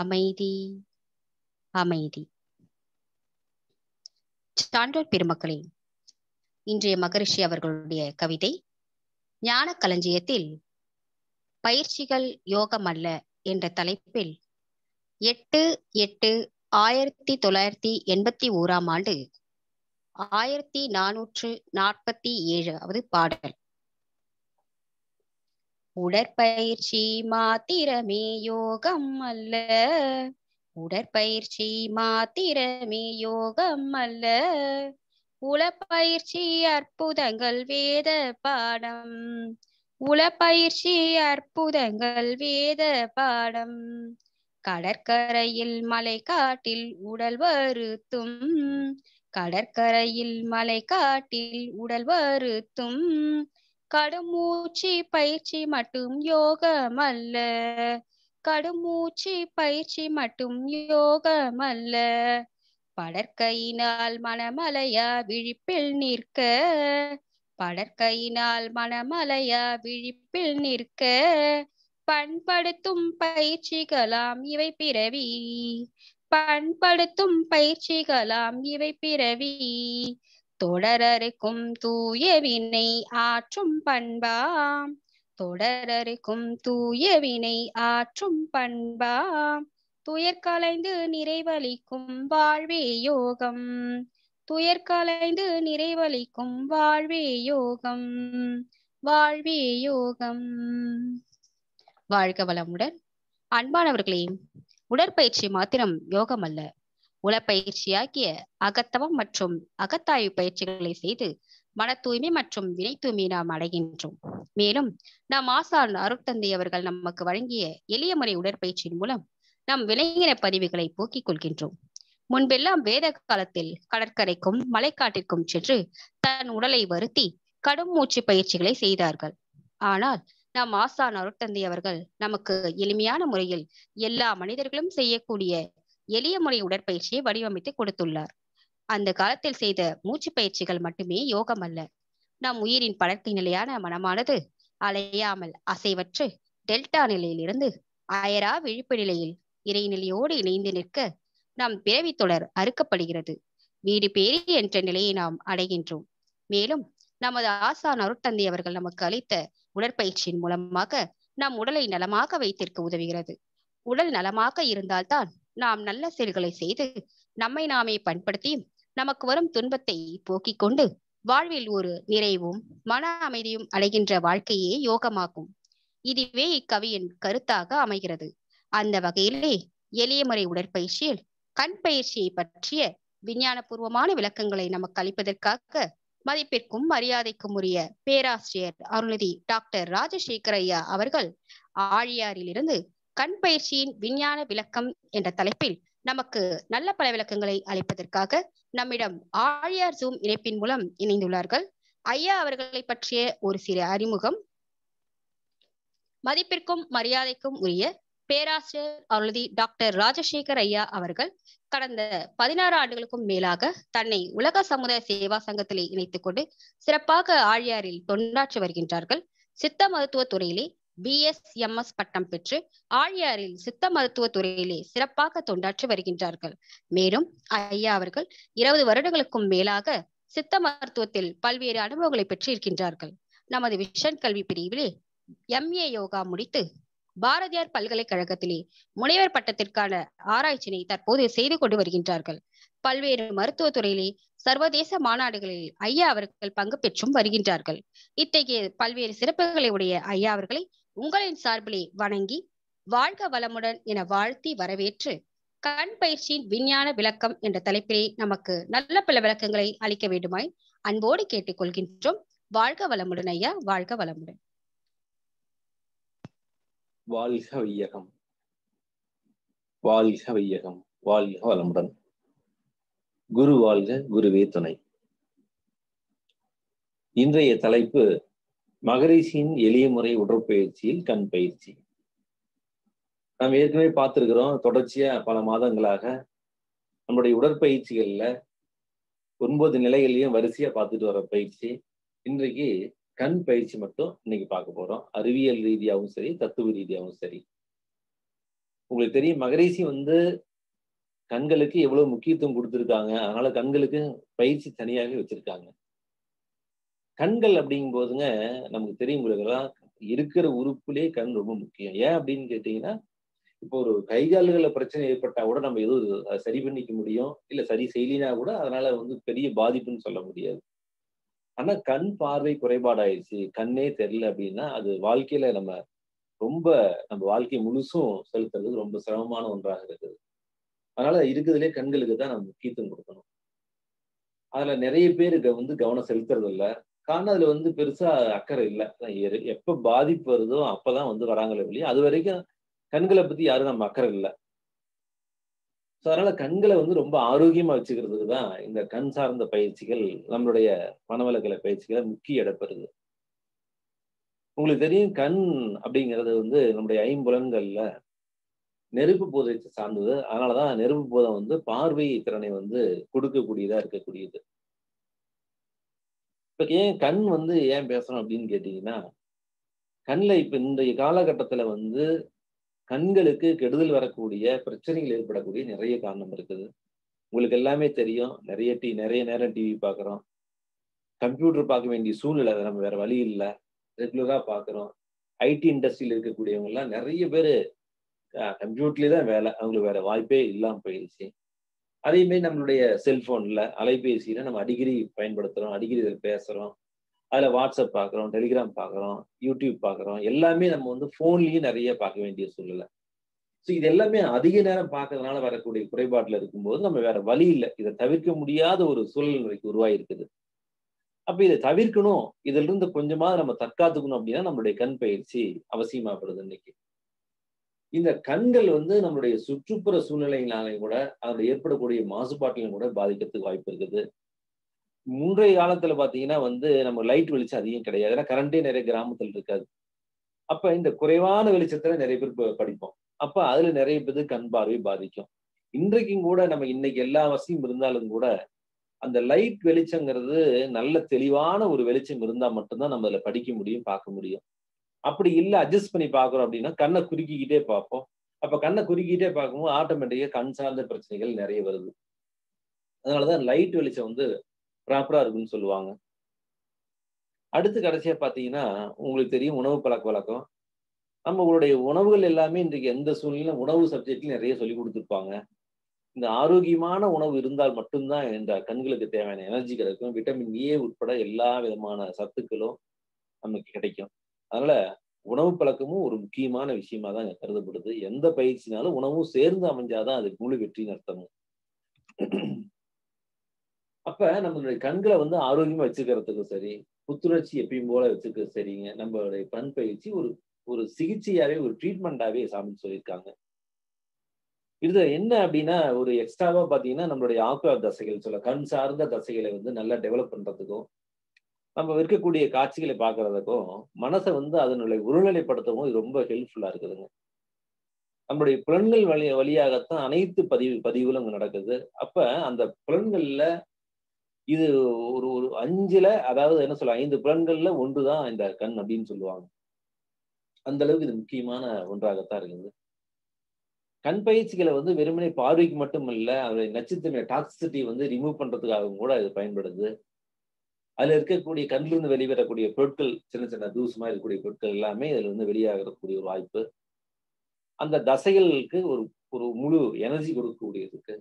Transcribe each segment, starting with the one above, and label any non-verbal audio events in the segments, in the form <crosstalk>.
அமைதி அமைதி. சான்றோர் பெருமக்களே இன்றைய மகரிஷி அவர்களுடைய கவிதை ஞான களஞ்சியத்தில் பயிற்சிகள் யோகம் அல்ல என்ற தலைப்பில் எட்டு எட்டு ஆயிரத்தி தொள்ளாயிரத்தி எண்பத்தி ஓராம் ஆண்டு ஆயிரத்தி நானூற்று நாற்பத்தி ஏழாவது பாடல். உடற்பயிற்சி மாத்திரமே யோகம் அல்ல. உடற்பயிற்சி மாத்திரமே யோகம் அல்ல. உளப்பயிற்சி அற்புதங்கள் வேத பாடம். உளப்பயிற்சி அற்புதங்கள் வேத பாடம். கடற்கரையில் மலை காட்டில் உடல் வருத்தும். கடற்கரையில் மலை காட்டில் உடல் வருத்தும். கடுமூச்சு பயிற்சி மட்டும் யோகம் அல்ல கடுமூச்சு பயிற்சி மட்டும் யோகம் அல்ல படற்கையினால் மனமலையா விழிப்பில் நிற்க. படற்கையினால் மனமலையா விழிப்பில் நிற்க. பண்படுத்தும் பயிற்சிகளாம் இவை பிறவி. பண்படுத்தும் பயிற்சிகளாம் இவை பிறவி. தொடரருக்கும் தூய வினை ஆற்றும் பண்பாம் தொடரருக்கும் தூய வினை ஆற்றும் பண்பாம் துயர் கலைந்து நிறைவளிக்கும் வாழ்வே யோகம். துயர் கலைந்து நிறைவளிக்கும் வாழ்வே யோகம். வாழ்வே யோகம். வாழ்க வளமுடன். அன்பானவர்களே உடற்பயிற்சி மாத்திரம் யோகம் அல்ல உளப்பயிற்சியாகிய அகத்தவம் மற்றும் அகத்தாய்வு பயிற்சிகளை செய்து மன தூய்மை மற்றும் வினை தூய்மை நாம் அடைகின்றோம். மேலும் நாம் ஆசான் அருட்தந்தை அவர்கள் நமக்கு வழங்கிய எளிய முறை உடற்பயிற்சியின் மூலம் நம் விலங்கின பதிவுகளை போக்கிக் கொள்கின்றோம். முன்பெல்லாம் வேத காலத்தில் கடற்கரைக்கும் மலைக்காட்டிற்கும் சென்று தன் உடலை வருத்தி கடும் மூச்சு பயிற்சிகளை செய்தார்கள். ஆனால் நாம் ஆசான் அருட்தந்தை அவர்கள் நமக்கு எளிமையான முறையில் எல்லா மனிதர்களும் செய்யக்கூடிய எளிய முறை உடற்பயிற்சியை வடிவமைத்து கொடுத்துள்ளார். அந்த காலத்தில் செய்த மூச்சு பயிற்சிகள் மட்டுமே யோகம் அல்ல. நம் உயிரின் படர்த்தி நிலையான மனமானது அலையாமல் அசைவற்று டெல்டா நிலையிலிருந்து அயரா விழிப்பு நிலையில் இறைநிலையோடு இணைந்து நிற்க நம் பிறவி தொடர் அறுக்கப்படுகிறது. வீடு பேரி என்ற நிலையை நாம் அடைகின்றோம். மேலும் நமது ஆசான் அருட்தந்தை அவர்கள் நமக்கு அளித்த உடற்பயிற்சியின் மூலமாக நம் உடலை நலமாக வைத்திருக்க உதவுகிறது. உடல் நலமாக இருந்தால்தான் நாம் நல்ல செயல்களை செய்து நம்மை நாமே பயன்படுத்தி நமக்கு வரும் துன்பத்தை போக்கிக் கொண்டு வாழ்வில் ஒரு நிறைவும் மன அமைதியும் அடைகின்ற வாழ்க்கையே யோகமாகும். இதுவே இக்கவியின் கருத்தாக அமைகிறது. அந்த வகையிலே எளிய முறை உடற்பயிற்சியில் கண் பயிற்சியை பற்றிய விஞ்ஞானபூர்வமான விளக்கங்களை நமக்கு அளிப்பதற்காக மதிப்பிற்கும் மரியாதைக்கும் உரிய பேராசிரியர் அருள்நிதி டாக்டர் ராஜசேகர் ஐயா அவர்கள் ஆழியாரிலிருந்து கண் பயிற்சியின் விஞ்ஞான விளக்கம் என்ற தலைப்பில் நமக்கு நல்ல பல விளக்கங்களை அளிப்பதற்காக நம்மிடம் ஆழியார் ஜூம் இணைப்பின் மூலம் இணைந்துள்ளார்கள். ஐயா அவர்களை பற்றிய ஒரு சிறு அறிமுகம். மதிப்பிற்கும் மரியாதைக்கும் உரிய பேராசிரியர் அருளதி டாக்டர் ராஜசேகர் ஐயா அவர்கள் கடந்த பதினாறு ஆண்டுகளுக்கும் மேலாக தன்னை உலக சமுதாய சேவா சங்கத்திலே இணைத்துக் கொண்டு சிறப்பாக ஆழியாரில் தொண்டாற்றி வருகின்றார்கள். சித்த மருத்துவ துறையிலே பிஎஸ்எம்எஸ் பட்டம் பெற்று ஆழியாரில் சித்த மருத்துவ துறையிலே சிறப்பாக தொண்டாற்றி வருகின்றார்கள். மேலும் ஐயா அவர்கள் இருபது வருடங்களுக்கும் மேலாக சித்த மருத்துவத்தில் பல்வேறு அனுபவங்களை பெற்று இருக்கின்றார்கள் நமது விஷன் கல்வி பிரிவிலே எம்ஏ யோகா முடித்து பாரதியார் பல்கலைக்கழகத்திலே முனைவர் பட்டத்திற்கான ஆராய்ச்சியினை தற்போது செய்து கொண்டு வருகின்றார்கள். பல்வேறு மருத்துவ துறையிலே சர்வதேச மாநாடுகளில் ஐயா அவர்கள் பங்கு பெற்றும் வருகின்றார்கள். இத்தகைய பல்வேறு சிறப்புகளை உடைய ஐயா அவர்களை உங்களின் சார்பிலே வணங்கி வாழ்க வளமுடன் என வாழ்த்தி வரவேற்று கண் பயிற்சியின் விஞ்ஞான விளக்கம் என்ற தலைப்பிலே நமக்கு நல்ல பல விளக்கங்களை அளிக்க வேண்டுமாய் அன்போடு கேட்டுக்கொள்கின்றோம். வாழ்க வளமுடன் ஐயா வாழ்க வளமுடன். வாழ்க வையகம். வாழ்க வையகம் வாழ்க வளமுடன். குரு வாழ்க குருவே துணை. இன்றைய தலைப்பு மகரிஷியின் எளிய முறை உடற்பயிற்சியில் கண் பயிற்சி. நாம் ஏற்கனவே பார்த்துருக்கிறோம் தொடர்ச்சியா பல மாதங்களாக நம்முடைய உடற்பயிற்சிகள்ல ஒன்பது நிலைகளையும் வரிசையா பார்த்துட்டு வர பயிற்சி. இன்றைக்கு கண் பயிற்சி மட்டும் இன்னைக்கு பார்க்க போறோம். அறிவியல் ரீதியாகவும் சரி தத்துவ ரீதியாகவும் சரி. உங்களுக்கு தெரியும் மகரிஷி வந்து கண்களுக்கு எவ்வளவு முக்கியத்துவம் கொடுத்துருக்காங்க. அதனால கண்களுக்கு பயிற்சி தனியாகவே வச்சிருக்காங்க. கண்கள் அப்படிங்கும் போதுங்க நமக்கு தெரியும் உங்களுக்கெல்லாம் இருக்கிற உறுப்புலயே கண் ரொம்ப முக்கியம். ஏன் அப்படின்னு கேட்டீங்கன்னா இப்போ ஒரு கைகால்கள பிரச்சனை ஏற்பட்டா கூட நம்ம எதுவும் அதை சரி பண்ணிக்க முடியும். இல்ல சரி செய்யலினா கூட அதனால வந்து பெரிய பாதிப்புன்னு சொல்ல முடியாது. ஆனா கண் பார்வை குறைபாடாயிருச்சு கண்ணே தெரியல அப்படின்னா அது வாழ்க்கையில நம்ம ரொம்ப நம்ம வாழ்க்கை முழுசும் செலுத்துறது ரொம்ப சிரமமான ஒன்றாக இருக்குது. அதனால இருக்கிறதுலே கண்களுக்கு தான் நம்ம முக்கியத்துவம் கொடுக்கணும். அதுல நிறைய பேருக்கு வந்து கவனம் செலுத்துறது இல்லை காரணம் அதுல வந்து பெருசா அக்கறை இல்லை. எப்ப பாதிப்பு வருதோ அப்பதான் வந்து வராங்களே வெளியே அது வரைக்கும் கண்களை பத்தி யாரும் நம்ம அக்கறை இல்லை. ஸோ அதனால கண்களை வந்து ரொம்ப ஆரோக்கியமா வச்சுக்கிறதுக்கு தான் இந்த கண் சார்ந்த பயிற்சிகள் நம்மளுடைய மனவளக்கலை பயிற்சிகளை முக்கிய இடப்பெறுது உங்களுக்கு தெரியும் கண் அப்படிங்கிறது வந்து நம்முடைய ஐம்புலன்கள்ல நெருப்பு போதை சார்ந்தது. அதனாலதான் நெருப்பு போதம் வந்து பார்வை திறனை வந்து கொடுக்கக்கூடியதா இருக்கக்கூடியது. இப்ப ஏன் கண் வந்து ஏன் பேசணும் அப்படின்னு கேட்டீங்கன்னா கண்ணில் இப்ப இன்றைய காலகட்டத்துல வந்து கண்களுக்கு கெடுதல் வரக்கூடிய பிரச்சனைகள் ஏற்படக்கூடிய நிறைய காரணம் இருக்குது. உங்களுக்கு எல்லாமே தெரியும். நிறைய டி நிறைய நேரம் டிவி பார்க்குறோம். கம்ப்யூட்டர் பார்க்க வேண்டிய சூழ்நிலை நம்ம வேற வழி இல்லை. ரெகுலரா பார்க்குறோம். ஐடி இண்டஸ்ட்ரியில் இருக்கக்கூடியவங்கெல்லாம் நிறைய பேர் கம்ப்யூட்டர்லேயே தான் வேலை. அவங்களுக்கு வேற வாய்ப்பே இல்லாமல் போயிடுச்சு. அதே மாதிரி நம்மளுடைய செல்போன்ல அலைபேசியில நம்ம அடிக்கடி பயன்படுத்துறோம் அடிக்கடி இதில் பேசுறோம். அதுல வாட்ஸ்அப் பாக்குறோம் டெலிகிராம் பாக்குறோம் யூடியூப் பாக்குறோம். எல்லாமே நம்ம வந்து போன்லயும் நிறைய பார்க்க வேண்டிய சூழ்நிலை. ஸோ இது எல்லாமே அதிக நேரம் பார்க்கறதுனால வரக்கூடிய குறைபாட்டில் இருக்கும்போது நம்ம வேற வழி இல்லை. இதை தவிர்க்க முடியாத ஒரு சூழ்நிலைக்கு உருவாயிருக்குது. அப்ப இதை தவிர்க்கணும். இதுல இருந்து கொஞ்சமாவது நம்ம தற்காத்துக்கணும் அப்படின்னா நம்மளுடைய கண் பயிற்சி அவசியமாப்படுது இன்னைக்கு. இந்த கண்கள் வந்து நம்மளுடைய சுற்றுப்புற சூழ்நிலையினாலையும் கூட அதில் ஏற்படக்கூடிய மாசுபாட்டிலும் கூட பாதிக்கிறதுக்கு வாய்ப்பு இருக்குது. முன்றைய காலத்துல பாத்தீங்கன்னா வந்து நம்ம லைட் வெளிச்சம் அதிகம் கிடையாது. ஏன்னா கரண்டே நிறைய கிராமத்தில் இருக்காது. அப்ப இந்த குறைவான வெளிச்சத்துல நிறைய பேர் படிப்போம். அப்ப அதுல நிறைய பேர் கண் பார்வை பாதிக்கும். இன்றைக்கும் கூட நம்ம இன்னைக்கு எல்லா வசதியும் இருந்தாலும் கூட அந்த லைட் வெளிச்சங்கிறது நல்ல தெளிவான ஒரு வெளிச்சம் இருந்தா மட்டும்தான் நம்ம அதுல படிக்க முடியும் பார்க்க முடியும். அப்படி இல்லை அட்ஜஸ்ட் பண்ணி பார்க்குறோம் அப்படின்னா கண்ணை குறுக்கிக்கிட்டே பார்ப்போம். அப்போ கண்ணை குறுக்கிட்டே பார்க்கும்போது ஆட்டோமேட்டிக்காக கண் சார்ந்த பிரச்சனைகள் நிறைய வருது. அதனாலதான் லைட் வெளிச்சம் வந்து ப்ராப்பராக இருக்குன்னு சொல்லுவாங்க. அடுத்து கடைசியாக பார்த்தீங்கன்னா உங்களுக்கு தெரியும் உணவு பழக்க வழக்கம். நம்மளுடைய உணவுகள் எல்லாமே இன்றைக்கு எந்த சூழ்நிலையிலும் உணவு சப்ஜெக்ட்லையும் நிறைய சொல்லி கொடுத்துருப்பாங்க. இந்த ஆரோக்கியமான உணவு இருந்தால் மட்டும்தான் இந்த கண்களுக்கு தேவையான எனர்ஜி கிடைக்கும். விட்டமின் ஏ உட்பட எல்லா விதமான சத்துக்களும் நமக்கு கிடைக்கும். அதனால உணவு பழக்கமும் ஒரு முக்கியமான விஷயமா தான் கருதப்படுது. எந்த பயிற்சினாலும் உணவும் சேர்ந்து அமைஞ்சாதான் அது முழு வெற்றின்னு அர்த்தமும் அப்ப நம்மளுடைய கண்களை வந்து ஆரோக்கியமா வச்சுக்கிறதுக்கும் சரி புத்துணர்ச்சி எப்பயும் போல வச்சுக்க சரிங்க. நம்மளுடைய பண் பயிற்சி ஒரு ஒரு சிகிச்சையாவே ஒரு ட்ரீட்மெண்டாவே சாமி சொல்லியிருக்காங்க. இது என்ன அப்படின்னா ஒரு எக்ஸ்ட்ராவா பாத்தீங்கன்னா நம்மளுடைய ஆக்குவா தசைகள் சொல்ல கண் சார்ந்த தசைகளை வந்து நல்லா டெவலப் பண்றதுக்கும் நம்ம இருக்கக்கூடிய காட்சிகளை பார்க்கறதுக்கும் மனசை வந்து அதனுடைய உருநிலைப்படுத்தவும் இது ரொம்ப ஹெல்ப்ஃபுல்லா இருக்குதுங்க. நம்மளுடைய புலன்கள் வழி வழியாகத்தான் அனைத்து பதிவு பதிவுகளும் நடக்குது. அப்ப அந்த புலன்கள்ல இது ஒரு ஒரு அஞ்சுல அதாவது என்ன சொல்ல ஐந்து புலன்கள்ல ஒன்றுதான் இந்த கண் அப்படின்னு சொல்லுவாங்க. அந்த அளவுக்கு இது முக்கியமான ஒன்றாகத்தான் இருக்குது. கண் பயிற்சிகளை வந்து வெறுமனே பார்வைக்கு மட்டும் இல்ல அதனுடைய நச்சுத்தன்மை டாக்ஸிசிட்டி வந்து ரிமூவ் பண்றதுக்காகவும் கூட இது பயன்படுது. அதுல இருக்கக்கூடிய கண்ணிலிருந்து வெளிவரக்கூடிய பொருட்கள் சின்ன சின்ன தூசு மாதிரி இருக்கக்கூடிய பொருட்கள் எல்லாமே இதுல இருந்து வெளியாகக்கூடிய ஒரு வாய்ப்பு. அந்த தசைகளுக்கு ஒரு ஒரு முழு எனர்ஜி கொடுக்கக்கூடியதுக்கு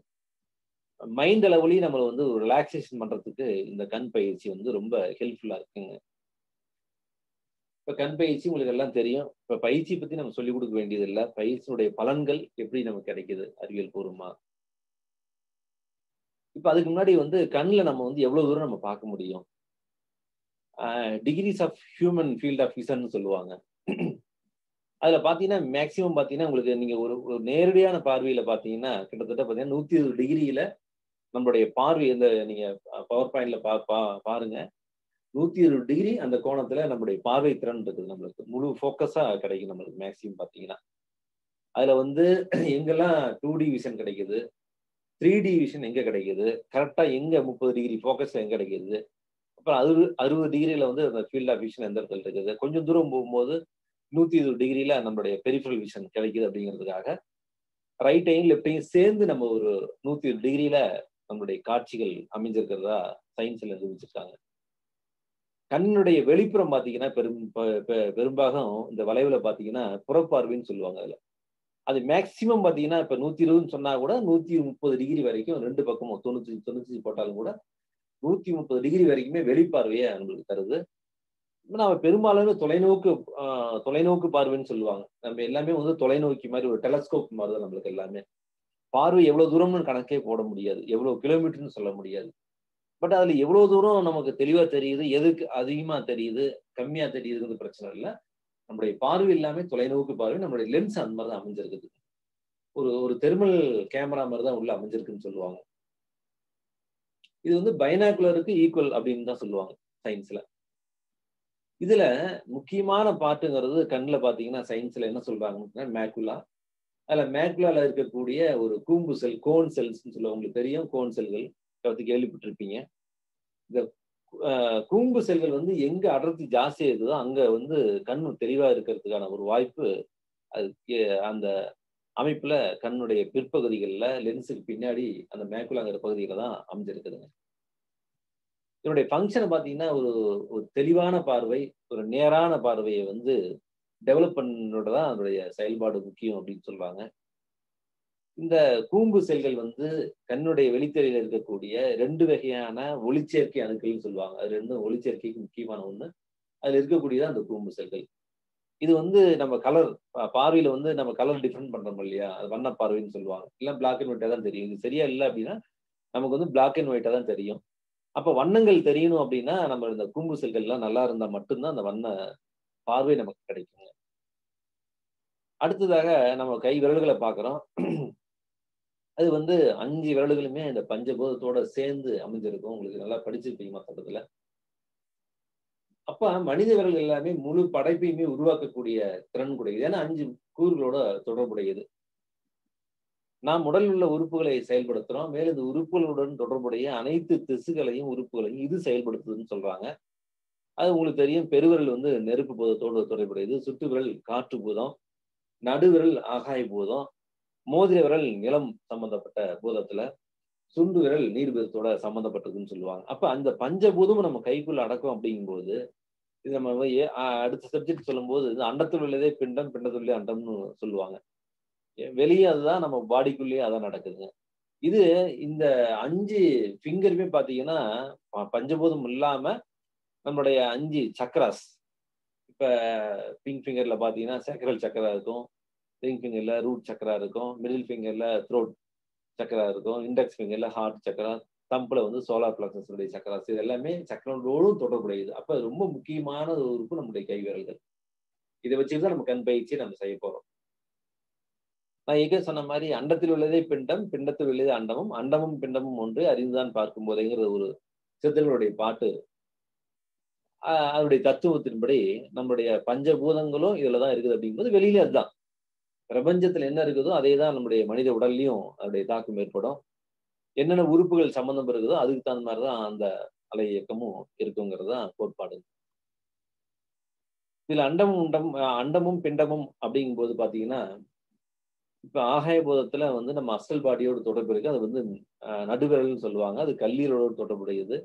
மைண்ட் அளவுலையும் நம்மளை வந்து ஒரு ரிலாக்ஸேஷன் பண்றதுக்கு இந்த கண் பயிற்சி வந்து ரொம்ப ஹெல்ப்ஃபுல்லா இருக்குங்க. இப்போ கண் பயிற்சி உங்களுக்கு எல்லாம் தெரியும். இப்போ பயிற்சி பத்தி நம்ம சொல்லிக் கொடுக்க வேண்டியது இல்லை பயிற்சியினுடைய பலன்கள் எப்படி நமக்கு கிடைக்குது? அறிவியல் பூர்வமா. இப்போ அதுக்கு முன்னாடி வந்து கண்ணில் நம்ம வந்து எவ்வளோ தூரம் நம்ம பார்க்க முடியும்? Degrees of human field of vision சொல்லுவாங்க. அதில் பார்த்தீங்கன்னா மேக்ஸிமம் பார்த்தீங்கன்னா உங்களுக்கு நீங்கள் ஒரு ஒரு நேரடியான பார்வையில் பார்த்தீங்கன்னா கிட்டத்தட்ட பார்த்தீங்கன்னா நூற்றி இருபது டிகிரியில் நம்மளுடைய பார்வை இந்த நீங்கள் பவர் பாயிண்டில் பா பா பாருங்கள் நூற்றி இருபது டிகிரி அந்த கோணத்தில் நம்மளுடைய பார்வை திறன் இருக்குது நம்மளுக்கு. முழு ஃபோக்கஸாக கிடைக்கும் நம்மளுக்கு மேக்ஸிமம் பார்த்தீங்கன்னா அதில் வந்து எங்கெல்லாம் டூ டி விஷன் கிடைக்குது? த்ரீ டி விஷன் எங்கே கிடைக்குது? கரெக்டாக எங்கே முப்பது டிகிரி ஃபோக்கஸ் எங்கே கிடைக்குது? அப்புறம் அறுபது அறுபது டிகிரியில வந்து அந்த ஃபீல்ட் ஆஃப் விஷன் எந்த இடத்துல இருக்குது? கொஞ்சம் தூரம் போகும்போது நூத்தி இருபது டிகிரியில நம்மளுடைய பெரிஃபரல் விஷன் கிடைக்குது அப்படிங்கிறதுக்காக ரைட்டையும் லெஃப்டையும் சேர்ந்து நம்ம ஒரு நூத்தி இருபது டிகிரியில நம்மளுடைய காட்சிகள் அமைஞ்சிருக்கிறதா சயின்ஸ்ல நிரூபிச்சிருக்காங்க. கண்ணுடைய வெளிப்புறம் பாத்தீங்கன்னா பெரும் பெரும்பாகம் இந்த வளைவுல பாத்தீங்கன்னா புறப்பார்வைன்னு சொல்லுவாங்க அதுல. அது மேக்சிமம் பாத்தீங்கன்னா இப்ப நூத்தி இருபதுன்னு சொன்னா கூட நூத்தி முப்பது டிகிரி வரைக்கும் ரெண்டு பக்கமும் தொண்ணூத்தி தொண்ணூத்தி போட்டாலும் கூட நூத்தி முப்பது டிகிரி வரைக்குமே வெளிப்பார்வையை நம்மளுக்கு தருது. நம்ம பெரும்பாலான தொலைநோக்கு தொலைநோக்கு பார்வைன்னு சொல்லுவாங்க. நம்ம எல்லாமே வந்து தொலைநோக்கி மாதிரி ஒரு டெலஸ்கோப் மாதிரி தான் நம்மளுக்கு எல்லாமே. பார்வை எவ்வளவு தூரம்னு கணக்கே போட முடியாது. எவ்வளவு கிலோமீட்டர்னு சொல்ல முடியாது. பட் அதுல எவ்வளவு தூரம் நமக்கு தெளிவா தெரியுது எதுக்கு அதிகமா தெரியுது கம்மியா தெரியுதுங்கிறது பிரச்சனை இல்லை. நம்முடைய பார்வை எல்லாமே தொலைநோக்கு பார்வை நம்மளுடைய லென்ஸ் அந்த மாதிரி தான் அமைஞ்சிருக்குது. ஒரு ஒரு தெர்மல் கேமரா மாதிரி தான் உள்ள அமைஞ்சிருக்குன்னு சொல்லுவாங்க. இது வந்து பைனாகுலருக்கு ஈக்குவல் அப்படின்னு தான் சொல்லுவாங்க சயின்ஸ்ல இதுல முக்கியமான பாட்டுங்கிறது கண்ணில் பார்த்தீங்கன்னா சயின்ஸ்ல என்ன சொல்றாங்க மேக்குலா அதுல மேக்குலால இருக்கக்கூடிய ஒரு கூம்பு செல் கோன் செல்ஸ் சொல்லுவாங்க உங்களுக்கு தெரியும் கோன் செல்கள் பற்றி கேள்விப்பட்டிருப்பீங்க. இந்த கூம்பு செல்கள் வந்து எங்க அடர்த்தி ஜாஸ்தியாக இருக்குதோ அங்க வந்து கண்ணு தெளிவா இருக்கிறதுக்கான ஒரு வாய்ப்பு அது அந்த அமைப்புல கண்ணுடைய பிற்பகுதிகளில் லென்ஸுக்கு பின்னாடி அந்த மேக்குலாங்கிற பகுதியில தான் அமைஞ்சிருக்குதுங்க. இதனுடைய ஃபங்க்ஷனை பார்த்தீங்கன்னா ஒரு ஒரு தெளிவான பார்வை ஒரு நேரான பார்வையை வந்து டெவலப் பண்ணோட தான் அதனுடைய செயல்பாடு முக்கியம் அப்படின்னு சொல்றாங்க. இந்த கூம்பு செல்கள் வந்து கண்ணுடைய வெளித்தறையில் இருக்கக்கூடிய ரெண்டு வகையான ஒளிச்சேர்க்கை அணுக்கள்னு சொல்லுவாங்க. அது ரெண்டும் ஒளிச்சேர்க்கைக்கு முக்கியமான ஒண்ணு. அதுல இருக்கக்கூடியதான் அந்த கூம்பு செல்கள். இது வந்து நம்ம கலர் பார்வையில வந்து நம்ம கலர் டிஃப்ரெண்ட் பண்றோம் இல்லையா? அது வண்ண பார்வைன்னு சொல்லுவாங்க. இல்லை பிளாக் அண்ட் ஒயிட்டா தான் தெரியும். இது சரியா இல்லை அப்படின்னா நமக்கு வந்து பிளாக் அண்ட் ஒயிட்டா தான் தெரியும். அப்ப வண்ணங்கள் தெரியணும் அப்படின்னா நம்ம இந்த கூம்பு செல்கள்லாம் நல்லா இருந்தா மட்டும்தான் அந்த வண்ண பார்வை நமக்கு கிடைக்குங்க அடுத்ததாக நம்ம கை விரல்களை பார்க்குறோம். அது வந்து அஞ்சு விரல்களுமே இந்த பஞ்சபோதத்தோட சேர்ந்து அமைஞ்சிருக்கும். உங்களுக்கு நல்லா படிச்சிருப்பீங்க மொத்தத்துல. அப்ப மனித எல்லாமே முழு படைப்பையுமே உருவாக்கக்கூடிய திறன் கூடியது ஏன்னா அஞ்சு கூறுகளோட தொடர்புடையது. நாம் உடலில் உள்ள உறுப்புகளை செயல்படுத்துறோம். மேலும் இந்த உறுப்புகளுடன் தொடர்புடைய அனைத்து திசுகளையும் உறுப்புகளையும் இது செயல்படுத்துதுன்னு சொல்றாங்க. அது உங்களுக்கு தெரியும். பெருவிரல் வந்து நெருப்பு பூதத்தோடு தொடர்புடையது. சுட்டு விரல் காற்று பூதம். நடுவிரல் ஆகாய பூதம். மோதிர விரல் நிலம் சம்பந்தப்பட்ட பூதத்துல. சுண்டு விரல் நீர் பூதத்தோட சம்பந்தப்பட்டதுன்னு சொல்லுவாங்க. அப்ப அந்த பஞ்சபூதமும் நம்ம கைக்குள்ள அடக்கும் அப்படிங்கும்போது இது நம்ம அடுத்த சப்ஜெக்ட் சொல்லும்போது இது அண்டத்தில் உள்ளதே பிண்டம் பிண்டத்துள்ளே அண்டம்னு சொல்லுவாங்க. வெளியே அதுதான் நம்ம பாடிக்குள்ளேயே அதான் நடக்குதுங்க. இது இந்த அஞ்சு ஃபிங்கருமே பார்த்தீங்கன்னா பஞ்சபூதம் இல்லாம நம்மளுடைய அஞ்சு சக்கராஸ் இப்போ பிங்க் ஃபிங்கர்ல பார்த்தீங்கன்னா சேக்கரல் சக்கரா இருக்கும். ரிங் ஃபிங்கர்ல ரூட் சக்கரா இருக்கும். மிடில் ஃபிங்கர்ல த்ரோட் சக்கரா இருக்கும். இண்டெக்ஸ் ஃபிங்கர்ல ஹார்ட் சக்கரா தம்புல வந்து சோலார் பிளக்ஸஸ் உடைய இது எல்லாமே சக்கரங்களோடும் தொடர்புடையது. அப்ப ரொம்ப முக்கியமான ஒரு உறுப்பு நம்முடைய கைவிரல்கள் இதை வச்சுட்டு தான் நம்ம கண் பயிற்சி நம்ம செய்ய போகிறோம் நான் எங்க சொன்ன மாதிரி அண்டத்தில் உள்ளதே பிண்டம் பிண்டத்தில் உள்ளதே அண்டமும். அண்டமும் பிண்டமும் ஒன்று அறிந்துதான் பார்க்கும் போதேங்கிற ஒரு சித்தர்களுடைய பாட்டு. அதனுடைய தத்துவத்தின்படி நம்மளுடைய பஞ்சபூதங்களும் இதுலதான் இருக்குது அப்படிங்கும்போது வெளியில அதுதான். பிரபஞ்சத்துல என்ன இருக்குதோ அதே தான் நம்முடைய மனித உடல்லையும் அதனுடைய தாக்கம் ஏற்படும். என்னென்ன உறுப்புகள் சம்பந்தம் இருக்குதோ அதுக்கு தகுந்த மாதிரிதான் அந்த அலை இயக்கமும் இருக்குங்கிறது தான் கோட்பாடு. இதுல அண்டமும் உண்டம் அண்டமும் பிண்டமும் அப்படிங்கும் போது பாத்தீங்கன்னா இப்ப ஆகாய போதத்துல வந்து நம்ம அசல் பாடியோடு தொடர்பு இருக்கு. அது வந்து நடுவிரல்னு சொல்லுவாங்க. அது கல்லீரலோடு தொடர்புடையது.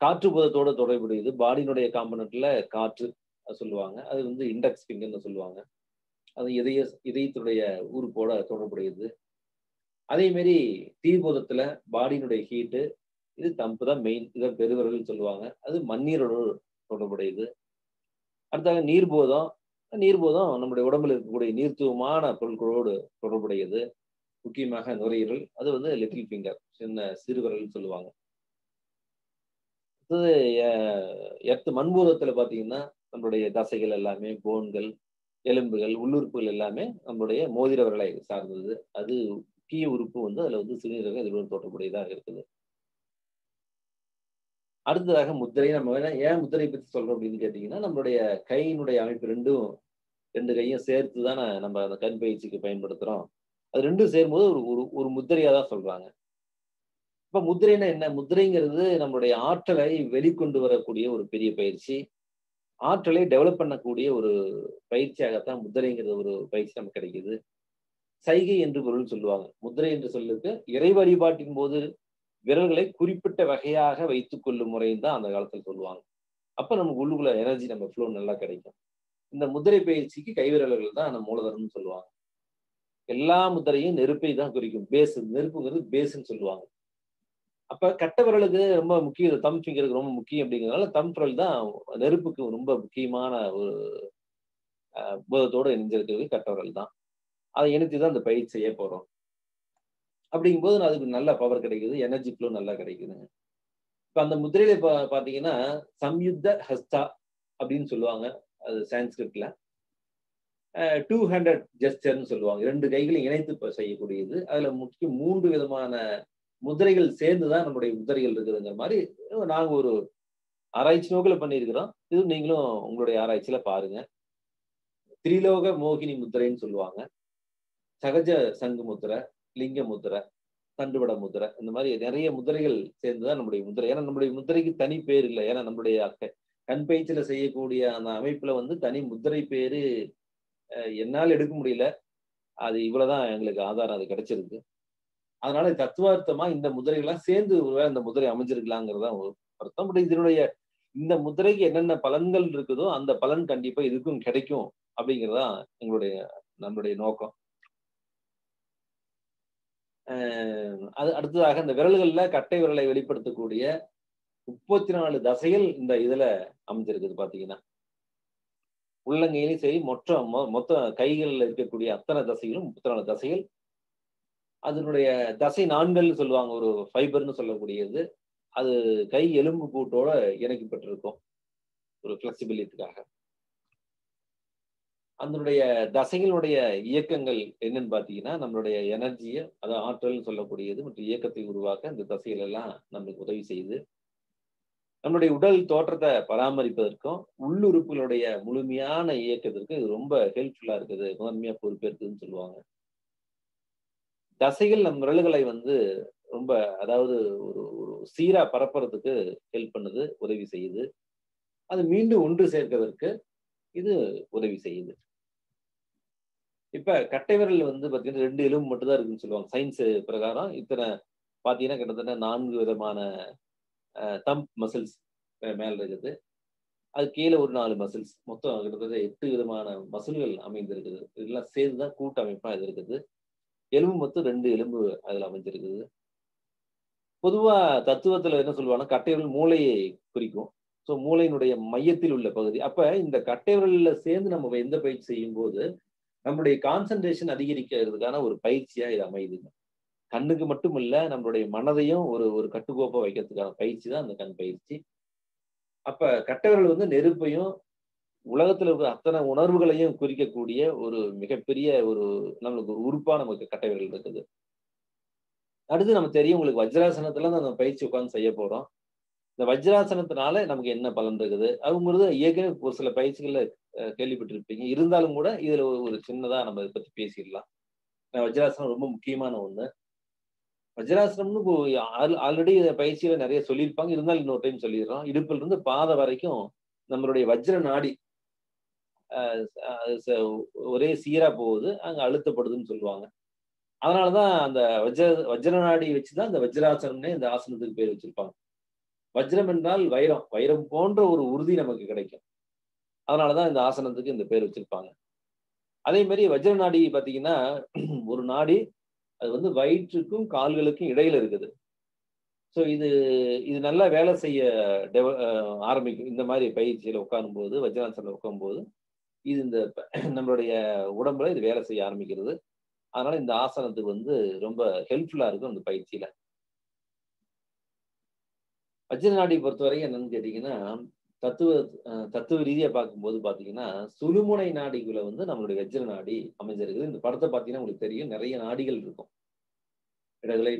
காற்று பூதத்தோட தொடர்புடையது. பாடியினுடைய காம்பனண்ட்ல காற்று சொல்லுவாங்க. அது வந்து இண்டெக்ஸ் ஃபிங்கர்னு சொல்லுவாங்க. அது இதய இதயத்துடைய உறுப்போட தொடர்புடையது. அதே மாதிரி தீபோதத்துல பாடியினுடைய ஹீட்டு இது தம்பு தான் மெயின் இதை பெருவர்கள் சொல்லுவாங்க. அது மண்ணீரோடு தொடர்புடையது. அடுத்தாக நீர்போதம். நீர்போதம் நம்முடைய உடம்புல இருக்கக்கூடிய நீர்த்துவமான பொருட்களோடு தொடர்புடையது. முக்கியமாக நுரையீரல் அது வந்து லிட்டில் ஃபிங்கர் சின்ன சிறுவிரல் சொல்லுவாங்க. அடுத்தது எத்து மண்பூதத்துல பாத்தீங்கன்னா நம்மளுடைய தசைகள் எல்லாமே போன்கள் எலும்புகள் உள்ளுறுப்புகள் எல்லாமே நம்மளுடைய மோதிரவர்களை சார்ந்தது. அது முக்கிய உறுப்பு வந்து அதுல வந்து சிறுநீரகம் இதோட தொடர்புடையதாக இருக்குது. அடுத்ததாக முத்திரை. நம்ம ஏன் முத்திரை பத்தி சொல்றோம் அப்படின்னு கேட்டீங்கன்னா நம்மளுடைய கையினுடைய அமைப்பு ரெண்டும் ரெண்டு கையும் சேர்த்து தானே நம்ம அந்த கண் பயிற்சிக்கு பயன்படுத்துறோம். அது ரெண்டும் சேரும்போது ஒரு ஒரு ஒரு முத்திரையா தான் சொல்றாங்க. இப்ப முத்திரைன்னா என்ன? முத்திரைங்கிறது நம்மளுடைய ஆற்றலை வெளிக்கொண்டு வரக்கூடிய ஒரு பெரிய பயிற்சி. ஆற்றலை டெவலப் பண்ணக்கூடிய ஒரு பயிற்சியாகத்தான் முத்திரைங்கிறது ஒரு பயிற்சி நமக்கு கிடைக்குது. சைகை என்று பொருள் சொல்லுவாங்க. முத்திரை என்று சொல்லுக்கு இறை வழிபாட்டின் போது விரல்களை குறிப்பிட்ட வகையாக வைத்துக் கொள்ளும் முறைன்னு தான் அந்த காலத்தில் சொல்லுவாங்க. அப்ப நமக்கு உள்ளுக்குள்ள எனர்ஜி நம்ம ஃப்ளோ நல்லா கிடைக்கும். இந்த முதிரை பயிற்சிக்கு கைவிரல்கள் தான் நம்ம மூலதனம்னு சொல்லுவாங்க. எல்லா முதிரையும் நெருப்பை தான் குறிக்கும். பேஸ் நெருப்புங்கிறது பேஸ்ன்னு சொல்லுவாங்க. அப்ப கட்ட விரலுக்கு ரொம்ப முக்கியம். தம் ஃபிங்கருக்கு ரொம்ப முக்கியம் அப்படிங்கிறதுனால தம் விரல் தான் நெருப்புக்கு ரொம்ப முக்கியமான ஒரு போதத்தோடு இணைஞ்சிருக்கிறது கட்ட விரல் தான். அதை இணைத்து தான் அந்த பயிற்சி செய்ய போகிறோம் அப்படிங்கும்போது அதுக்கு நல்ல பவர் கிடைக்குது எனர்ஜி ஃப்ளோ நல்லா கிடைக்குதுங்க. இப்போ அந்த முதிரையில பா பார்த்தீங்கன்னா சம்யுத்த ஹஸ்தா அப்படின்னு சொல்லுவாங்க அது சான்ஸ்கிரிட்ல. டூ ஹண்ட்ரட் ஜெஸ்டர்னு சொல்லுவாங்க. ரெண்டு கைகளையும் இணைத்து செய்யக்கூடியது. அதில் முக்கிய மூன்று விதமான முதிரைகள் சேர்ந்துதான் நம்முடைய முதிரைகள் இருக்குதுங்கிற மாதிரி நாங்கள் ஒரு ஆராய்ச்சி நோக்கில் பண்ணியிருக்கிறோம். இது நீங்களும் உங்களுடைய ஆராய்ச்சியில் பாருங்க. திரிலோக மோகினி முத்திரைன்னு சொல்லுவாங்க. சகஜ சங்கு முத்திரை லிங்க முத்திரை தண்டுவட முத்திரை இந்த மாதிரி நிறைய முதிரைகள் சேர்ந்துதான் நம்முடைய முதிரை. ஏன்னா நம்முடைய முதிரைக்கு தனி பேர் இல்லை. ஏன்னா நம்முடைய கண் பயிற்சியில செய்யக்கூடிய அந்த அமைப்புல வந்து தனி முதிரை பேரு என்னால் எடுக்க முடியல. அது இவ்வளவுதான் எங்களுக்கு ஆதாரம் அது கிடைச்சிருக்கு. அதனால தத்துவார்த்தமா இந்த முதிரைகள்லாம் சேர்ந்து ஒருவேளை இந்த முதிரை அமைஞ்சிருக்கலாங்கிறதா ஒரு அர்த்தம். பட் இதனுடைய இந்த முதிரைக்கு என்னென்ன பலன்கள் இருக்குதோ அந்த பலன் கண்டிப்பா இதுக்கும் கிடைக்கும் அப்படிங்கிறதா எங்களுடைய நம்மளுடைய நோக்கம். அது அடுத்ததாக இந்த விரல்கள்ல கட்டை விரலை வெளிப்படுத்தக்கூடிய முப்பத்தி நாலு தசைகள் இந்த இதுல அமைஞ்சிருக்குது பாத்தீங்கன்னா. உள்ளங்கையிலையும் சரி மொத்த மொத்த கைகள்ல இருக்கக்கூடிய அத்தனை தசைகளும் முப்பத்தி நாலு தசைகள். அதனுடைய தசை நான்கள்னு சொல்லுவாங்க ஒரு ஃபைபர்னு சொல்லக்கூடியது. அது கை எலும்பு கூட்டோட இணைக்கப்பட்டிருக்கும். ஒரு ஃப்ளெக்சிபிலிட்டிக்காக அதனுடைய தசைகளுடைய இயக்கங்கள் என்னன்னு பாத்தீங்கன்னா நம்மளுடைய எனர்ஜியை அதாவது ஆற்றல்னு சொல்லக்கூடியது மற்றும் இயக்கத்தை உருவாக்க இந்த தசைகள் எல்லாம் நம்மளுக்கு உதவி செய்யுது. நம்மளுடைய உடல் தோற்றத்தை பராமரிப்பதற்கும் உள்ளுறுப்புகளுடைய முழுமையான இயக்கத்திற்கு இது ரொம்ப ஹெல்ப்ஃபுல்லா இருக்குது முதன்மையா பொறுப்பேற்குதுன்னு சொல்லுவாங்க. தசைகள் நம் விரல்களை வந்து ரொம்ப அதாவது ஒரு ஒரு சீரா பரப்புறதுக்கு ஹெல்ப் பண்ணுது உதவி செய்யுது. அது மீண்டும் ஒன்று சேர்க்கிறதுக்கு இது உதவி செய்யுது. இப்ப கட்டை விரல் வந்து பாத்தீங்கன்னா ரெண்டு எலும்பு மட்டும் தான் இருக்குன்னு சொல்லுவாங்க. சயின்ஸ் பிரகாரம் இத்தனை பாத்தீங்கன்னா கிட்டத்தட்ட நான்கு விதமான தம் மசில்ஸ் மேல இருக்குது. அது கீழே ஒரு நாலு மசில்ஸ் மொத்தம் கிட்டத்தட்ட எட்டு விதமான மசில்கள் அமைந்திருக்குது. இதெல்லாம் சேர்ந்துதான் கூட்டமைப்பா இது இருக்குது. எலும்பு மொத்தம் ரெண்டு எலும்பு அதுல அமைஞ்சிருக்குது. பொதுவா தத்துவத்துல என்ன சொல்லுவாங்கன்னா கட்டைவிரல் மூளையை குறிக்கும். ஸோ மூளையினுடைய மையத்தில் உள்ள பகுதி. அப்ப இந்த கட்டைவிரல்ல சேர்ந்து நம்ம எந்த பயிற்சி செய்யும் போது நம்மளுடைய கான்சன்ட்ரேஷன் அதிகரிக்கிறதுக்கான ஒரு பயிற்சியா இது அமையுதுங்க கண்ணுக்கு மட்டும் இல்ல நம்மளுடைய மனதையும் ஒரு ஒரு கட்டுக்கோப்பை வைக்கிறதுக்கான பயிற்சி தான் அந்த கண் பயிற்சி. அப்ப கட்டவர்கள் வந்து நெருப்பையும் உலகத்துல இருக்கிற அத்தனை உணர்வுகளையும் குறிக்கக்கூடிய ஒரு மிகப்பெரிய ஒரு நம்மளுக்கு ஒரு உறுப்பா நமக்கு கட்டவர்கள் இருக்குது. அடுத்து நம்ம தெரியும் உங்களுக்கு வஜ்ராசனத்துல தான் அந்த பயிற்சி உட்காந்து செய்ய போறோம். இந்த வஜ்ராசனத்தினால நமக்கு என்ன பலன் இருக்குது? அவங்கிறது ஏற்கனவே ஒரு சில பயிற்சிகள்ல கேள்விப்பட்டிருப்பீங்க. இருந்தாலும் கூட இதுல ஒரு சின்னதா நம்ம இதை பத்தி பேசிடலாம். வஜ்ராசனம் ரொம்ப முக்கியமான ஒண்ணு. வஜ்ராசனம்னு ஆல்ரெடி பயிற்சியில நிறைய சொல்லியிருப்பாங்க. இருந்தாலும் இன்னொரு டைம் சொல்லிடுறோம். இடுப்புல இருந்து பாதை வரைக்கும் நம்மளுடைய வஜ்ர நாடி ஒரே சீரா போகுது. அங்க அழுத்தப்படுதுன்னு சொல்லுவாங்க. அதனாலதான் அந்த வஜ்ர வஜ்ர நாடி வச்சுதான் இந்த வஜ்ராசனம்னே இந்த ஆசனத்துக்கு பேர் வச்சிருப்பாங்க. வஜ்ரம் என்றால் வைரம். வைரம் போன்ற ஒரு உறுதி நமக்கு கிடைக்கும். அதனாலதான் இந்த ஆசனத்துக்கு இந்த பேர் வச்சிருப்பாங்க. அதே மாதிரி வஜ்ர நாடி பார்த்தீங்கன்னா ஒரு நாடி அது வந்து வயிற்றுக்கும் கால்களுக்கும் இடையில இருக்குது. ஸோ இது இது நல்லா வேலை செய்ய டெவ ஆரம்பிக்கும். இந்த மாதிரி பயிற்சியில் உட்காரும் போது வஜ்ராசனில் உட்காரும்போது இது இந்த <clears throat> நம்மளுடைய உடம்புல இது வேலை செய்ய ஆரம்பிக்கிறது. அதனால இந்த ஆசனத்துக்கு வந்து ரொம்ப ஹெல்ப்ஃபுல்லாக இருக்கும் இந்த பயிற்சியில். வஜ்ர நாடி பொறுத்தவரைக்கும் என்னன்னு கேட்டிங்கன்னா தத்துவ தத்துவ ரீதியா பார்க்கும்போது பாத்தீங்கன்னா சுழுமுனை நாடிக்குள்ள வந்து நம்மளுடைய வஜ்ர நாடி அமைஞ்சிருக்குது. இந்த படத்தை பார்த்தீங்கன்னா உங்களுக்கு தெரியும். நிறைய நாடிகள் இருக்கும். இடகலை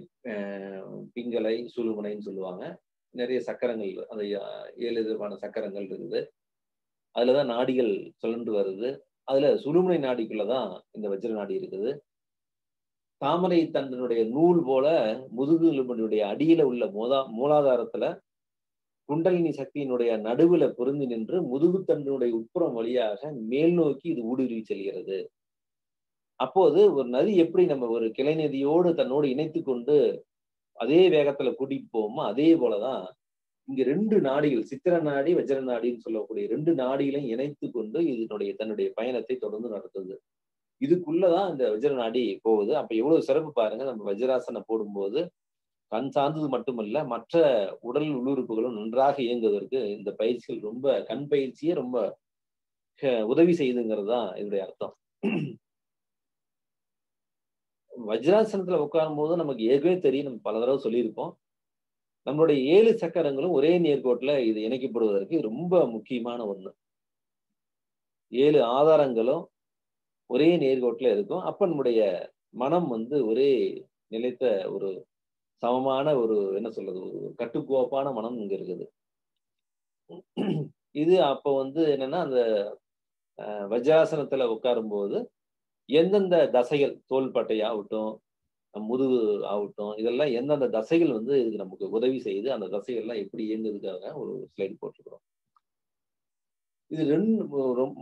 பிங்களை சுழுமுனைன்னு சொல்லுவாங்க. நிறைய சக்கரங்கள் அந்த ஏழு விதமான சக்கரங்கள் இருக்குது. அதுலதான் நாடிகள் சுழன்று வருது. அதுல சுழுமுனை நாடிக்குள்ளதான் இந்த வஜ்ர நாடி இருக்குது. தாமரை தண்டனுடைய நூல் போல முதுகு எலும்பினுடைய அடியில உள்ள மூதா மூலாதாரத்துல குண்டலினி சக்தியினுடைய நடுவுல பொருந்தி நின்று முதுகுத்தண்டினுடைய உட்புறம் வழியாக மேல் நோக்கி இது ஊடுருவி செல்கிறது. அப்போது ஒரு நதி எப்படி நம்ம ஒரு கிளை நதியோடு தன்னோடு இணைத்து கொண்டு அதே வேகத்துல கூட்டிட்டு போவோமோ அதே போலதான் இங்க ரெண்டு நாடிகள் சித்திர நாடி வஜ்ர நாடின்னு சொல்லக்கூடிய ரெண்டு நாடிகளையும் இணைத்து கொண்டு இதனுடைய தன்னுடைய பயணத்தை தொடர்ந்து நடத்துது இதுக்குள்ளதான் இந்த வஜ்ர நாடி போகுது. அப்ப எவ்வளவு சிறப்பு பாருங்க. நம்ம வஜ்ராசனம் போடும்போது கண் சார்ந்தது மட்டுமல்ல மற்ற உடல் உள்ளுறுப்புகளும் நன்றாக இயங்குவதற்கு இந்த பயிற்சிகள் ரொம்ப கண் பயிற்சியே ரொம்ப உதவி செய்யுதுங்கிறது தான் இதனுடைய அர்த்தம். வஜ்ராசனத்துல உட்காரும் போது நமக்கு ஏற்கனவே தெரியும் நம்ம பல தடவை சொல்லியிருப்போம். நம்மளுடைய ஏழு சக்கரங்களும் ஒரே நேர்கோட்டில் இது இணைக்கப்படுவதற்கு ரொம்ப முக்கியமான ஒண்ணு. ஏழு ஆதாரங்களும் ஒரே நேர்கோட்டில் இருக்கும். அப்ப நம்முடைய மனம் வந்து ஒரே நிலைத்த ஒரு சமமான ஒரு என்ன சொல்றது ஒரு கட்டுக்கோப்பான மனம் இங்க இருக்குது. இது அப்ப வந்து என்னன்னா அந்த வஜ்ராசனத்துல உட்காரும் போது எந்தெந்த தசைகள் தோள்பட்டை ஆகட்டும் முதுகு ஆகட்டும் இதெல்லாம் எந்தெந்த தசைகள் வந்து இதுக்கு நமக்கு உதவி செய்யுது அந்த தசைகள்லாம் எப்படி இயங்குதுக்காக ஒரு ஸ்லைடு போட்டிருக்கிறோம். இது ரெண்டு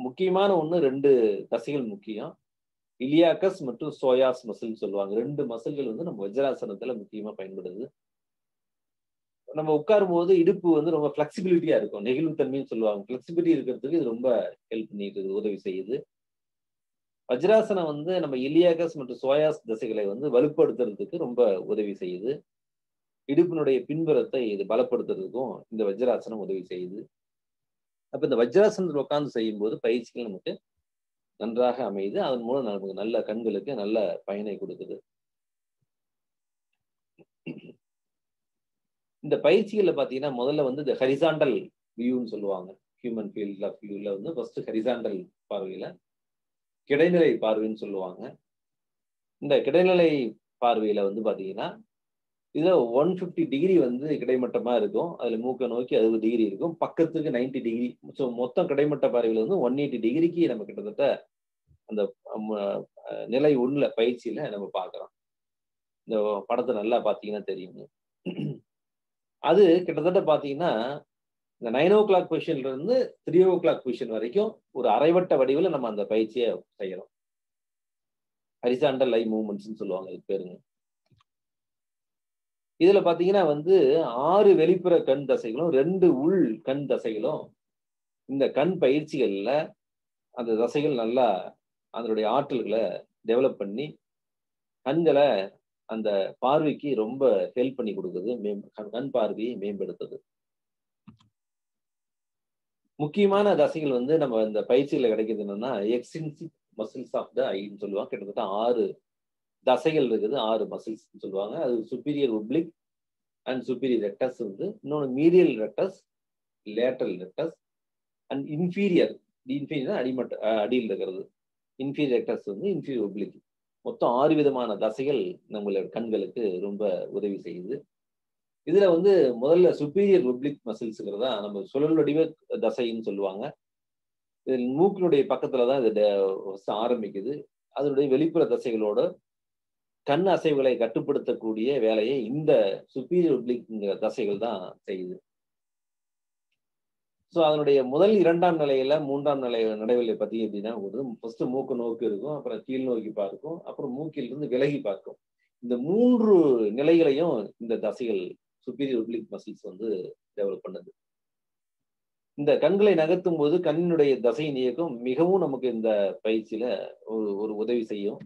முக்கியமான ஒன்று ரெண்டு தசைகள் முக்கியம். இலியாக்கஸ் மற்றும் சோயாஸ் மசில் சொல்லுவாங்க. ரெண்டு மசில்கள் வந்து நம்ம வஜ்ராசனத்துல முக்கியமா பயன்படுது. நம்ம உட்காரும் போது இடுப்பு வந்து ரொம்ப ஃபிளெக்சிபிலிட்டியா இருக்கும். நெகிழ்வுத்தன்மைன்னு சொல்லுவாங்க. ஃபிளெக்சிபிலிட்டி இருக்கிறதுக்கு இது ரொம்ப ஹெல்ப் பண்ணிட்டு உதவி செய்யுது. வஜ்ராசனம் வந்து நம்ம இலியாகஸ் மற்றும் சோயாஸ் தசைகளை வந்து வலுப்படுத்துறதுக்கு ரொம்ப உதவி செய்யுது. இடுப்பினுடைய பின்புறத்தை இது பலப்படுத்துறதுக்கும் இந்த வஜ்ராசனம் உதவி செய்யுது. அப்ப இந்த வஜ்ராசனத்தில் உட்கார்ந்து செய்யும் போது பயிற்சிகள் நமக்கு நன்றாக அமையுது. அதன் மூலம் நமக்கு நல்ல கண்களுக்கு நல்ல பயனை கொடுக்குது. இந்த பயிற்சிகள்ல பாத்தீங்கன்னா முதல்ல வந்து இந்த ஹரிசாண்டல் வியூன்னு சொல்லுவாங்க. ஹியூமன் ஃபீல்ட் ஆஃப் வியூல வந்து ஃபர்ஸ்ட் ஹரிசாண்டல் பார்வையில கிடைநிலை பார்வைன்னு சொல்லுவாங்க. இந்த கிடைநிலை பார்வையில வந்து பாத்தீங்கன்னா இதில் ஒன் ஃபிஃப்டி டிகிரி வந்து கிடைமட்டமாக இருக்கும். அதில் மூக்கை நோக்கி அறுபது டிகிரி இருக்கும். பக்கத்துக்கு நைன்டி டிகிரி ஸோ மொத்தம் கிடைமட்ட பார்வையில் வந்து ஒன் எயிட்டி டிகிரிக்கு நம்ம கிட்டத்தட்ட அந்த நிலை ஒன்றில் பயிற்சியில் நம்ம பார்க்குறோம். இந்த படத்தை நல்லா பார்த்தீங்கன்னா தெரியுங்க அது கிட்டத்தட்ட பார்த்தீங்கன்னா இந்த நைன் ஓ கிளாக் பொசிஷன்ல இருந்து த்ரீ ஓ கிளாக் பொசிஷன் வரைக்கும் ஒரு அரைவட்ட வடிவில் நம்ம அந்த பயிற்சியை செய்யறோம். ஹரிசாண்டல் லை மூவ்மெண்ட்ஸ்னு சொல்லுவாங்க இது பேருங்க. இதுல பாத்தீங்கன்னா வந்து ஆறு வெளிப்புற கண் தசைகளும் ரெண்டு உள் கண் தசைகளும் இந்த கண் பயிற்சிகள்ல அந்த தசைகள் நல்லா அதனுடைய ஆற்றல்களை டெவலப் பண்ணி கண்களை அந்த பார்வைக்கு ரொம்ப ஹெல்ப் பண்ணி கொடுக்குது மேம் கண் பார்வையை மேம்படுத்துது. முக்கியமான தசைகள் வந்து நம்ம இந்த பயிற்சியில கிடைக்கிறது என்னன்னா எக்ஸ்டென்சிவ் மசில்ஸ் ஆஃப் த ஐன்னு சொல்லுவாங்க. கிட்டத்தட்ட ஆறு தசைகள் இருக்குது ஆறு மசில்ஸ் சொல்லுவாங்க. அது superior oblique and superior rectus வந்து இன்னொன்று medial rectus lateral rectus and inferior inferior அடிமட்ட அடியில் இருக்கிறது. இன்ஃபீரியர் ரெக்டஸ் வந்து இன்ஃபீரியர் உப்ளிக் மொத்தம் ஆறு விதமான தசைகள் நம்மளோட கண்களுக்கு ரொம்ப உதவி செய்யுது. இதுல வந்து முதல்ல சுப்பீரியர் உப்ளிக் மசில்ஸுங்கிறதா நம்ம சுழல் வடிவ தசைன்னு சொல்லுவாங்க. இது மூக்கினுடைய பக்கத்துல தான் இது ஆரம்பிக்குது. அதனுடைய வெளிப்புற தசைகளோட கண் அசைவுகளை கட்டுப்படுத்தக்கூடிய வேலையை இந்த சுப்பீரியர் உப்ளிக்ங்கிற தசைகள் தான் செய்யுது. ஸோ அதனுடைய முதல் இரண்டாம் நிலையில மூன்றாம் நிலை நடைவெளியை பத்தி எப்படின்னா ஃபர்ஸ்ட் மூக்கு நோக்கு இருக்கும் அப்புறம் கீழ் நோக்கி பார்க்கும் அப்புறம் மூக்கிலிருந்து விலகி பார்க்கும். இந்த மூன்று நிலைகளையும் இந்த தசைகள் சுப்பீரியர் உப்ளிக் மசில்ஸ் வந்து டெவலப் பண்ணுது. இந்த கண்களை நகர்த்தும் போது கண்ணினுடைய தசையின் இயக்கம் மிகவும் நமக்கு இந்த பயிற்சியில ஒரு ஒரு உதவி செய்யும்.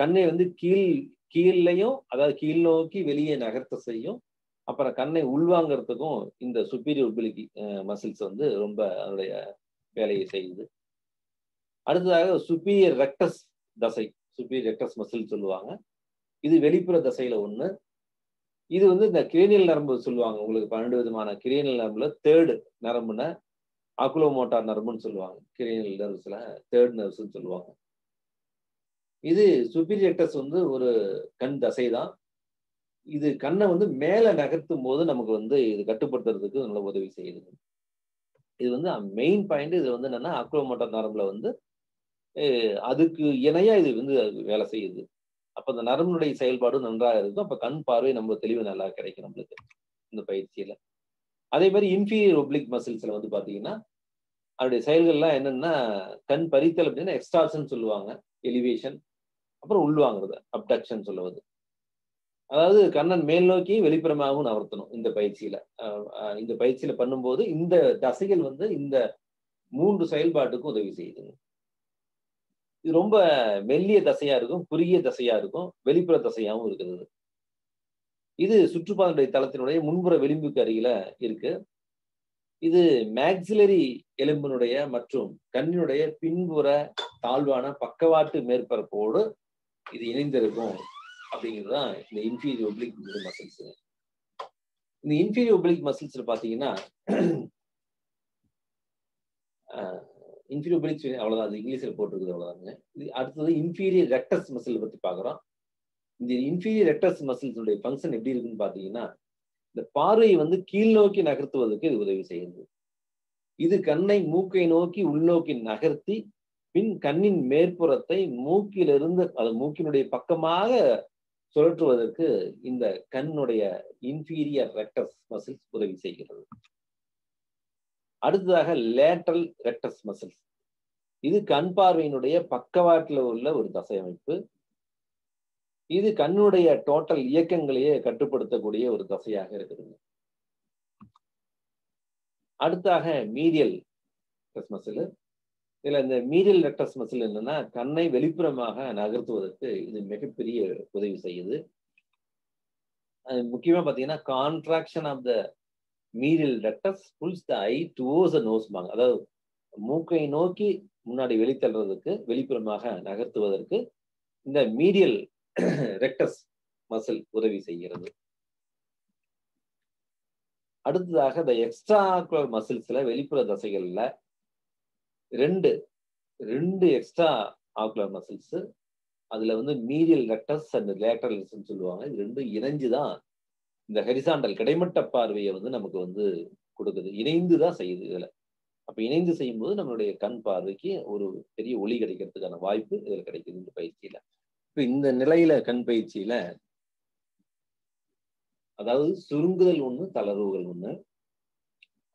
கண்ணை வந்து கீழ் கீழ்லையும் அதாவது கீழ் நோக்கி வெளியே நகர்த்த செய்யும் அப்புறம் கண்ணை உள்வாங்கிறதுக்கும் இந்த சுப்பீரியர் உபிலிட்டி மசில்ஸ் வந்து ரொம்ப அதனுடைய வேலையை செய்யுது. அடுத்ததாக சுப்பீரியர் ரெக்டஸ் தசை சுப்பீரியர் ரெக்டஸ் மசில் சொல்லுவாங்க. இது வெளிப்புற தசையில ஒன்று இது வந்து இந்த கிரேனியல் நரம்பு சொல்லுவாங்க. உங்களுக்கு பன்னெண்டு விதமான கிரேனியல் நரம்புல தேர்டு நரம்புன அக்குலோமோட்டார் நரம்புன்னு சொல்லுவாங்க. கிரேனியல் நர்வ்ஸ்ல தேர்ட் நர்வ்ஸ்ன்னு சொல்லுவாங்க. இது சுப்பீரியக்டஸ் வந்து ஒரு கண் தசை தான் இது கண்ணை வந்து மேலே நகர்த்தும் போது நமக்கு வந்து இது கட்டுப்படுத்துறதுக்கு நல்ல உதவி செய்யுது. இது வந்து மெயின் பாயிண்ட் இது வந்து என்னன்னா அக்ரோமோட்டர் நரம்புல வந்து அதுக்கு இணையா இது வந்து வேலை செய்யுது. அப்போ அந்த நரம்புடைய செயல்பாடும் நன்றாக இருக்கும். அப்போ கண் பார்வை நம்ம தெளிவு நல்லா கிடைக்கும் நம்மளுக்கு இந்த பயிற்சியில. அதே மாதிரி இன்ஃபீரியர் ஒப்ளிக் மசில்ஸ்ல வந்து பாத்தீங்கன்னா அதனுடைய செயல்கள்லாம் என்னன்னா கண் பறித்தல் அப்படின்னா எக்ஸ்டார்ஷன் சொல்லுவாங்க. எலிவேஷன் அப்புறம் உள்வாங்கிறது அப்டக்ஷன் சொல்லுவது. அதாவது கண்ணன் மேல் நோக்கி வெளிப்புறமாகவும் நகர்த்தணும் இந்த பயிற்சியில. இந்த பயிற்சியில பண்ணும்போது இந்த தசைகள் வந்து இந்த மூன்று செயல்பாட்டுக்கும் உதவி செய்யுதுங்க. இது ரொம்ப மெல்லிய தசையா இருக்கும் குறுகிய தசையா இருக்கும் வெளிப்புற தசையாகவும் இருக்குது இது. சுற்றுப்பாதையுடைய தளத்தினுடைய முன்புற விளிம்புக்கு அருகில இருக்கு. இது மேக்சிலரி எலும்பினுடைய மற்றும் கண்ணினுடைய பின்புற தாழ்வான பக்கவாட்டு மேற்பரப்போடு இது இணைந்திருக்கும் அப்படிங்கிறது தான் இந்த இன்ஃபீரியர் ஒப்ளிக் மசில்ஸ் இந்த இன்ஃபீரியர் ஒப்ளிக் மசில்ஸ்ல பாத்தீங்கன்னா இன்ஃபீரியர் ஒப்ளிக் அவ்வளவுதான். அது இங்கிலீஷ்ல போட்டிருக்குது அவ்வளவுதாங்க இது அடுத்தது இன்ஃபீரியர் ரெக்டஸ் மசில் பத்தி பாக்குறோம் இந்த இன்ஃபீரியர் ரெக்டஸ் மசில்ஸுடைய ஃபங்க்ஷன் எப்படி இருக்குன்னு பாத்தீங்கன்னா இந்த பார்வையை வந்து கீழ் நோக்கி நகர்த்துவதற்கு இது உதவி செய்யுது. இது கண்ணை மூக்கை நோக்கி உள்நோக்கி நகர்த்தி பின் கண்ணின் மேற்புறத்தை மூக்கிலிருந்து அது மூக்கினுடைய பக்கமாக சுழற்றுவதற்கு இந்த கண்ணுடைய இன்ஃபீரியர் ரெக்டஸ் மசில்ஸ் உதவி செய்கிறது. அடுத்ததாக லேட்டரல் ரெக்டஸ் மசில்ஸ் இது கண் பார்வையினுடைய பக்கவாட்டில் உள்ள ஒரு தசை அமைப்பு இது கண்ணுடைய டோட்டல் இயக்கங்களையே கட்டுப்படுத்தக்கூடிய ஒரு தசையாக இருக்கிறது. அடுத்தாக மீரியல் மசில் இதுல இந்த மீரியல் ரெக்டஸ் மசில் என்னன்னா கண்ணை வெளிப்புறமாக நகர்த்துவதற்கு இது மிகப்பெரிய உதவி செய்யுது. முக்கியமா பாத்தீங்கன்னா contraction of the medial rectus pulls the eye towards the நோஸ்பாங்க அதாவது மூக்கை நோக்கி முன்னாடி வெளித்தள்ளுறதுக்கு வெளிப்புறமாக நகர்த்துவதற்கு இந்த மீடியல் ரெக்டஸ் மசில் உதவி செய்கிறது. அடுத்ததாக இந்த எக்ஸ்ட்ரா ஆக்குலர் மசில்ஸ்ல வெளிப்புற தசைகள்ல ரெண்டு ரெண்டு எக்ஸ்ட்ரா ஆக்குலர் மசில்ஸ் அதுல வந்து மீரியல் ரெக்டஸ் அண்ட் லேட்டரல்ஸ் சொல்லுவாங்க. இது ரெண்டும் இணைஞ்சுதான் இந்த ஹெரிசாண்டல் கிடைமட்ட பார்வையை வந்து நமக்கு வந்து கொடுக்குது. இணைந்து தான் செய்யுது இதுல. அப்ப இணைந்து செய்யும்போது நம்மளுடைய கண் பார்வைக்கு ஒரு பெரிய ஒளி கிடைக்கிறதுக்கான வாய்ப்பு இதுல கிடைக்குது இந்த பயிற்சியில. இப்ப இந்த நிலையில கண் பயிற்சியில அதாவது சுருங்குதல் ஒண்ணு தளர்வுகள் ஒண்ணு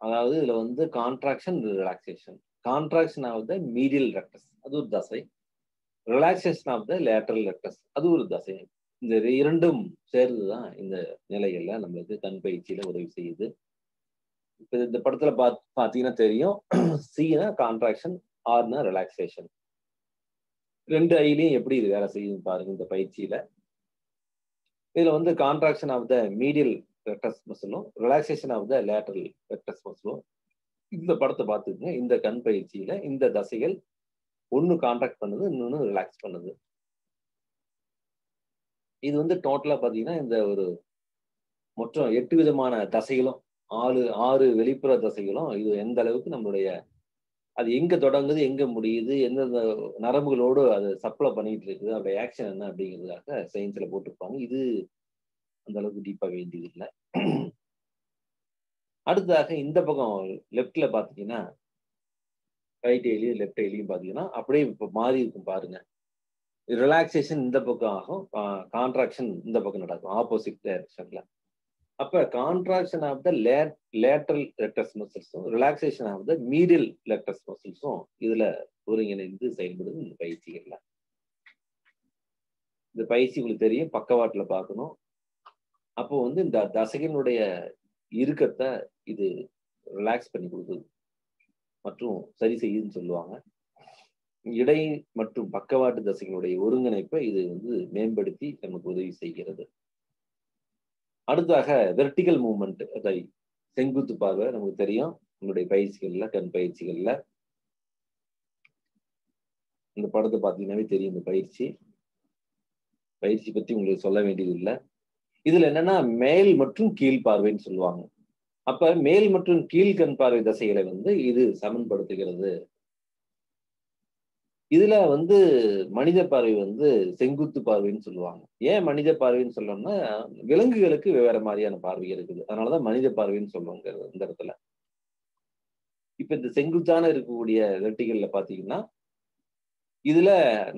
அதாவது இதுல வந்து contraction relaxation contraction of the medial rectus அது ஒரு தசை. Relaxation of the lateral rectus அது ஒரு தசை. இந்த இரண்டும் சேர்ந்து தான் இந்த நிலைகள்ல நம்மளுக்கு கண் பயிற்சியில உதவி செய்யுது. இப்போ இந்த படத்துல பாத் பார்த்தீங்கன்னா தெரியும். சீனா கான்ட்ராக்ஷன் ஆர்னா ரிலாக்ஸேஷன் ரெண்டு ஐலையும் எப்படி இது வேலை செய்யுதுன்னு பாருங்க இந்த பயிற்சியில. இதுல வந்து contraction of the medial rectus மசிலும் relaxation of the lateral rectus மசிலும் இந்த படத்தை பார்த்துக்குங்க இந்த கண் பயிற்சியில இந்த தசைகள் ஒன்னு கான்ட்ராக்ட் பண்ணுது இன்னொன்று ரிலாக்ஸ் பண்ணுது. இது வந்து டோட்டலா பாத்தீங்கன்னா இந்த ஒரு மொத்தம் எட்டு விதமான தசைகளும் ஆறு ஆறு வெளிப்புற தசைகளும் இது எந்த அளவுக்கு நம்மளுடைய அது எங்க தொடங்குது எங்க முடியுது எந்தெந்த நரம்புகளோடு அது சப்ளை பண்ணிட்டு இருக்குது அதோட ஆக்ஷன் என்ன அப்படிங்கிறதுக்காக சயின்ஸ்ல போட்டிருப்பாங்க. இது அந்த அளவுக்கு டீப்பாக வேண்டியது இல்லை அடுத்ததாக இந்த பக்கம் லெஃப்ட்ல பாத்தீங்கன்னா ரைட் ஐலியும் லெஃப்ட் ஐலியும் பாத்தீங்கன்னா அப்படியே இப்ப மாறி இருக்கும் பாருங்க. ரிலாக்ஸேஷன் இந்த பக்கம் ஆகும் கான்ட்ராக்ஷன் இந்த பக்கம் நடக்கும் ஆப்போசிட் டைரக்ஷன்ல அப்ப contraction of the lateral rectus மசில்ஸும் relaxation of the medial rectus மசில்ஸும் இதுல ஒருங்கிணைந்து செயல்படுது இந்த பயிற்சிகள்ல. இந்த பயிற்சி உங்களுக்கு தெரியும் பக்கவாட்டில் பார்க்கணும். அப்போ வந்து இந்த தசைகளுடைய இறுக்கத்தை இது ரிலாக்ஸ் பண்ணி கொடுக்குது. மற்றும் சரி செய்யுதுன்னு சொல்லுவாங்க. இடை மற்றும் பக்கவாட்டு தசைகளுடைய ஒருங்கிணைப்பை இது வந்து மேம்படுத்தி நமக்கு உதவி செய்கிறது. அடுத்தாக வெர்டிகல் மூமெண்ட் அதை செங்குத்து பார்வை நமக்கு தெரியும். நம்மளுடைய பயிற்சிகள்ல கண் பயிற்சிகள்ல. இந்த படத்தை பார்த்தீங்கன்னாவே தெரியும் இந்த பயிற்சி. பயிற்சி பத்தி உங்களுக்கு சொல்ல வேண்டியது இல்லை இதுல என்னன்னா மேல் மற்றும் கீழ் பார்வைன்னு சொல்லுவாங்க. அப்ப மேல் மற்றும் கீழ் கண் பார்வை தசைகளை வந்து இது சமன்படுத்துகிறது. இதுல வந்து மனித பார்வை வந்து செங்குத்து பார்வைன்னு சொல்லுவாங்க. ஏன் மனித பார்வைன்னு சொல்லணும்னா விலங்குகளுக்கு வேற மாதிரியான பார்வை இருக்குது. அதனாலதான் மனித பார்வைன்னு சொல்லுவாங்க இந்த இடத்துல. இப்ப இந்த செங்குத்தான இருக்கக்கூடிய வெட்டிகள்ல பாத்தீங்கன்னா இதுல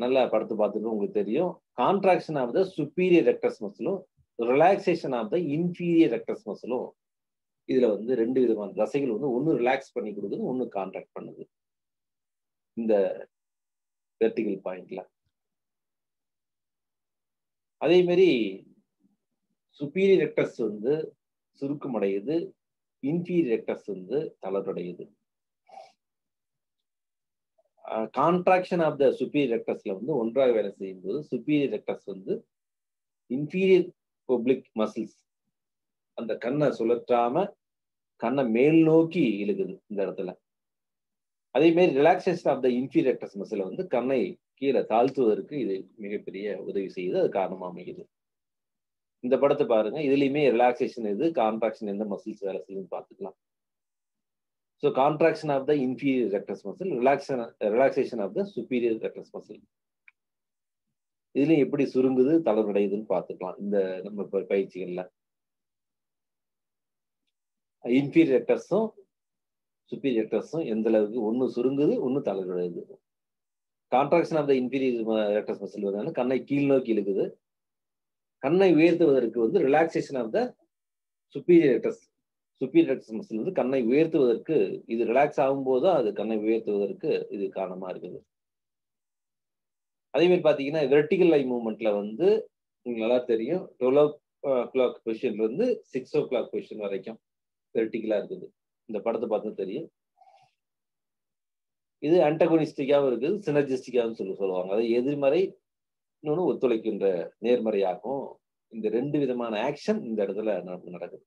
நல்லா படத்தை பார்த்துட்டு உங்களுக்கு தெரியும். Contraction of the superior rectus மசிலும் relaxation of the inferior rectus மசிலும் இதுல வந்து ரெண்டு விதமான தசைகள் வந்து ஒன்று ரிலாக்ஸ் பண்ணி கொடுக்குது ஒன்று கான்ட்ராக்ட் பண்ணுது. இந்த வெர்டிகல் பாயிண்ட்ல அதே மாதிரி சுப்பீரியர் ரெக்டஸ் வந்து சுருக்கமடையுது இன்ஃபீரியர் ரெக்டஸ் வந்து தளர்வடையுது. கான்ட்ராக்ஷன் ஆஃப் த சுப்பீரியர் ரெக்டஸ்ல வந்து ஒன்றாக வேலை செய்யும் போது சுப்பீரியர் ரெக்டஸ் வந்து இன்ஃபீரியர் பப்ளிக் மசில்ஸ் அந்த கண்ணை சுழற்றாம கண்ணை மேல் நோக்கி இழுகுது இந்த இடத்துல. அதே மாதிரி relaxation of the inferior rectus மசில வந்து கண்ணை கீழே தாழ்த்துவதற்கு இது மிகப்பெரிய உதவி செய்யுது அது காரணமாக அமையுது. இந்த படத்தை பாருங்க. இதுலயுமே ரிலாக்ஸேஷன் எது கான்ட்ராக்ஷன் எந்த மசில்ஸ் வேலை செய்யுதுன்னு பார்த்துக்கலாம். So contraction of the inferior rectus muscle relaxation relaxation of the superior rectus muscle இதுலயும் எப்படி சுருங்குது தளர்வடையுதுன்னு பார்த்துக்கலாம். இந்த நம்ம பயிற்சிகள்ல. இன்ஃபீரியர் ரெக்டஸும் சுப்பீரியர் ரெக்டஸும் எந்த அளவுக்கு ஒன்று சுருங்குது ஒன்று தளர்வடையுது contraction of the inferior rectus muscle வந்து கண்ணை கீழ் நோக்கி இழுக்குது. கண்ணை உயர்த்துவதற்கு வந்து relaxation of the superior rectus superior rectus muscle வந்து கண்ணை உயர்த்துவதற்கு இது ரிலாக்ஸ் ஆகும்போது அது கண்ணை உயர்த்துவதற்கு இது காரணமாக இருக்குது. அதே மாதிரி பாத்தீங்கன்னா வெர்டிகல் ஐ மூவ்மெண்ட்ல வந்து உங்களுக்கு நல்லா தெரியும் டுவெல் ஓ கிளாக் பொசிஷன்ல இருந்து சிக்ஸ் ஓ கிளாக் பொசிஷன் வரைக்கும். வெர்டிகலா இருக்குது. இந்த படத்தை பார்த்தா தெரியும். இது அண்டகோனிஸ்டிக்காவும் இருக்குது சினர்ஜிஸ்டிக்காவும் சொல்லி சொல்லுவாங்க. அது எதிர்மறை இன்னொன்று ஒத்துழைக்கின்ற நேர்மறையாகவும் இந்த ரெண்டு விதமான ஆக்ஷன் இந்த இடத்துல நடக்குது.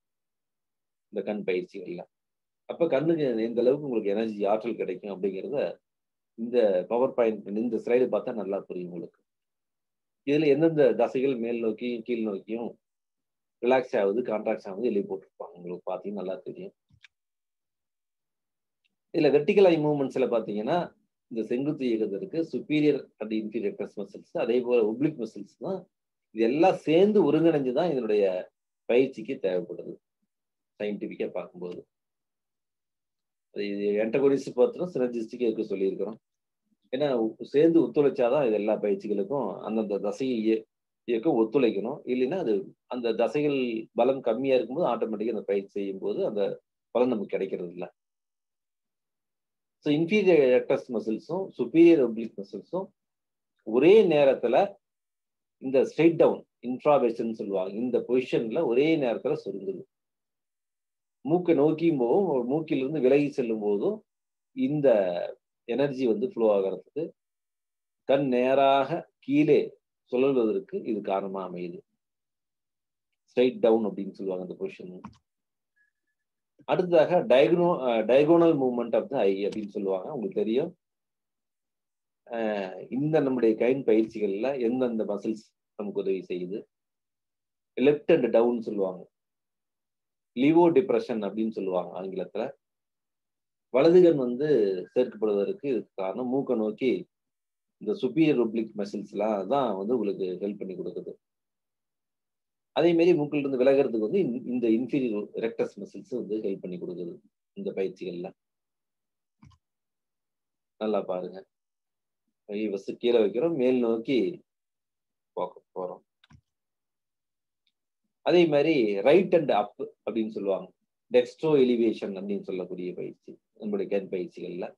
இந்த கண் பயிற்சிகள்ல. அப்ப கண்ணுக்கு எந்த அளவுக்கு உங்களுக்கு எனர்ஜி ஆற்றல் கிடைக்கும் அப்படிங்கிறத இந்த பவர் பாயிண்ட் இந்த ஸ்லைடு பார்த்தா நல்லா புரியும் உங்களுக்கு. இதுல எந்தெந்த தசைகள் மேல் நோக்கியும் கீழ் நோக்கியும் ரிலாக்ஸ் ஆகுது கான்ட்ராக்ட் ஆகுது எழுதி போட்டிருப்பாங்க. உங்களுக்கு பார்த்தீங்கன்னா நல்லா தெரியும். இதில் வெர்டிகல் ஐ மூவ்மெண்ட்ஸில் பார்த்தீங்கன்னா இந்த செங்குத்து இயக்கத்திற்கு சுப்பீரியர் அண்ட் இன்ஃபீரியர் பிரஸ் மசில்ஸ் அதே போல் உப்ளிக் மசில்ஸ் தான். இது எல்லாம் சேர்ந்து ஒருங்கிணைஞ்சு தான் இதனுடைய பயிற்சிக்கு தேவைப்படுது சயின்டிஃபிக்காக பார்க்கும்போது. இது என்டகோனிஸ்ட் பார்த்தோம் சினர்ஜிஸ்டிக்கு இருக்க சொல்லியிருக்கிறோம். ஏன்னா சேர்ந்து ஒத்துழைச்சாதான் இது எல்லா பயிற்சிகளுக்கும் அந்தந்த தசையை இயக்கம் ஒத்துழைக்கணும். இல்லைன்னா அது அந்த தசைகள் பலம் கம்மியா இருக்கும்போது ஆட்டோமேட்டிக்கா அந்த பயிற்சி செய்யும் போது அந்த பலன் நமக்கு கிடைக்கிறது இல்லை. ஸோ இன்ஃபீரியர் ரெக்டஸ் மசில்ஸும் சுப்பீரியர் ஒப்ளிக் மசில்ஸும் ஒரே நேரத்துல இந்த ஸ்ட்ரெயிட் டவுன் இன்ஃப்ராவேஷன் சொல்லுவாங்க. இந்த பொசிஷன்ல ஒரே நேரத்துல சுருங்குது. மூக்கை நோக்கியும் போதும் மூக்கிலிருந்து விலகி செல்லும் போதும் இந்த எனர்ஜி வந்து ஃப்ளோ ஆகிறதுக்கு கண் நேராக கீழே சுழல்வதற்கு இது காரணமா அமையுது. ஸ்ட்ரைட் டவுன் அப்படின்னு சொல்லுவாங்க அந்த பொசிஷன் அடுத்ததாக diagonal diagonal movement of the eye அப்படின்னு சொல்லுவாங்க. உங்களுக்கு தெரியும். இந்த நம்முடைய கைன் பயிற்சிகள்ல எந்தெந்த மசில்ஸ் நமக்கு உதவி செய்யுது? லெஃப்ட் அண்ட் டவுன் சொல்லுவாங்க. லிவோ டிப்ரெஷன் அப்படின்னு சொல்லுவாங்க ஆங்கிலத்துல. வலதுகன் வந்து சேர்க்கப்படுவதற்கு இதுக்கு காரணம். மூக்கை நோக்கி இந்த சுப்பீரியர் ஒப்ளிக் மசில்ஸ்லாம் தான் வந்து உங்களுக்கு ஹெல்ப் பண்ணி கொடுக்குது. அதே மாதிரி மூக்கில் இருந்து விலகிறதுக்கு வந்து இந்த இன்ஃபீரியர் ரெக்டஸ் மசில்ஸ் வந்து ஹெல்ப் பண்ணி கொடுக்குது இந்த பயிற்சிகள்லாம் நல்லா பாருங்க. ஃபஸ்ட்டு கீழே வைக்கிறோம் மேல் நோக்கி போறோம். அதே மாதிரி ரைட் அண்ட் அப் அப்படின்னு சொல்லுவாங்க. டெக்ஸ்ட்ரோ எலிவேஷன் அப்படின்னு சொல்லக்கூடிய பயிற்சி நம்மளுடைய கண் பயிற்சிகளில்.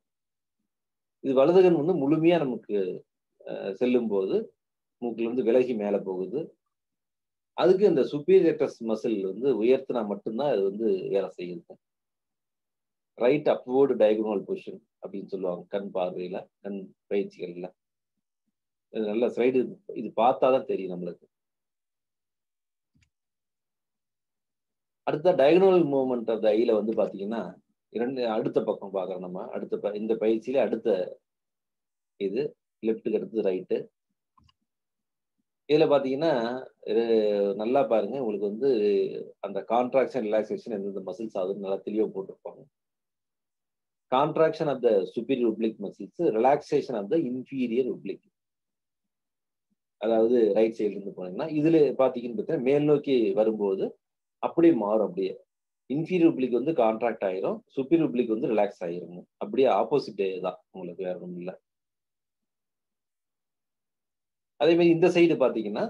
இது வலதுகன் வந்து முழுமையா நமக்கு செல்லும் போது மூக்குல இருந்து விலகி மேல போகுது. அதுக்கு இந்த சுப்பீரியட்டஸ் மசில் வந்து உயர்த்தினா மட்டும்தான் அது வந்து வேலை செய்யுது. ரைட் அப்வோர்டு டயக்னோல் பொசிஷன் அப்படின்னு சொல்லுவாங்க கண் பார்வையில கண் பயிற்சிகள்ல. இது நல்ல ஸ்லைடு இது பார்த்தாதான் தெரியும் நம்மளுக்கு. அடுத்த டயக்னோல் மூவ்மெண்ட் ஆஃப் த ஐல வந்து பாத்தீங்கன்னா இரண்டு அடுத்த பக்கம் பார்க்குறோம் நம்ம. அடுத்த இந்த பயிற்சியில அடுத்த இது லெஃப்ட்டுக்கு அடுத்து ரைட்டு இதில் பார்த்தீங்கன்னா நல்லா பாருங்க. உங்களுக்கு வந்து அந்த கான்ட்ராக்ஷன் ரிலாக்ஸேஷன் எந்தெந்த மசில்ஸ் ஆகுதுன்னு நல்லா தெளிவாக போட்டிருப்பாங்க. Contraction of the superior oblique muscles relaxation of the inferior oblique அதாவது ரைட் சைட்ல இருந்து போனீங்கன்னா இதில் பார்த்தீங்கன்னு பார்த்தீங்கன்னா மேல் நோக்கி வரும்போது அப்படியே மாறும் அப்படியே. இன்ஃபீரியர் உப்ளிக் வந்து கான்ட்ராக்ட் ஆயிரும் சுப்பீரியர் உப்ளிக் வந்து ரிலாக்ஸ் ஆயிரும். அப்படியே ஆப்போசிட்டே தான் உங்களுக்கு வேற ஒன்றும் இல்லை. அதே மாதிரி இந்த சைடு பார்த்தீங்கன்னா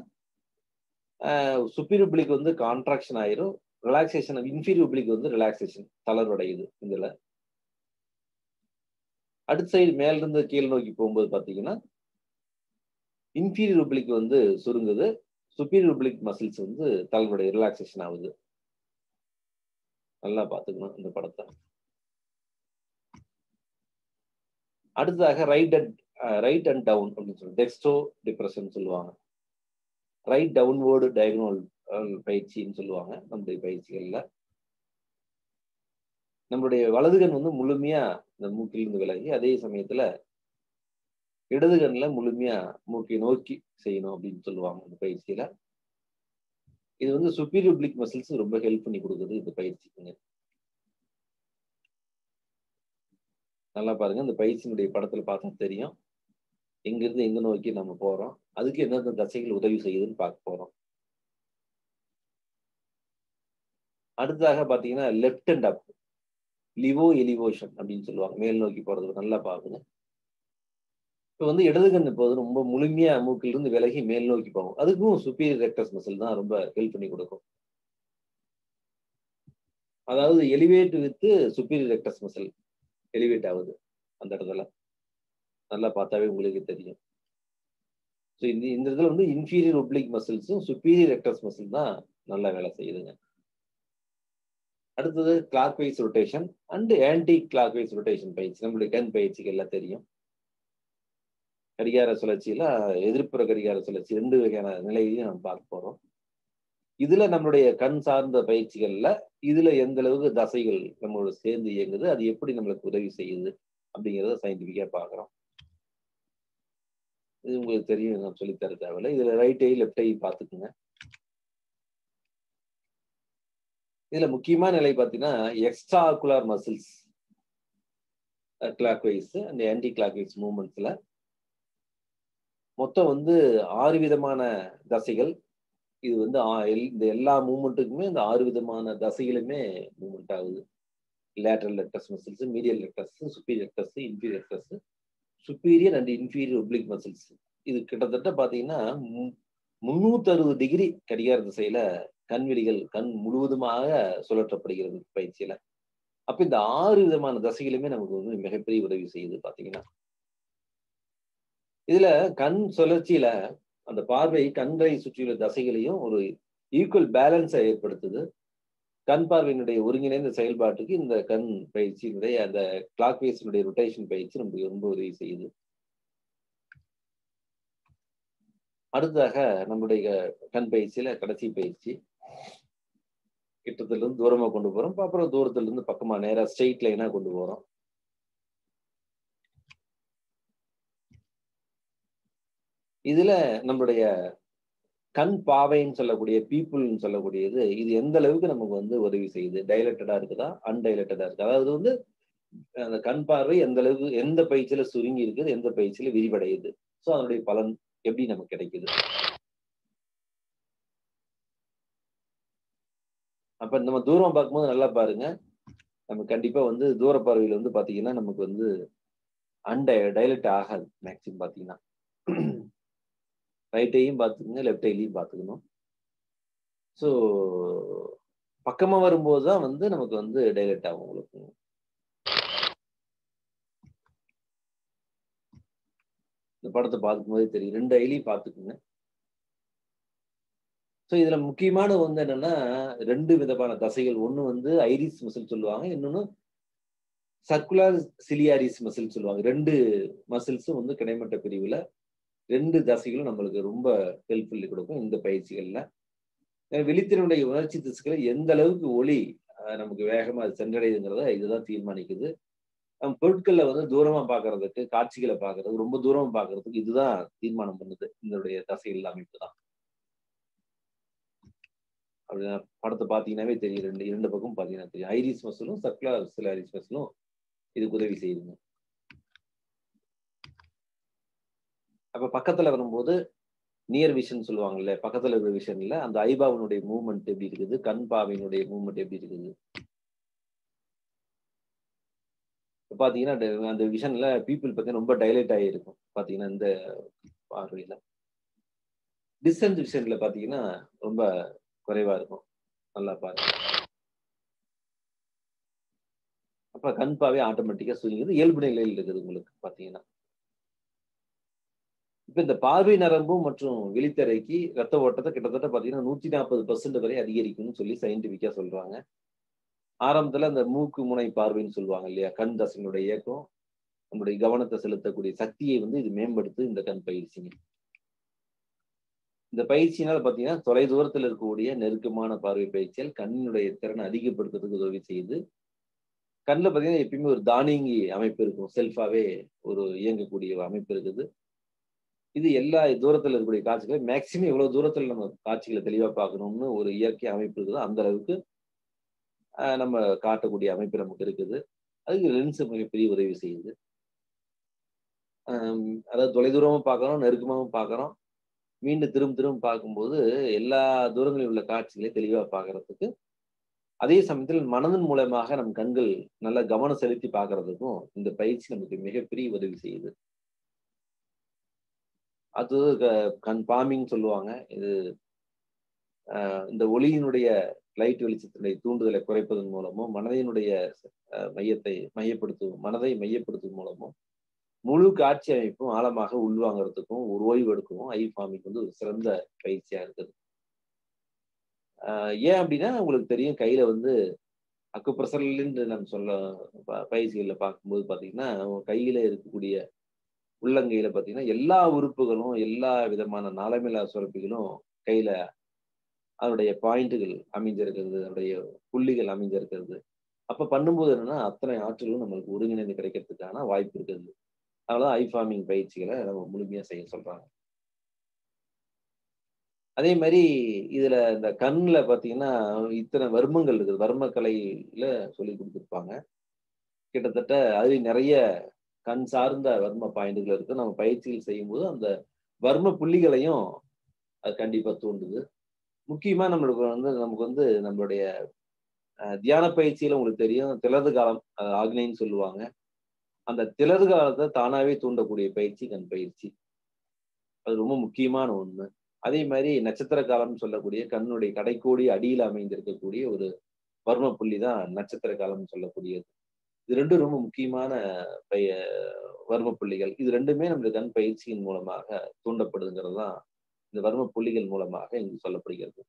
சுப்பீரியர் உப்ளிக் வந்து கான்ட்ராக்ஷன் ஆயிரும் ரிலாக்ஸேஷன் இன்ஃபீரியர் ஒப்ளிக் வந்து ரிலாக்ஸேஷன் தளர்வடையுது இதுல. அடுத்த சைடு மேலிருந்து கீழ் நோக்கி போகும்போது பார்த்தீங்கன்னா இன்ஃபீரியர் ஒப்ளிக் வந்து சுருங்குது சுப்பீரியர் ஒப்ளிக் மசில்ஸ் வந்து தளர்வடைய ரிலாக்ஸேஷன் ஆகுது. நல்லா பார்த்துக்கணும் இந்த படத்தை. அடுத்ததாக right and right and down அப்படின்னு சொல்லி டெக்ஸ்டோ டிப்ரெஷன் சொல்லுவாங்க. ரைட் டவுன்வோர்டு டயக்னோல் பயிற்சின்னு சொல்லுவாங்க நம்முடைய பயிற்சிகளில். நம்மளுடைய வலதுகன் வந்து முழுமையா இந்த மூக்கிலிருந்து விலகி அதே சமயத்துல இடதுகன்ல முழுமையா மூக்கை நோக்கி செய்யணும் அப்படின்னு சொல்லுவாங்க இந்த பயிற்சியில. இது வந்து சுப்பீரியர் பிளிக் மசில்ஸ் ரொம்ப ஹெல்ப் பண்ணி கொடுக்குது இந்த பயிற்சிக்குங்க நல்லா பாருங்க இந்த பயிற்சியினுடைய படத்துல பார்த்தா தெரியும். எங்கிருந்து எங்க நோக்கி நம்ம போறோம் அதுக்கு எந்தெந்த தசைகள் உதவி செய்யுதுன்னு பார்க்க போறோம். அடுத்ததாக பாத்தீங்கன்னா left and up levo elevation அப்படின்னு சொல்லுவாங்க. மேல் நோக்கி போறது நல்லா பாருங்க. இப்போ வந்து இடது இப்போ போது ரொம்ப முழுமையா மூக்கிலிருந்து விலகி மேல் நோக்கி போகும். அதுக்கும் சுப்பீரியர் ரெக்டஸ் மசில் தான் ரொம்ப ஹெல்ப் பண்ணி கொடுக்கும். அதாவது elevate with superior rectus muscle elevate ஆகுது அந்த இடத்துல. நல்லா பார்த்தாவே உங்களுக்கு தெரியும். ஸோ இந்த இந்த இடத்துல வந்து இன்ஃபீரியர் ஒப்ளிக் மசில்ஸும் சுப்பீரியர் ரெக்டஸ் மசில் தான் நல்லா வேலை செய்யுதுங்க. அடுத்தது clockwise rotation and anticlockwise rotation பயிற்சி. நம்மளுடைய கண் பயிற்சிக்கு எல்லாம் தெரியும். கடிகார சுழற்சியில எதிர்ப்புற கடிகார சுழற்சி ரெண்டு வகையான நிலையையும் நம்ம பார்க்க போறோம். இதுல நம்மளுடைய கண் சார்ந்த பயிற்சிகள்ல இதுல எந்த அளவுக்கு தசைகள் நம்மளோட சேர்ந்து இயங்குது அது எப்படி நம்மளுக்கு உதவி செய்யுது அப்படிங்கிறத சயின்டிபிக்கா பாக்குறோம் இது உங்களுக்கு தெரியும் நான் சொல்லித்தர தேவையில்லை. இதுல ரைட் ஐ லெஃப்ட் ஐ பார்த்துக்குங்க. இதுல முக்கியமான நிலை பார்த்தீங்கன்னா extra ocular muscles clockwise அந்த ஆன்டி கிளாக் வைஸ் மூமெண்ட்ஸ்ல மொத்தம் வந்து ஆறு விதமான தசைகள். இது வந்து இந்த எல்லா மூமெண்ட்டுக்குமே இந்த ஆறு விதமான தசைகளுமே மூமெண்ட் ஆகுது. Lateral rectus muscles medial rectus superior rectus inferior rectus superior and inferior oblique muscles இது கிட்டத்தட்ட பார்த்தீங்கன்னா முன்னூத்தி அறுபது டிகிரி கடிகார திசையில கண்வெளிகள் கண் முழுவதுமாக சுழற்றப்படுகிறது பயிற்சியில. அப்ப இந்த ஆறு விதமான தசைகளுமே நமக்கு வந்து மிகப்பெரிய உதவி செய்யுது பாத்தீங்கன்னா. இதுல கண் சுழற்சியில அந்த பார்வை கண்களை சுற்றியுள்ள தசைகளையும் ஒரு ஈக்குவல் பேலன்ஸை ஏற்படுத்துது. கண் பார்வையினுடைய ஒருங்கிணைந்த செயல்பாட்டுக்கு இந்த கண் பயிற்சியினுடைய அந்த கிளாக் வேஸினுடைய ரொட்டேஷன் பயிற்சி நமக்கு ரொம்ப உதவி செய்யுது. அடுத்ததாக நம்முடைய கண் பயிற்சியில கடைசி பயிற்சி. கிட்டத்துல இருந்து தூரமா கொண்டு போறோம். அப்புறம் தூரத்துல இருந்து பக்கமா நேரா ஸ்ட்ரெயிட் லைனா கொண்டு போறோம். இதுல நம்மளுடைய கண் பாவைன்னு சொல்லக்கூடிய பீப்புள்னு சொல்லக்கூடியது இது எந்த அளவுக்கு நமக்கு வந்து உதவி செய்யுது? டைலட்டடா இருக்குதா? அன்டைலட்டடா இருக்கு? அதாவது வந்து அந்த கண் பார்வை எந்த அளவுக்கு எந்த பயிற்சியில சுருங்கி இருக்குது எந்த பயிற்சியில விரிவடையுது? ஸோ அதனுடைய பலன் எப்படி நமக்கு கிடைக்குது? அப்ப நம்ம தூரம் பார்க்கும்போது நல்லா பாருங்க. நம்ம கண்டிப்பா வந்து தூர பார்வையில வந்து பாத்தீங்கன்னா நமக்கு வந்து அண்டை டைலட் ஆகாது மேக்சிமம் பாத்தீங்கன்னா. ரைட் ஐயும் பார்த்துக்கணும் லெஃப்ட் ஐலையும் பார்த்துக்கணும் ஸோ பக்கமாக வரும்போது தான் வந்து நமக்கு வந்து டைலெக்ட் ஆகும் உங்களுக்கு. இந்த படத்தை பார்க்கும்போதே தெரியும். ரெண்டு ஐலையும் பார்த்துக்குங்க ஸோ இதுல முக்கியமான வந்து என்னன்னா ரெண்டு விதமான தசைகள். ஒன்று வந்து ஐரிஸ் மசில் சொல்லுவாங்க இன்னொன்னு சர்க்குலர் சிலியாரிஸ் மசில் சொல்லுவாங்க. ரெண்டு மசில்ஸும் வந்து கிடைமட்ட பிரிவுல ரெண்டு தசைகளும் நம்மளுக்கு ரொம்ப ஹெல்ப்ஃபுல்லி கொடுக்கும் இந்த பயிற்சிகள்ல. விழித்தினுடைய உணர்ச்சி திசுக்களை எந்த அளவுக்கு ஒளி நமக்கு வேகமா அது சென்றடையுதுங்கிறத இதுதான் தீர்மானிக்குது. நம்ம பொருட்களில் வந்து தூரமா பாக்குறதுக்கு காட்சிகளை பாக்குறது ரொம்ப தூரமா பாக்குறதுக்கு இதுதான் தீர்மானம் பண்ணுது. இதனுடைய தசைகள் அமைப்பு தான். அப்படி படத்தை பார்த்தீங்கன்னாவே தெரியும். ரெண்டு இரண்டு பக்கம் பார்த்தீங்கன்னா தெரியும். ஐரிஸ் மசிலும் சர்க்குலர் சில ஐரிஸ் மசிலும் இதுக்கு உதவி செய்யுதுங்க. அப்ப பக்கத்துல வரும்போது நியர் விஷன் சொல்லுவாங்கல்ல பக்கத்துல இருக்கிற விஷன்ல அந்த ஐபாவினுடைய மூவ்மெண்ட் எப்படி இருக்குது கண் பாவையினுடைய மூவ்மெண்ட் எப்படி இருக்குது? பாத்தீங்கன்னா அந்த விஷன்ல பீப்புள் பார்த்தீங்கன்னா ரொம்ப டைலைட் ஆகிருக்கும் பாத்தீங்கன்னா இந்த பார்வையில. டிஸ்டன்ஸ் விஷன்ல பாத்தீங்கன்னா ரொம்ப குறைவா இருக்கும். நல்லா பாருங்க. அப்ப கண் பாவை ஆட்டோமேட்டிக்கா சுருங்குது இயல்பு நிலையில் இருக்குது உங்களுக்கு பாத்தீங்கன்னா. இப்ப இந்த பார்வை நரம்பு மற்றும் விழித்தறைக்கு ரத்த ஓட்டத்தை கிட்டத்தட்ட பாத்தீங்கன்னா நூத்தி நாற்பது பர்சன்ட் வரை அதிகரிக்கும்னு சொல்லி சயின்டிபிக்கா சொல்றாங்க. ஆரம்பத்துல அந்த மூக்கு முனை பார்வைன்னு சொல்லுவாங்க இல்லையா? கண் தசைகளுடைய இயக்கம் நம்முடைய கவனத்தை செலுத்தக்கூடிய சக்தியை வந்து இது மேம்படுத்து இந்த கண் பயிற்சிங்க. இந்த பயிற்சியினால பாத்தீங்கன்னா தொலை தூரத்தில் இருக்கக்கூடிய நெருக்கமான பார்வை பயிற்சியால் கண்ணினுடைய திறனை அதிகப்படுத்துறதுக்கு உதவி செய்யுது. கண்ணில் பார்த்தீங்கன்னா எப்பயுமே ஒரு தானியங்கி அமைப்பு இருக்கும். செல்ஃபாவே ஒரு இயங்கக்கூடிய ஒரு அமைப்பு இருக்குது. இது எல்லா தூரத்தில் இருக்கக்கூடிய காட்சிகளை மேக்சிமம் எவ்வளவு தூரத்தில் நம்ம காட்சிகளை தெளிவாக பார்க்கணும்னு ஒரு இயற்கை அமைப்பு இருக்குது. அந்த அளவுக்கு நம்ம காட்டக்கூடிய அமைப்பு நமக்கு இருக்குது. அதுக்கு லென்ஸ் மிகப்பெரிய உதவி செய்யுது. அதாவது தொலைதூரமும் பார்க்குறோம் நெருக்கமாகவும் பார்க்குறோம். மீண்டும் திரும்ப திரும்ப பார்க்கும்போது எல்லா தூரங்களில் உள்ள காட்சிகளை தெளிவாக பார்க்கறதுக்கு அதே சமயத்தில் மனதின் மூலமாக நம் கண்கள் நல்லா கவனம் செலுத்தி பார்க்கறதுக்கும் இந்த பயிற்சி நமக்கு மிகப்பெரிய உதவி செய்யுது. அது கண் பாமிங் சொல்லுவாங்க. இது இந்த ஒளியினுடைய லைட் வெளிச்சத்தினுடைய தூண்டுதலை குறைப்பதன் மூலமும் மனதினுடைய மையத்தை மையப்படுத்தும் மனதை மையப்படுத்தும் மூலமும் முழு காட்சி அமைப்பும் ஆழமாக உள்வாங்கிறதுக்கும் ஒரு ஓய்வு எடுக்கவும் ஐ ஃபார்மிங் வந்து ஒரு சிறந்த பயிற்சியா இருக்குது. ஏன் அப்படின்னா உங்களுக்கு தெரியும் கையில வந்து அக்கு நம்ம சொல்ல பயிற்சிகளில் பார்க்கும்போது பார்த்தீங்கன்னா கையில இருக்கக்கூடிய உள்ளங்கையில பாத்தீங்கன்னா எல்லா உறுப்புகளும் எல்லா விதமான நாளமில்லா சுரப்பிகளும் கையில அதனுடைய பாயிண்ட்டுகள் அமைஞ்சிருக்கிறது அதனுடைய புள்ளிகள் அமைஞ்சிருக்கிறது. அப்ப பண்ணும்போது என்னன்னா அத்தனை ஆற்றலும் நம்மளுக்கு ஒருங்கிணைந்து கிடைக்கிறதுக்கான வாய்ப்பு இருக்குது. அதனாலதான் ஐ ஃபார்மிங் பயிற்சிகளை நம்ம முழுமையா செய்ய சொல்றாங்க. அதே மாதிரி இதுல இந்த கண்ணுல பாத்தீங்கன்னா இத்தனை வர்மங்கள் இருக்குது. வர்ம கலையில சொல்லி கொடுத்துருப்பாங்க. கிட்டத்தட்ட அது நிறைய கண் சார்ந்த வர்ம பாயிண்ட்கள் இருக்கு. நம்ம பயிற்சிகள் செய்யும்போது அந்த வர்ம புள்ளிகளையும் அது கண்டிப்பா தூண்டுது. முக்கியமா நம்மளுக்கு வந்து நமக்கு வந்து நம்மளுடைய தியான பயிற்சியில உங்களுக்கு தெரியும். திலது காலம் ஆக்னைன்னு சொல்லுவாங்க. அந்த திலது காலத்தை தானாவே தூண்டக்கூடிய பயிற்சி கண் பயிற்சி. அது ரொம்ப முக்கியமான ஒண்ணு. அதே மாதிரி நட்சத்திர காலம்னு சொல்லக்கூடிய கண்ணுடைய கடைக்கோடி அடியில் அமைந்திருக்கக்கூடிய ஒரு வர்ம புள்ளி தான் நட்சத்திர காலம்னு சொல்லக்கூடியது. இது ரெண்டும் ரொம்ப முக்கியமான பய வர்ம புள்ளிகள் இது ரெண்டுமே நம்முடைய கண் பயிற்சியின் மூலமாக தூண்டப்படுதுங்கிறது தான் இந்த வர்ம புள்ளிகள் மூலமாக இங்கு சொல்லப்படுகிறது.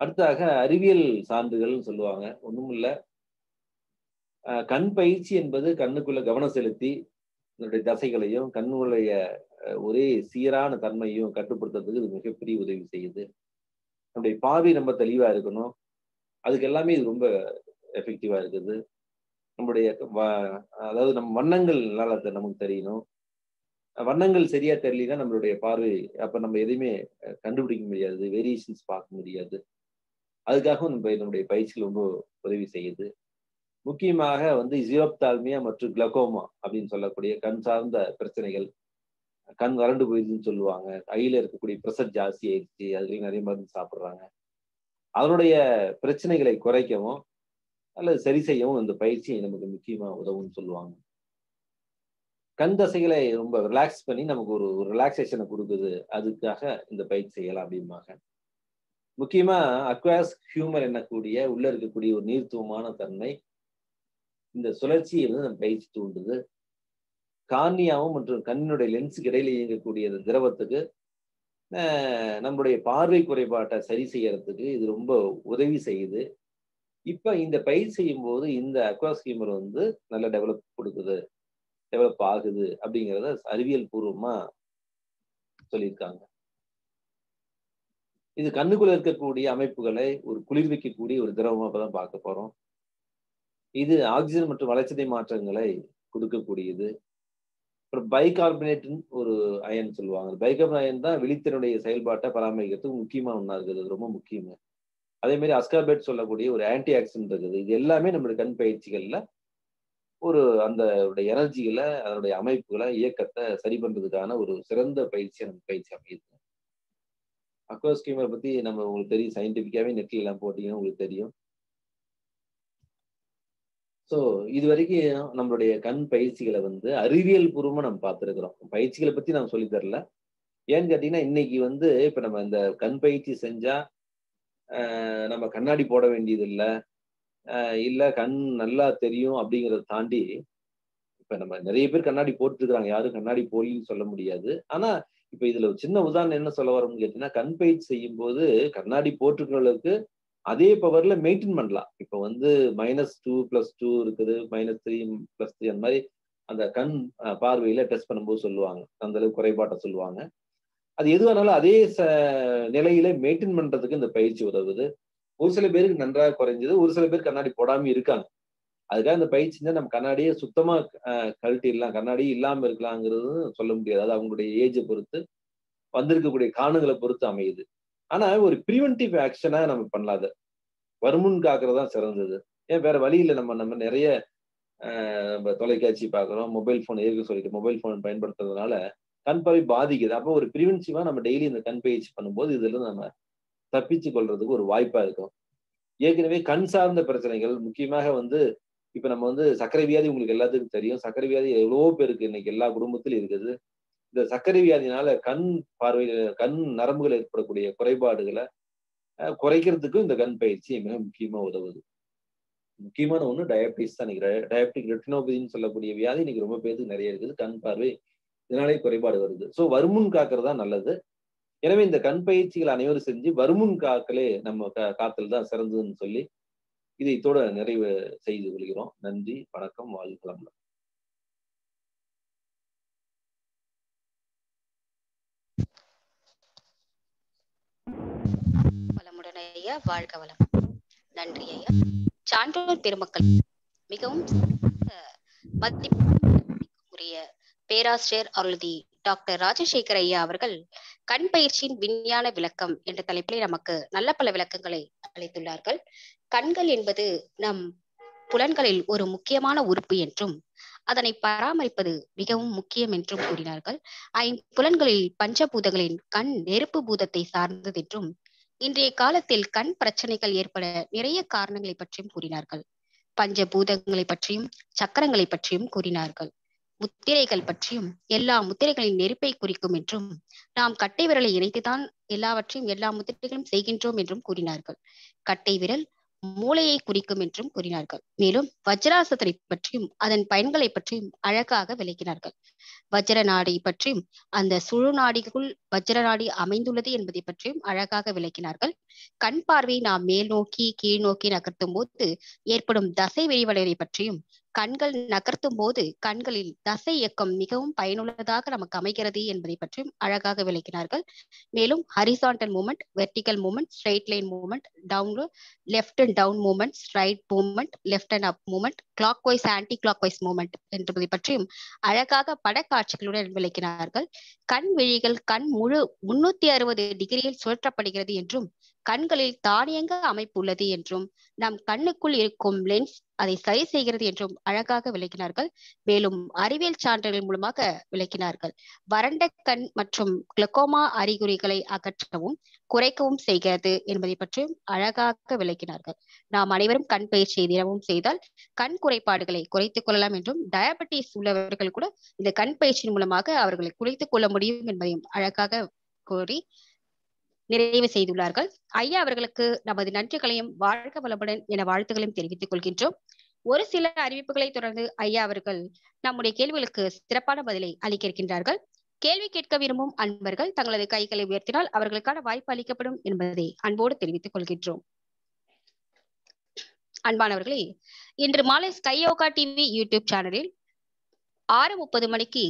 அடுத்தாக அறிவியல் சான்றுகள் சொல்லுவாங்க. ஒன்றும் இல்லை கண் பயிற்சி என்பது கண்ணுக்குள்ள கவனம் செலுத்தி இதனுடைய தசைகளையும் கண்ணுடைய ஒரே சீரான தன்மையும் கட்டுப்படுத்துறதுக்கு இது மிகப்பெரிய உதவி செய்யுது. நம்முடைய பார்வை ரொம்ப தெளிவா இருக்கணும். அதுக்கு எல்லாமே இது ரொம்ப எஃபெக்டிவா இருக்குது. நம்முடைய அதாவது நம்ம வண்ணங்கள் நல்லா நமக்கு தெரியணும். வண்ணங்கள் சரியா தெரியலனா நம்மளுடைய பார்வை அப்ப நம்ம எதையுமே கண்டுபிடிக்க முடியாது வேரியேஷன்ஸ் பார்க்க முடியாது. அதுக்காகவும் நம்ம நம்முடைய பயிற்சிகள் ரொம்ப உதவி செய்யுது. முக்கியமாக வந்து ஜீரோப்தால்மியா மற்றும் கிளகோமா அப்படின்னு சொல்லக்கூடிய கண் சார்ந்த பிரச்சனைகள் கண் வறண்டு போயிடுதுன்னு சொல்லுவாங்க. கையில இருக்கக்கூடிய ப்ரெஷர் ஜாஸ்தி ஆயிடுச்சு அதுலேயும் நிறைய மருந்து சாப்பிட்றாங்க. அதனுடைய பிரச்சனைகளை குறைக்கவும் அல்லது சரி செய்யவும் இந்த பயிற்சி நமக்கு முக்கியமா உதவும்னு சொல்லுவாங்க. கண் தசைகளை ரொம்ப ரிலாக்ஸ் பண்ணி நமக்கு ஒரு ரிலாக்ஸேஷனை கொடுக்குது. அதுக்காக இந்த பயிற்சி செய்யலாம் அப்படிம்பாங்க. முக்கியமா அக்வாஸ் ஹியூமர் என்னக்கூடிய உள்ள இருக்கக்கூடிய ஒரு நீர்த்துவமான தன்மை இந்த சுழற்சியை வந்து நம்ம பயிற்சி தூண்டுது. கார்னியாவும் மற்றும் கண்ணினுடைய லென்ஸுக்கு இடையில இயங்கக்கூடிய அந்த திரவத்துக்கு நம்மளுடைய பார்வை குறைபாட்டை சரி செய்யறதுக்கு இது ரொம்ப உதவி செய்யுது. இப்போ இந்த பயிர் செய்யும் போது இந்த அக்வாஸ் வந்து நல்ல டெவலப் கொடுக்குது டெவலப் ஆகுது அப்படிங்கிறத அறிவியல் பூர்வமா சொல்லியிருக்காங்க. இது கண்ணுக்குள்ள இருக்கக்கூடிய அமைப்புகளை ஒரு குளிர்விக்கக்கூடிய ஒரு திரவமா தான் பார்க்க போறோம். இது ஆக்சிஜன் மற்றும் வளர்ச்சிதை மாற்றங்களை கொடுக்கக்கூடியது. அப்புறம் பைகார்பனேட்னு ஒரு அயன் சொல்லுவாங்க. பைகார்பன் அயன் தான் விழித்தினுடைய செயல்பாட்டை பராமரிக்கிறதுக்கு முக்கியமான ஒன்றா இருக்குது. ரொம்ப முக்கியமாக அதே மாதிரி அஸ்கார்பேட் சொல்லக்கூடிய ஒரு ஆன்டி ஆக்சிடென்ட் இருக்குது. இது எல்லாமே நம்மளுடைய கண் பயிற்சிகள்ல ஒரு அந்த எனர்ஜிகளை அதனுடைய அமைப்புகளை இயக்கத்தை சரி பண்றதுக்கான ஒரு சிறந்த பயிற்சியை நம்ம பயிற்சி அமையுது அக்வா ஸ்கீமரை பத்தி நம்ம உங்களுக்கு தெரியும். சயின்டிபிக்காவே நெட்ல எல்லாம் போட்டீங்கன்னா உங்களுக்கு தெரியும். ஸோ இது வரைக்கும் நம்மளுடைய கண் பயிற்சிகளை வந்து அறிவியல் பூர்வமாக நம்ம பார்த்துருக்குறோம். பயிற்சிகளை பற்றி நான் சொல்லி தரல. ஏன்னு கேட்டிங்கன்னா இன்னைக்கு வந்து இப்போ நம்ம இந்த கண் பயிற்சி செஞ்சால் நம்ம கண்ணாடி போட வேண்டியது இல்லை இல்ல கண் நல்லா தெரியும் அப்படிங்கறத தாண்டி இப்ப நம்ம நிறைய பேர் கண்ணாடி போட்டுருக்காங்க யாரும் கண்ணாடி போலின்னு சொல்ல முடியாது. ஆனா இப்ப இதுல ஒரு சின்ன உதாரணம் என்ன சொல்ல வரோம்னு கேட்டீங்கன்னா கண் பயிற்சி செய்யும் போது கண்ணாடி போட்டுருக்கிறவங்களுக்கு அதே பவர்ல மெயின்டைன் பண்ணலாம். இப்ப வந்து மைனஸ் டூ பிளஸ் டூ இருக்குது மைனஸ் த்ரீ பிளஸ் த்ரீ அந்த மாதிரி அந்த கண் பார்வையில் பார்வையில டெஸ்ட் பண்ணும்போது சொல்லுவாங்க. அந்த அளவுக்கு குறைபாட்டை சொல்லுவாங்க. அது எதுவானாலும் அதே ச நிலையில மெயின்டைன் பண்றதுக்கு இந்த பயிற்சி உதவுது. ஒரு சில பேருக்கு நன்றாக குறைஞ்சது ஒரு சில பேர் கண்ணாடி போடாம இருக்காங்க. அதுக்காக இந்த பயிற்சி தான் நம்ம கண்ணாடியே சுத்தமா கழட்டிடலாம் கண்ணாடி இல்லாம இருக்கலாங்கிறது சொல்ல முடியாது. அது அவங்களுடைய ஏஜை பொறுத்து வந்திருக்கக்கூடிய காரணங்களை பொறுத்து அமையுது. ஆனா ஒரு ப்ரிவென்டிவ் ஆக்ஷனா நம்ம பண்ணலாது வருமுன் காக்குறது தான் சிறந்தது. ஏன் வேற வழி நம்ம நம்ம நிறைய நம்ம தொலைக்காட்சி பார்க்குறோம். மொபைல் ஃபோன் ஏற்க சொல்லிட்டு மொபைல் ஃபோன் பயன்படுத்துறதுனால கண் பார்வை பாதிக்குது. அப்போ ஒரு ப்ரிவென்சிவா நம்ம டெய்லி இந்த கண் பயிற்சி பண்ணும்போது இதுல இருந்து நம்ம தப்பிச்சு கொள்றதுக்கு ஒரு வாய்ப்பா இருக்கும். ஏற்கனவே கண் சார்ந்த பிரச்சனைகள் முக்கியமாக வந்து இப்ப நம்ம வந்து சர்க்கரை வியாதி உங்களுக்கு எல்லாத்துக்கும் தெரியும். சர்க்கரை வியாதி எவ்வளவோ பேருக்கு இன்னைக்கு எல்லா குடும்பத்திலும் இருக்குது. இந்த சர்க்கரை வியாதினால கண் பார்வை கண் நரம்புகள் ஏற்படக்கூடிய குறைபாடுகளை குறைக்கிறதுக்கும் இந்த கண் பயிற்சி மிக முக்கியமா உதவுது. முக்கியமான ஒன்று டயபிட்டிஸ் தான். இன்னைக்கு டயபிட்டிக் ரெட்டினோபதின்னு சொல்லக்கூடிய வியாதி இன்னைக்கு ரொம்ப பேருக்கு நிறைய இருக்குது. கண் பார்வை இதனாலே குறைபாடு வருது. ஸோ வருமுன் காக்கிறது தான் நல்லது. எனவே இந்த கண் பயிற்சிகள் அனைவரும் செஞ்சு வருமுன் காக்கலே நம்ம கா- காத்தல் தான் சிறந்ததுன்னு சொல்லி இதை இதோட நிறைவு செய்து கொள்கிறோம். நன்றி வணக்கம் வாழ்க்கலாம் வளமுடன். ஐயா வாழ்க வளம். நன்றி ஐயா. சான்றோர் பெருமக்கள் மிகவும் மதிப்புக்குரிய பேராசிரியர் அருள்தி டாக்டர் ராஜசேகர் ஐயா அவர்கள் கண் பயிற்சியின் விஞ்ஞான விளக்கம் என்ற தலைப்பிலே நமக்கு நல்ல பல விளக்கங்களை அளித்துள்ளார்கள். கண்கள் என்பது நம் புலன்களில் ஒரு முக்கியமான உறுப்பு என்றும் அதனை பராமரிப்பது மிகவும் முக்கியம் என்றும் கூறினார்கள். ஐம்புலன்களில் பஞ்சபூதங்களின் கண் நெருப்பு பூதத்தை சார்ந்தது என்றும் இன்றைய காலத்தில் கண் பிரச்சனைகள் ஏற்பட நிறைய காரணங்களை பற்றியும் கூறினார்கள். பஞ்சபூதங்களை பற்றியும் சக்கரங்களை பற்றியும் கூறினார்கள். முத்திரைகள் பற்றியும் எல்லா முத்திரைகளின் நெருப்பை குறிக்கும் என்றும் நாம் கட்டை விரலை இணைத்துதான் எல்லாவற்றையும் எல்லா முத்திரைகளும் செய்கின்றோம் என்றும் கூறினார்கள். கட்டை விரல் மூளையை குறிக்கும் என்றும் கூறினார்கள். மேலும் வஜ்ராசத்தை பற்றியும் அதன் பயன்களை பற்றியும் அழகாக விளக்கினார்கள். வஜ்ர நாடி பற்றியும் அந்த சுழு நாடிக்குள் வஜ்ர நாடி அமைந்துள்ளது என்பதை பற்றியும் அழகாக விளக்கினார்கள். கண் பார்வை நாம் மேல் நோக்கி கீழ் நோக்கி நகர்த்தும் போது ஏற்படும் தசை விரிவடைவை பற்றியும் கண்கள் நகர்த்தும் போது கண்களில் தசை இயக்கம் மிகவும் பயனுள்ளதாக நமக்கு அமைகிறது என்பதை பற்றியும் அழகாக விளக்கினார்கள். மேலும் horizontal movement vertical movement straight line movement down left and down movement straight movement left and up movement clockwise anticlockwise movement என்பதை பற்றியும் அழகாக படக்காட்சிகளுடன் விளக்கினார்கள். கண் விழிகள் கண் முழு முன்னூத்தி அறுபது டிகிரியில் சுழற்றப்படுகிறது என்றும் கண்களில் தானியங்க அமைப்பு உள்ளது என்றும் நம் கண்ணுக்குள் இருக்கும் லென்ஸ் அதை சரி செய்கிறது என்றும் அழகாக விளக்கினார்கள். மேலும் அறிவியல் சான்றுகள் மூலமாக விளக்கினார்கள். வறண்ட கண் மற்றும் கிளக்கோமா அறிகுறிகளை அகற்றவும் குறைக்கவும் செய்கிறது என்பதை பற்றியும் அழகாக விளக்கினார்கள். நாம் அனைவரும் கண் பயிற்சியை தினமும் செய்தால் கண் குறைபாடுகளை குறைத்துக் கொள்ளலாம் என்றும் டயபெட்டிஸ் உள்ளவர்கள் கூட இந்த கண் பயிற்சியின் மூலமாக அவர்களை குறைத்துக் கொள்ள முடியும் என்பதையும் அழகாக கூறி நிறைவு செய்துள்ளார்கள். ஐயா அவர்களுக்கு நமது நன்றிகளையும் வாழ்க வளமுடன் என வாழ்த்துக்களையும் தெரிவித்துக் கொள்கின்றோம். ஒரு சில அறிவிப்புகளை தொடர்ந்து ஐயா அவர்கள் நம்முடைய கேள்விகளுக்கு சிறப்பான பதிலை அளிக்க இருக்கின்றார்கள் கேள்வி கேட்க விரும்பும் அன்பர்கள் தங்களது கைகளை உயர்த்தினால் அவர்களுக்கான வாய்ப்பு அளிக்கப்படும் என்பதை அன்போடு தெரிவித்துக் கொள்கின்றோம். அன்பானவர்களே இன்று மாலை ஸ்கை யோகா டிவி யூடியூப் சேனலில் ஆறு முப்பது மணிக்கு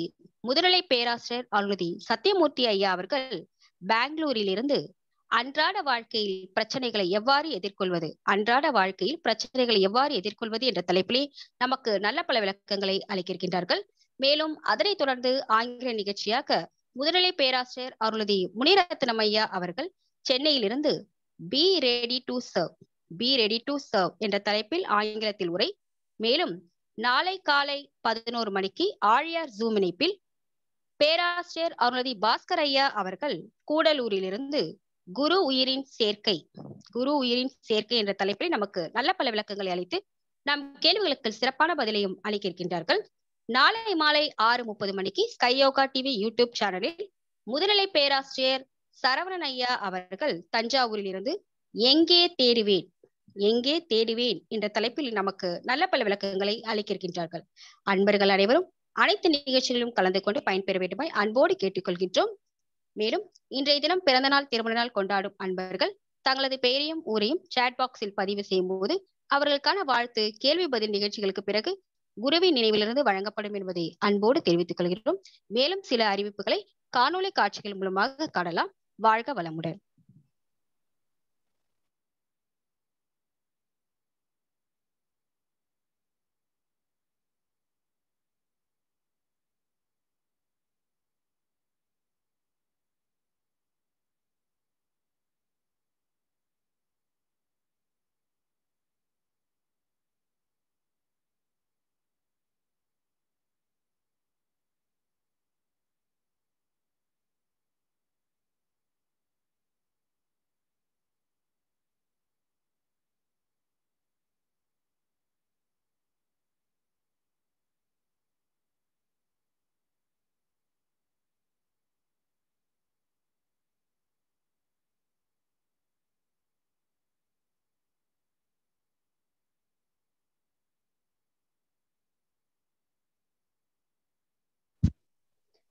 முதுநிலை பேராசிரியர் அருள்தி சத்தியமூர்த்தி ஐயா அவர்கள் பெங்களூரிலிருந்து அன்றாட வாழ்க்கையில் பிரச்சனைகளை எவ்வாறு எதிர்கொள்வது? அன்றாட வாழ்க்கையில் பிரச்சனைகளை எவ்வாறு எதிர்கொள்வது என்ற தலைப்பிலே நமக்கு நல்ல பல விளக்கங்களை அளிக்கின்றார்கள். மேலும் அதனைத் தொடர்ந்து ஆங்கில நிகழ்ச்சியாக முதுநிலை பேராசிரியர் அருள்தி முனிரத்னம் ஐயா அவர்கள் சென்னையிலிருந்து be ready to serve be ready to serve என்ற தலைப்பில் ஆங்கிலத்தில் உரை. மேலும் நாளை காலை பதினோரு மணிக்கு ஆழியார் ஜூம் இணைப்பில் பேராசிரியர் அருணதி பாஸ்கர் ஐயா அவர்கள் கூடலூரிலிருந்து குரு உயிரின் சேர்க்கை குரு உயிரின் சேர்க்கை என்ற தலைப்பில் நமக்கு நல்ல பல விளக்கங்களை அளித்து நம் கேள்விகளுக்கு சிறப்பான பதிலையும் அளிக்க இருக்கின்றார்கள் நாளை மாலை ஆறு முப்பது மணிக்கு ஸ்கையோகா டிவி யூடியூப் சேனலில் முதுநிலை பேராசிரியர் சரவணன் ஐயா அவர்கள் தஞ்சாவூரில் இருந்து எங்கே தேடுவேன் எங்கே தேடுவேன் என்ற தலைப்பில் நமக்கு நல்ல பல விளக்கங்களை அளிக்கின்றார்கள். அன்பர்கள் அனைவரும் அனைத்து நிகழ்ச்சிகளிலும் கலந்து கொண்டு பயன்பெற வேண்டுமாய் அன்போடு கேட்டுக்கொள்கின்றோம். மேலும் இன்றைய தினம் பிறந்த நாள் திருமண நாள் கொண்டாடும் அன்பர்கள் தங்களது பெயரையும் ஊரையும் சாட் பாக்ஸில் பதிவு செய்யும் போது அவர்களுக்கான வாழ்த்து கேள்வி பதில் நிகழ்ச்சிகளுக்கு பிறகு குருவின் நினைவிலிருந்து வழங்கப்படும் என்பதை அன்போடு தெரிவித்துக் கொள்கிறோம் மேலும் சில அறிவிப்புகளை காணொளி காட்சிகள் மூலமாக காணலாம். வாழ்க வளமுடன்.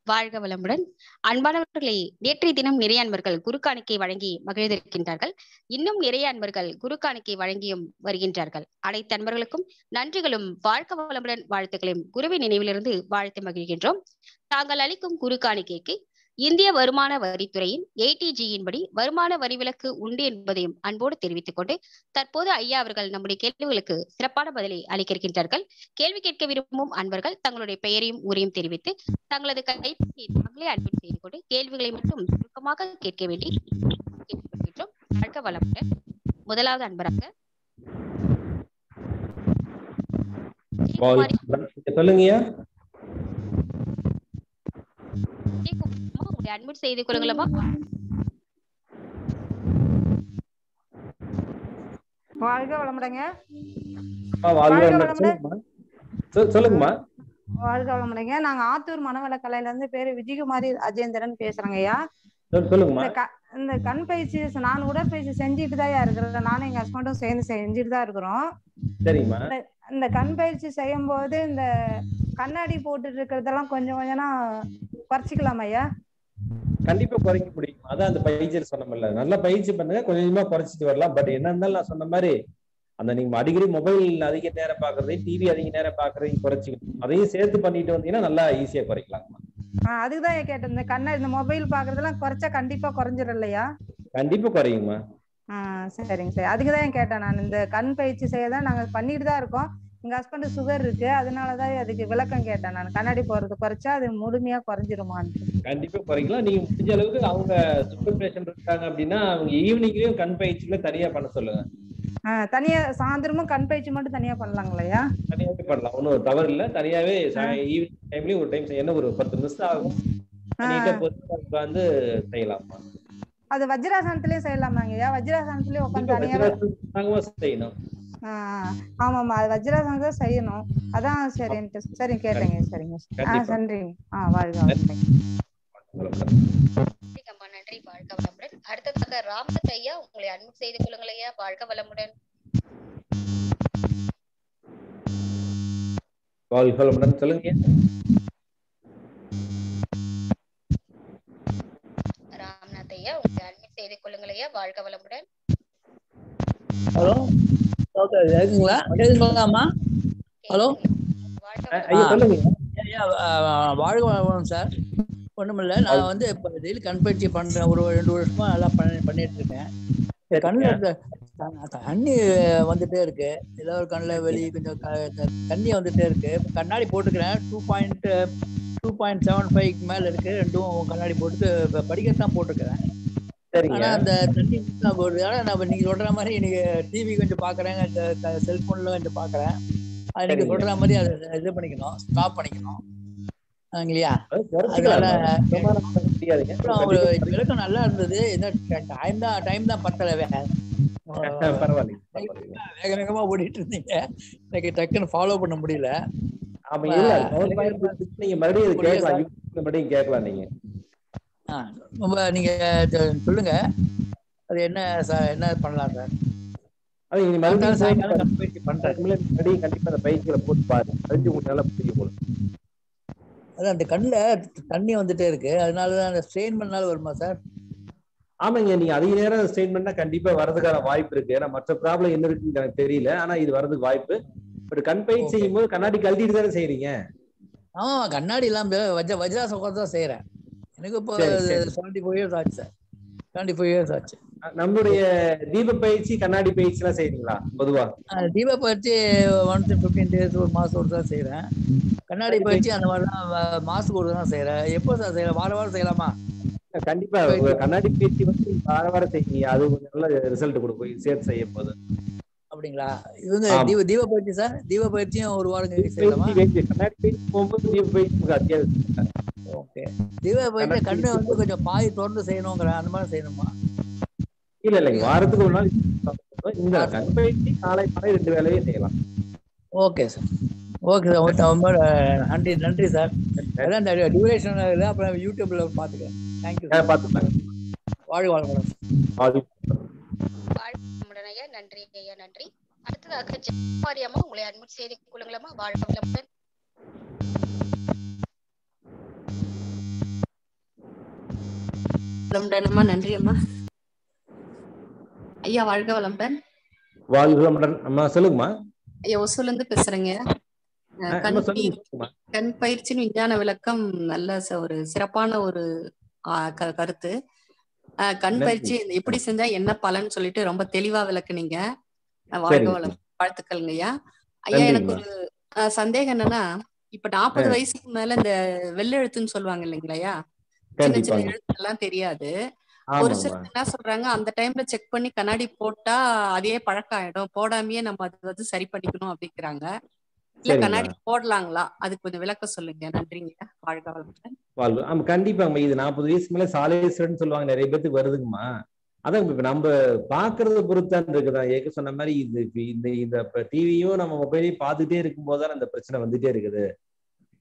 வாழ்க வளமுடன். அன்பானவர்களே நேற்றைய தினம் நிறைய அன்பர்கள் குரு காணிக்கை வழங்கி மகிழ்ந்திருக்கின்றார்கள். இன்னும் நிறைய அன்பர்கள் குரு காணிக்கை வழங்கியும் வருகின்றார்கள். அனைத்து அன்பர்களுக்கும் நன்றிகளும் வாழ்க வளமுடன் வாழ்த்துக்களையும் குருவின் நினைவிலிருந்து வாழ்த்து மகிழ்கின்றோம். தாங்கள் அளிக்கும் குரு காணிக்கைக்கு இந்திய வருமான வரித்துறையின் ஏடிஜியின் படி வருமான வரி விலக்கு உண்டு என்பதையும் அன்போடு தெரிவித்துக் கொண்டு தற்போது ஐயா அவர்கள் நம்முடைய கேள்விகளுக்கு சிறப்பான பதிலை அளிக்கின்றார்கள் கேள்வி கேட்க விரும்பும் அன்பர்கள் தங்களுடைய பெயரையும் ஊரையும் தெரிவித்து தங்களது கைபேசியை தாங்களே அட்மிட் செய்து கொண்டு கேள்விகளை மட்டும் சுருக்கமாக கேட்க வேண்டி கேட்டுக்கொள்கின்றோம். வாழ்க வளமுடன். முதலாவது அன்பராக சொல்லுங்கய்யா. உங்களை அட்மிட் செய்து கொள்ளுங்களம்மா. வாழ்க வளமுடங்க. சொல்லுங்கம்மா. வாழ்க வளமுடங்க. நாங்க ஆத்தூர் மனவள கலையில இருந்து பேரு விஜயகுமாரி அஜேந்திரன் பேசுறேங்க ஐயா. இந்த க- இந்த கண் பயிற்சி நான் உடற்பயிற்சி செஞ்சுட்டு தான் இருக்கிறேன். நானும் எங்க ஹஸ்பண்டும் சேர்ந்து செஞ்சுட்டு தான் இருக்கிறோம். சரிங்கம்மா. இந்த கண் பயிற்சி செய்யும் போது இந்த கண்ணாடி போட்டுட்டு இருக்கிறதெல்லாம் கொஞ்சம் கொஞ்சம்னா குறைச்சிக்கலாம் ஐயா. கண்டிப்பா குறைக்க முடியும். அதான் அந்த பயிற்சியில் சொன்னோம்ல நல்லா பயிற்சி பண்ணுங்க கொஞ்சம் குறைச்சிட்டு வரலாம். பட் என்ன இருந்தாலும் நான் சொன்ன மாதிரி அந்த நீங்க அடிக்கடி மொபைல் அதிக நேரம் பாக்குறதையும் டிவி அதிக நேரம் பாக்குறதையும் குறைச்சிக்கணும். அதையும் சேர்த்து பண்ணிட்டு வந்தீங்கன்னா நல்லா ஈஸியா குறைக்கலாங்கம்மா ஆஹ் அதுக்குதான் கேட்டேன். இந்த கண்ண இந்த மொபைல் பாக்குறதெல்லாம் குறைச்சா கண்டிப்பா குறைஞ்சிடும் இல்லையா? கண்டிப்பா ஆஹ் சரிங்க சரி. அதுக்கு தான் கேட்டேன் நான் இந்த கண் பயிற்சி செய்ய தான் நாங்க பண்ணிட்டு தான் இருக்கோம். எங்க ஹஸ்பண்ட் சுகர் இருக்கு. அதனாலதான் அதுக்கு விளக்கம் கேட்டேன் நான். கண்ணாடி போறது குறைச்சா அது முழுமையா குறைஞ்சிருமான்னு. கண்டிப்பா குறைக்கலாம். நீங்க முடிஞ்ச அளவுக்கு அவங்க சுகர் பேஷண்ட் இருக்காங்க அப்படின்னா அவங்க ஈவினிங்லயும் கண் பயிற்சியில தனியா பண்ண சொல்லுங்க. தனியா சாயந்தரமும் கண் பயிற்சி மட்டும் தனியா பண்ணலாங்களையா தனியாவே பண்ணலாம். ஒன்றும் தவறு இல்ல. தனியாவே ஈவினிங் டைம்லயும் ஒரு டைம் என்ன ஒரு பத்து நிமிஷம் ஆகும். உட்காந்து செய்யலாம்மா அது வஜ்ராசனத்திலயும் செய்யலாமாங்கய்யா வஜ்ராசனத்திலயும் உட்காந்து செய்யணும்? ஆஹ் ஆமாமா அது வஜ்ராசனம் தான் செய்யணும். அதான் சரின்ட்டு சரி கேட்டேங்க சரிங்க ஆஹ் கண்டிப்பா. நன்றிங்க. ஆஹ் வாழ்க நன்றி. வாழ்க வளமுடன். அடுத்ததாக ராமநாத் ஐயா உங்களை அட்மிட் செய்து கொள்ளுங்கள் ஐயா. வாழ்க வளமுடன். வாழ்க வளமுடன். சொல்லுங்க ஐயா உங்களை அட்மிட் செய்து கொள்ளுங்கள் ஐயா வாழ்க வளமுடன். ஹலோ? ஓகே கேக்குங்களா கேக்குங்களாம்மா ஹலோ? வாழ்க வளமுடன் சார். ஒண்ணுமில்ல நான் வந்து இப்போ டெய்லி கண் பயிற்சி பண்றேன் ஒரு ரெண்டு வருஷமா நல்லா பண்ணி பண்ணிட்டு இருக்கேன். இந்த கண்ணுல இருக்க த- தண்ணி வந்துட்டே இருக்கு. ஏதோ ஒரு கண்ணுல வெளியே கொஞ்சம் தண்ணி வந்துட்டே இருக்கு. இப்ப கண்ணாடி போட்டுக்கிறேன் two point two point seven five மேல இருக்கு. ரெண்டும் கண்ணாடி போட்டு இப்ப படிக்கத்தான் போட்டுக்கிறேன் சரிங்க. ஆனா அந்த தண்ணி தான் போடுது. ஆனா நான் நீங்க சொல்ற மாதிரி எனக்கு டிவி கொஞ்சம் பாக்குறேன். செல்போன்ல கொஞ்சம் பாக்குறேன். அது நீங்க. சொல்ற மாதிரி அதை இது பண்ணிக்கணும். ஸ்டாப் பண்ணிக்கணும். இல்லையா விளக்கம் நல்லா இருந்தது. டைம் தான் டைம் தான் பத்தல வே- <laughs> பரவாயில்லைங்க பரவாயில்லைங்க. வேக வேகமா ஓடிட்டு இருந்தீங்க. எனக்கு டக்குன்னு ஃபாலோ பண்ண முடியல. ஆமா இல்ல நீங்க மறுபடியும் இது கேட்கலாம் மறுபடியும் கேட்கலாம் நீங்க. ரொம்ப நீங்க சொல்லுங்க. அது என்ன சார் என்ன பண்ணலாம் சார்? அது நீங்க மறுபடியும் பயிற்சி பண்றேன். கண்டிப்பா அந்த பயிற்சிகளை போட்டு பாருங்க. அது உங்களுக்கு நல்லா அதான் அந்த கண்ணுல தண்ணி வந்துட்டே இருக்கு. அதனாலதான் அந்த ஸ்ட்ரெயின் பண்ணாலும் வருமா சார்? ஆமாங்க நீங்க அதிக நேரம் ஸ்ட்ரெயின் பண்ணா கண்டிப்பா வரதுக்கான வாய்ப்பு இருக்கு. ஏன்னா மற்ற ப்ராப்ளம் என்ன இருக்குன்னு எனக்கு தெரியல. ஆனா இது வரதுக்கு வாய்ப்பு. பட் கண் Okay. செய்யும் போது கண்ணாடி கழட்டிட்டு தானே செய்றீங்க? ஆமா கண்ணாடி இல்லாம வஜ்ர வஜ்ராசம் உட்காந்து தான் செய்யறேன் எனக்கு இப்போ. செவன்டி ஃபைவ் இயர்ஸ் ஆச்சு சார் செவன்டி ஃபைவ் இயர்ஸ் ஆச்சு. நம்மளுடைய தீப பயிற்சி கண்ணாடி பயிற்சி எல்லாம் செய்றீங்களா பொதுவா? தீப பயிற்சி ஒன்ஸ் ஃபிஃப்டீன் டேஸ் ஒரு மாசம் ஒரு தான் செய்யறேன் கண்ணாடி பயிற்சி அந்த மாதிரிலாம் வ- மாசத்துக்கு ஒரு தான் செய்யறேன் எப்போ சார் செய்யலாம் வார வாரம் செய்யலாமா? கண்டிப்பா. கண்ணாடி பயிற்சி வந்து வார வாரம் செய்யுங்க அது கொஞ்சம் நல்ல ரிசல்ட் கொடுக்கும். சேர்த்து செய்யும் போது அப்படிங்களா? இது வந்து ஆமா. தீப தீப பயிற்சி சார் தீப பயிற்சியும் ஒரு வாரம் கழிச்சு செய்யலாமா? ஓகே தீப பயிற்சி. கண்ணு வந்து கொஞ்சம் பாய் தொடர்ந்து செய்யணுங்கிற அந்த மாதிரி செய்யணுமா? இல்ல இல்லைங்க வாரத்துக்கு ஒரு நாள் இந்த கண் பயிற்சி காலை மாலை ரெண்டு வேலையும் செய்யலாம். ஓகே சார் ஓகே சார் ரொம்ப நன்றி நன்றி சார் அதான் இந்த டியூரேஷன் அப்புறம் யூடியூப்ல பார்த்துக்கிறேன் தேங்க்யூ அஹ் பாத்துக்கலாம் வாழ்க வாழ்க ஐயா நன்றி ஐயா நன்றி. அடுத்ததாக ஜெயமாரியம்மா உங்களை அட்மிட் செய்து கொள்ளுங்களம்மா. வாழ்க வளமுடன். வளமுடன் அம்மா நன்றி அம்மா ஐயா வாழ்க வளமுடன். வாழ்க அம்மா சொல்லுங்கம்மா. ஐயா ஒசூர்ல இருந்து பேசுறேங்க கண் பயிற்சியின் விஞ்ஞான விளக்கம் நல்ல ஒரு சிறப்பான ஒரு கருத்து. கண். பயிற்சி எப்படி செஞ்சா என்ன பலன் சொல்லிட்டு ரொம்ப தெளிவா விளக்குனீங்க. வாழ்க. வளம். வாழ்த்துக்கள்ங்க ஐயா ஐயா எனக்கு. ஒரு சந்தேகம் என்னன்னா இப்ப நாற்பது. வயசுக்கு மேல இந்த வெள்ளெழுத்துன்னு சொல்லுவாங்க இல்லைங்களா சின்ன சின்ன கண்டிப்பாங்க. எழுத்துலாம் தெரியாது. ஒரு சிலர் என்ன சொல்றாங்க அந்த டைம்ல செக் பண்ணி கண்ணாடி போட்டா அதே பழக்கம் ஆயிடும். போடாமயே நம்ம அது வந்து சரி பண்ணிக்கணும் அப்படிங்கிறாங்க. இல்ல கண்ணாடி போடலாங்களா? அதுக்கு கொஞ்சம் விளக்கம் சொல்லுங்க. நன்றிங்க. வாழ்க வளமுடன். வாழ்வு ஆமா கண்டிப்பாங்கம்மா இது நாற்பது வயசுக்கு மேல சாலேஸ்வரன் சொல்லுவாங்க. நிறைய பேத்துக்கு வருதுங்கம்மா. அதான் இப்ப நம்ம பாக்குறத பொறுத்தான் இருக்குதான் ஏற்க சொன்ன மாதிரி இது இந்த இந்த டிவியும் நம்ம மொபைலையும் பார்த்துட்டே இருக்கும் போதுதான் அந்த பிரச்சனை வந்துட்டே இருக்குது.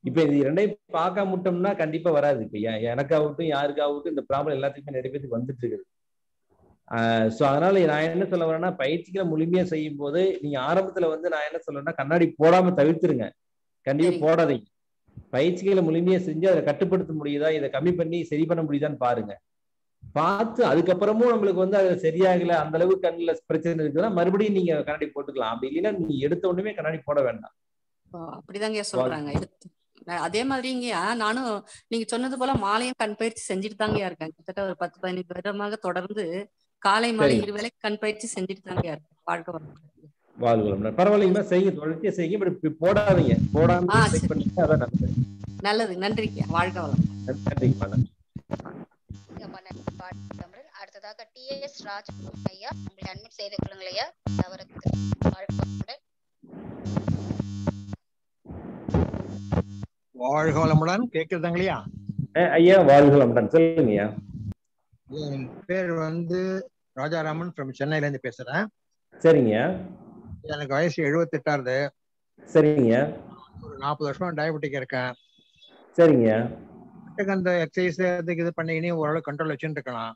இப்ப இது ரெண்டையும் பார்க்க முட்டோம்னா கண்டிப்பா வராது. இப்ப எனக்காகட்டும் யாருக்காகட்டும் இந்த ப்ராப்ளம் எல்லாத்துக்குமே நிறைய பேருக்கு வந்துட்டு இருக்குது. ஸோ அதனால நான் என்ன சொல்ல வரேன்னா பயிற்சிகளை முழுமையா செய்யும் போது நீங்க ஆரம்பத்துல வந்து நான் என்ன சொல்றேன்னா கண்ணாடி போடாம தவிர்த்துருங்க. கண்டிப்பா. போடாதீங்க. பயிற்சிகளை முழுமையா செஞ்சு அதை கட்டுப்படுத்த முடியுதா இதை கம்மி பண்ணி சரி பண்ண முடியுதான்னு பாருங்க. பார்த்து அதுக்கப்புறமும் நம்மளுக்கு வந்து அது சரியாகல அந்த அளவுக்கு கண்ணுல பிரச்சனை இருக்குதுன்னா மறுபடியும் நீங்க கண்ணாடி போட்டுக்கலாம். அப்படி இல்லைன்னா நீங்க எடுத்த உடனே கண்ணாடி போட வேண்டாம். அப்படிதாங்க சொல்றாங்க. அதே மாதிரிங்கய்யா நானும் நீங்க சொன்னது போல மாலையும் கண் பயிற்சி செஞ்சுட்டு தாங்க இருக்கேன். கிட்டத்தட்ட ஒரு பத்து பதினைந்து வருடமாக தொடர்ந்து காலை மாலை. இருவேளை கண் பயிற்சி செஞ்சுட்டு தாங்க இருக்கேன் வாழ்க வளமுடன். வாழ்வுகள் பரவாயில்லைங்களா செய்யுங்க. தொடர்ச்சியா செய்யுங்க. பட் போடாதீங்க. போடாம அதான் நல்லது. நல்லது. நன்றிங்க வாழ்க வளம் நன்றிங்கம்மா நன்றி. நன்றி வாழ்க வளமுடன் அடுத்ததாக டி எஸ் ராஜ் ஐயா. உங்களை அட்மிட் செய்து கொள்ளுங்கள் ஐயா. அவருக்கு வாழ்க வளமுடன். வாழ்க வளமுடன். கேக்குதுங்களையா அஹ் ஐயா வாழ்வுகள் சொல்லுங்க ஐயா என் பேர் வந்து ராஜாராமன் ஃப்ரம் சென்னையில இருந்து பேசுறேன். சரிங்க. எனக்கு வயசு எழுபத்தெட்டாவது சரிங்க. ஒரு நாற்பது வருஷமா டயபெட்டிக் இருக்கேன். சரிங்க. எனக்கு அந்த எக்ஸசைஸ் அதுக்கு இது பண்ணி இனி ஓரளவு கண்ட்ரோல் வச்சுட்டு இருக்கலாம்.